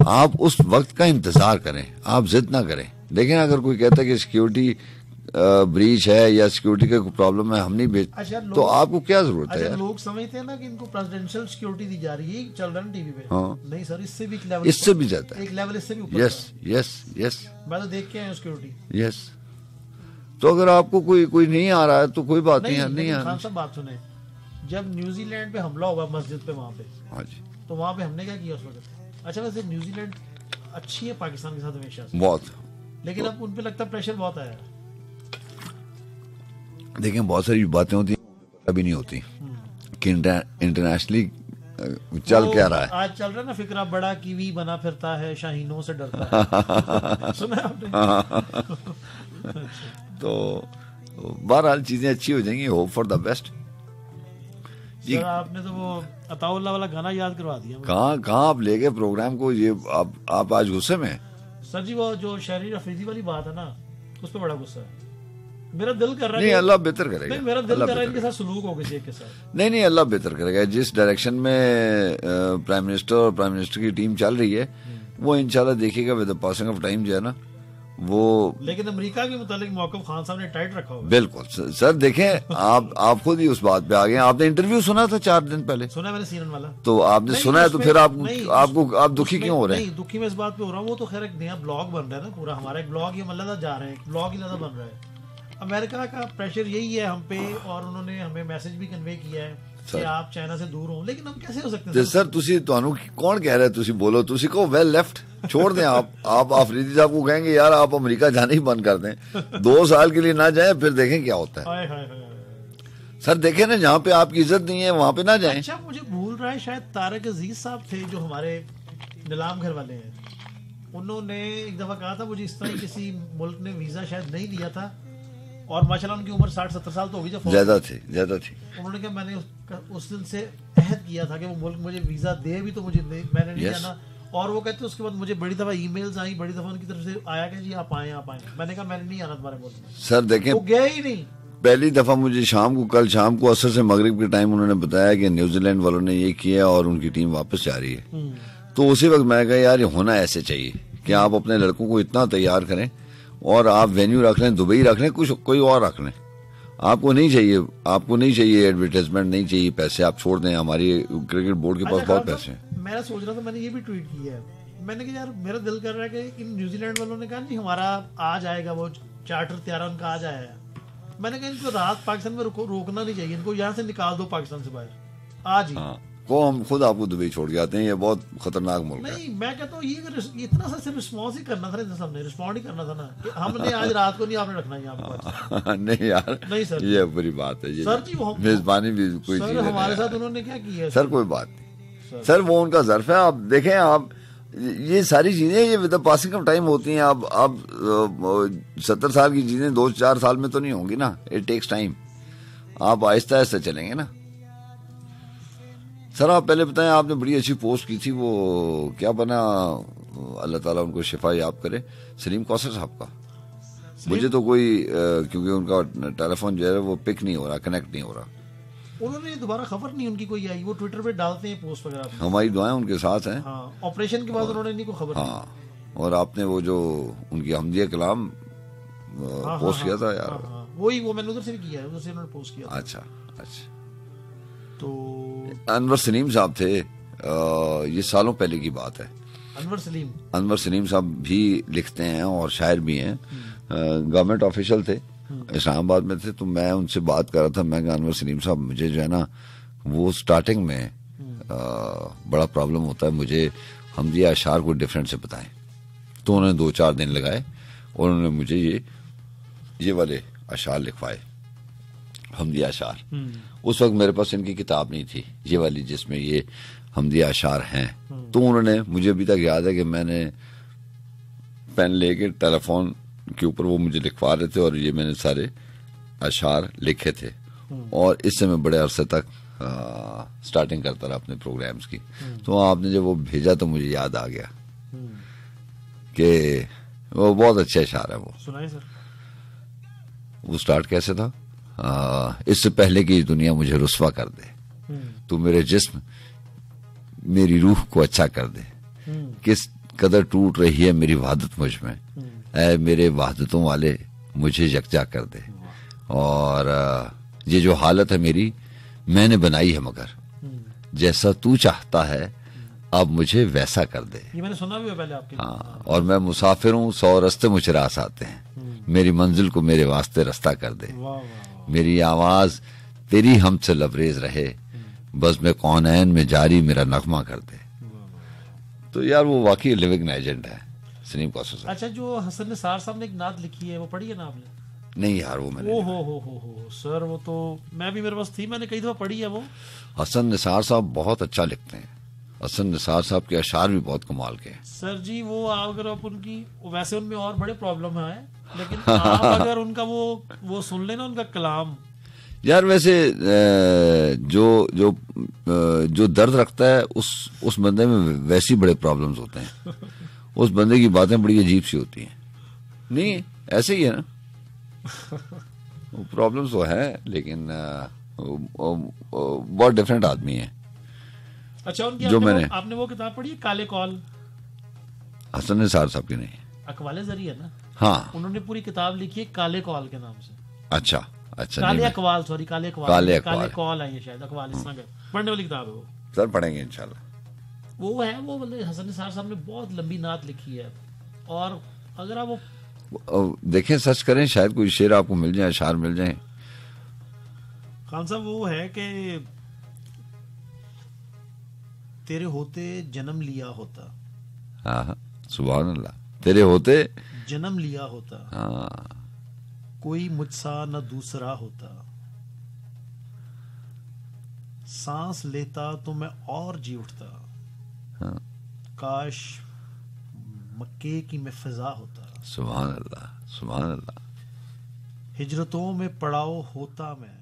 आप उस वक्त का इंतज़ार करें आप जिद ना करें। देखें अगर कोई कहता है कि सिक्योरिटी ब्रीच है या सिक्योरिटी का कोई प्रॉब्लम है हम नहीं भेज अच्छा, तो आपको क्या ज़रूरत अच्छा, है यार? लोग समझते हैं ना कि इनको प्रेसिडेंशियल सिक्योरिटी दी जा रही है चल रहा टीवी पे। हाँ। नहीं सर इससे भी एक लेवल इससे भी ज़्यादा एक लेवल इससे भी ऊपर यस यस यस मैं तो देख के आया सिक्योरिटी यस तो अगर आपको कोई कोई नहीं आ रहा है तो कोई बात नहीं, यार नहीं लेकिन आ खान रहा। बात सुने। जब न्यूजीलैंड पे हमला हुआ मस्जिद पे वहाँ पे हाँ जी। तो वहाँ पे हमने क्या किया उस वक्त? अच्छा वैसे न्यूजीलैंड अच्छी है पाकिस्तान के साथ हमेशा बहुत। लेकिन अब उन पे लगता प्रेशर बहुत आया। है देखें बहुत सारी बातें होती हैं कभी नहीं होती कि इंटरनेशनली चल क्या रहा है। आज चल रहा है ना फिक्रा बड़ा कीवी बना फिरता है शाहीनों से डरता है। सुना आपने? तो बहरहाल चीज़ें अच्छी हो जाएँगी होप फॉर द बेस्ट जी आपने तो वो अताउल्ला वाला गाना याद करवा दिया कहाँ कहाँ आप ले गए प्रोग्राम को? ये आप आप आज गुस्से में सर जी वो जो शहरी अफरीदी वाली बात है ना उस पर बड़ा गुस्सा है। मेरा दिल कर रहा है नहीं अल्लाह बेहतर करेगा। नहीं मेरा दिल कर रहा है इनके साथ सलूक हो किसी के साथ नहीं नहीं अल्लाह बेहतर करेगा। जिस डायरेक्शन में प्राइम मिनिस्टर और प्राइम मिनिस्टर की टीम चल रही है वो इंशाल्लाह देखिएगा with the passing of time जो है ना। वो लेकिन अमेरिका के मुतालिक मौकफ खान साहब ने टाइट रखा हुआ बिल्कुल। सर देखें आप आप खुद ही उस बात पे आ गए आपने इंटरव्यू सुना था चार दिन पहले? सुना मैंने सीरन वाला। तो आपने सुना है तो फिर आप आपको आप दुखी क्यों हो रहे हैं? नहीं दुखी मैं इस बात पे हो रहा हूँ वो तो खैर एक नया ब्लॉग बन रहा है ना पूरा हमारा एक ब्लॉग ये मल्लादा जा रहे हैं ब्लॉग ही लदा बन रहा है। अमेरिका का प्रेशर यही है हम पे और उन्होंने हमें मैसेज भी कन्वे किया है। कि सर। आप चाइना से दूर हो लेकिन हम कैसे हो सकते ਤੇ हैं ਸਰ ਤੁਸੀਂ ਤੁਹਾਨੂੰ कौन कह रहा है ਤੁਸੀਂ बोलो ਤੁਸੀਂ को वेल लेफ्ट छोड़ दें आप आप आफरीदी साहब को कहेंगे यार आप अमेरिका जाना ही बंद कर दें दो साल के लिए ना जाएं फिर देखें क्या होता है हाय हाय हाय सर देखें ना जहाँ पे आपकी इज्जत नहीं है वहां पे ना जाएं अच्छा मुझे भूल रहा है शायद तारक अजीज साहब थे जो हमारे नीलाम घर वाले हैं उन्होंने एक दफा कहा था मुझे इस तरह किसी मुल्क ने वीजा शायद नहीं दिया था और माशाल्लाह उनकी उम्र साठ सत्तर साल तो होगी जब ज़्यादा थी ज़्यादा थी। उन्होंने कहा मैंने उस दिन से अहद किया था कि वो मुल्क मुझे वीज़ा दे भी तो मुझे नहीं मैंने नहीं Yes. जाना। और वो कहते उसके बाद मुझे बड़ी दफ़ा ईमेल्स आई बड़ी दफ़ा उनकी तरफ़ से आया कि जी आप आए आप आए। मैंने कहा मैंने नहीं आना तुम्हारे मुल्क में। सर देखें वो गया ही नहीं। पहली दफ़ा मुझे शाम को कल शाम को असर से मगरिब के टाइम उन्होंने बताया कि न्यूजीलैंड वालों ने ये किया और उनकी टीम वापस जा रही है। तो उसी वक्त मैं कहा यार ये होना ऐसे चाहिए कि आप अपने लड़कों को इतना तैयार करें और आप वेन्यू रख लें दुबई रख लें कुछ कोई और रख लें। आपको नहीं चाहिए आपको नहीं चाहिए एडवर्टाइजमेंट नहीं चाहिए पैसे। आप छोड़ दें हमारी क्रिकेट बोर्ड के पास अच्छा, बहुत खान पैसे हैं। साहब, मैं सोच रहा था मैंने ये भी ट्वीट किया है। मैंने कहा यार मेरा दिल कर रहा है कि इन न्यूजीलैंड वालों ने कहा नहीं हमारा आज आएगा वो चार्टर तैयार उनका आया है मैंने कहा इनको रात पाकिस्तान में रोकना नहीं चाहिए इनको यहाँ से निकाल दो पाकिस्तान से बाहर। आज ही। हाँ को हम खुद आपको दुबई छोड़ के आते हैं ये बहुत खतरनाक मुल्क है। नहीं मैं कहता हूँ ये अगर ये इतना सा सिर्फ़ रिस्पॉन्स ही करना था ना सबने रिस्पॉन्ड ही करना था ना कि हमने आज रात को नहीं आपने रखना यहाँ पर। नहीं यार नहीं सर। ये बुरी बात है ये सर जी, वो- मेजबानी भी कोई सर हमारे साथ उन्होंने क्या किया सर कोई बात नहीं। सर। सर वो उनका जर्फ है आप देखें आप ये सारी चीज़ें ये विद पासिंग ऑफ़ टाइम होती हैं आप आप सत्तर साल की चीज़ें दो चार साल में तो नहीं होंगी ना इट टेक्स टाइम आप आहिस्ता आहिस्ता चलेंगे ना। सर आप पहले बताएँ आपने बड़ी अच्छी पोस्ट की थी वो क्या बना? अल्लाह ताला उनको शिफा याब करे। सलीम कौसर साहब का। मुझे तो कोई क्योंकि उनका टेलीफोन जो है वो पिक नहीं हो रहा कनेक्ट नहीं हो रहा। उन्होंने दोबारा खबर नहीं उनकी कोई आई वो ट्विटर पे डालते हैं पोस्ट वगैरह हमारी दुआएँ उनके साथ हैं। ऑपरेशन हाँ ऑपरेशन के बाद उन्होंने नहीं कोई खबर हाँ और आपने वो जो उनकी हमदिया कलाम हाँ, पोस्ट हाँ, किया था हाँ, यार। हाँ, हाँ, वही वो मैंने उधर से भी किया है उधर से उन्होंने पोस्ट किया अच्छा अच्छा। तो अनवर सलीम साहब थे अ, ये सालों पहले की बात है। अनवर सलीम? अनवर सलीम साहब भी लिखते हैं और शायर भी हैं। गवर्नमेंट ऑफिशियल थे इस्लामाबाद में थे तो मैं उनसे बात कर रहा था। मैं अनवर सलीम साहब मुझे जो है ना वो स्टार्टिंग में अ, बड़ा प्रॉब्लम होता है। मुझे हम ये अशार को डिफरेंट से बताएँ। तो उन्होंने दो चार दिन लगाए और उन्होंने मुझे ये ये वाले अशार लिखवाए हमदिया अशार उस वक्त मेरे पास इनकी किताब नहीं थी। ये वाली जिसमें ये हमदिया अशार हैं। तो उन्होंने मुझे अभी तक याद है कि मैंने पेन लेके टेलीफोन के ऊपर वो मुझे लिखवा रहे थे और ये मैंने सारे अशार लिखे थे। और इससे मैं बड़े अरसे तक आ, स्टार्टिंग करता रहा अपने प्रोग्राम्स की। तो आपने जब वो भेजा तो मुझे याद आ गया कि वो बहुत अच्छे अशार है वो। सुनाए सर वो स्टार्ट कैसे था? इससे पहले कि दुनिया मुझे रुसवा कर दे तू मेरे जिस्म मेरी रूह को अच्छा कर दे। किस कदर टूट रही है मेरी वहादत मुझमें? ऐ मेरे वहादतों वाले मुझे यकजा कर दे। और ये जो हालत है मेरी मैंने बनाई है मगर। जैसा तू चाहता है अब मुझे वैसा कर दे। ये मैंने सुना भी है पहले आपके हाँ और मैं मुसाफिर हूँ सौ रस्ते मुझे रास आते हैं। मेरी मंजिल को मेरे वास्ते रास्ता कर दे। वाह वाह। मेरी आवाज़ तेरी हमसे लबरेज रहे। बस मैं कौनैन में जारी मेरा नगमा कर दे। तो यार वो वाकई लिविंग एजेंट है सलीम कौसर साहब। अच्छा जो हसन निसार साहब ने एक नात लिखी है वो पढ़ी है ना आपने? नहीं यार वो मैंने ओ हो हो हो हो सर वो तो मैं भी मेरे पास थी मैंने कई दफ़ा पढ़ी है वो। हसन निसार साहब बहुत अच्छा लिखते हैं। हसन निसार साहब के अशार भी बहुत कमाल के हैं। सर जी वो अगर आप उनकी वैसे उनमें और बड़े प्रॉब्लम है। लेकिन आप अगर उनका वो वो सुन लेना उनका कलाम। यार वैसे जो जो जो दर्द रखता है उस उस बंदे में वैसे बड़े प्रॉब्लम्स होते हैं। उस बंदे की बातें बड़ी अजीब सी होती हैं। नहीं ऐसे ही है ना। प्रॉब्लम्स तो है लेकिन बहुत डिफरेंट आदमी है। अच्छा उनकी जो आपने, मैंने- वो, आपने वो किताब पढ़ी है काले कॉल? हसन निसार साहब की नहीं। अकवाले ज़रिए ना? हाँ। उन्होंने पूरी किताब लिखी है काले कॉल के नाम से। अच्छा अच्छा काले अकवाल सॉरी काले अकवाल। काले काले। कॉल है ये शायद अकवाल इस तरह पढ़ने वाली किताब है वो। सर पढ़ेंगे इंशाल्लाह। वो है वो मतलब हसन निसार साहब ने बहुत लंबी नात लिखी है। और अगर आप वो देखें सर्च करें शायद कोई शेर आपको मिल जाए अशार मिल जाए। खान साहब वो है कि तेरे होते जन्म लिया होता। हाँ हाँ सुबह अल्लाह तेरे होते जन्म लिया होता। हाँ। कोई मुझसा न दूसरा होता। सांस लेता तो मैं और जी उठता। हाँ। काश मक्के की मैं फिजा होता। सुबह अल्लाह सुबह अल्लाह। हिजरतों में पड़ाव होता मैं।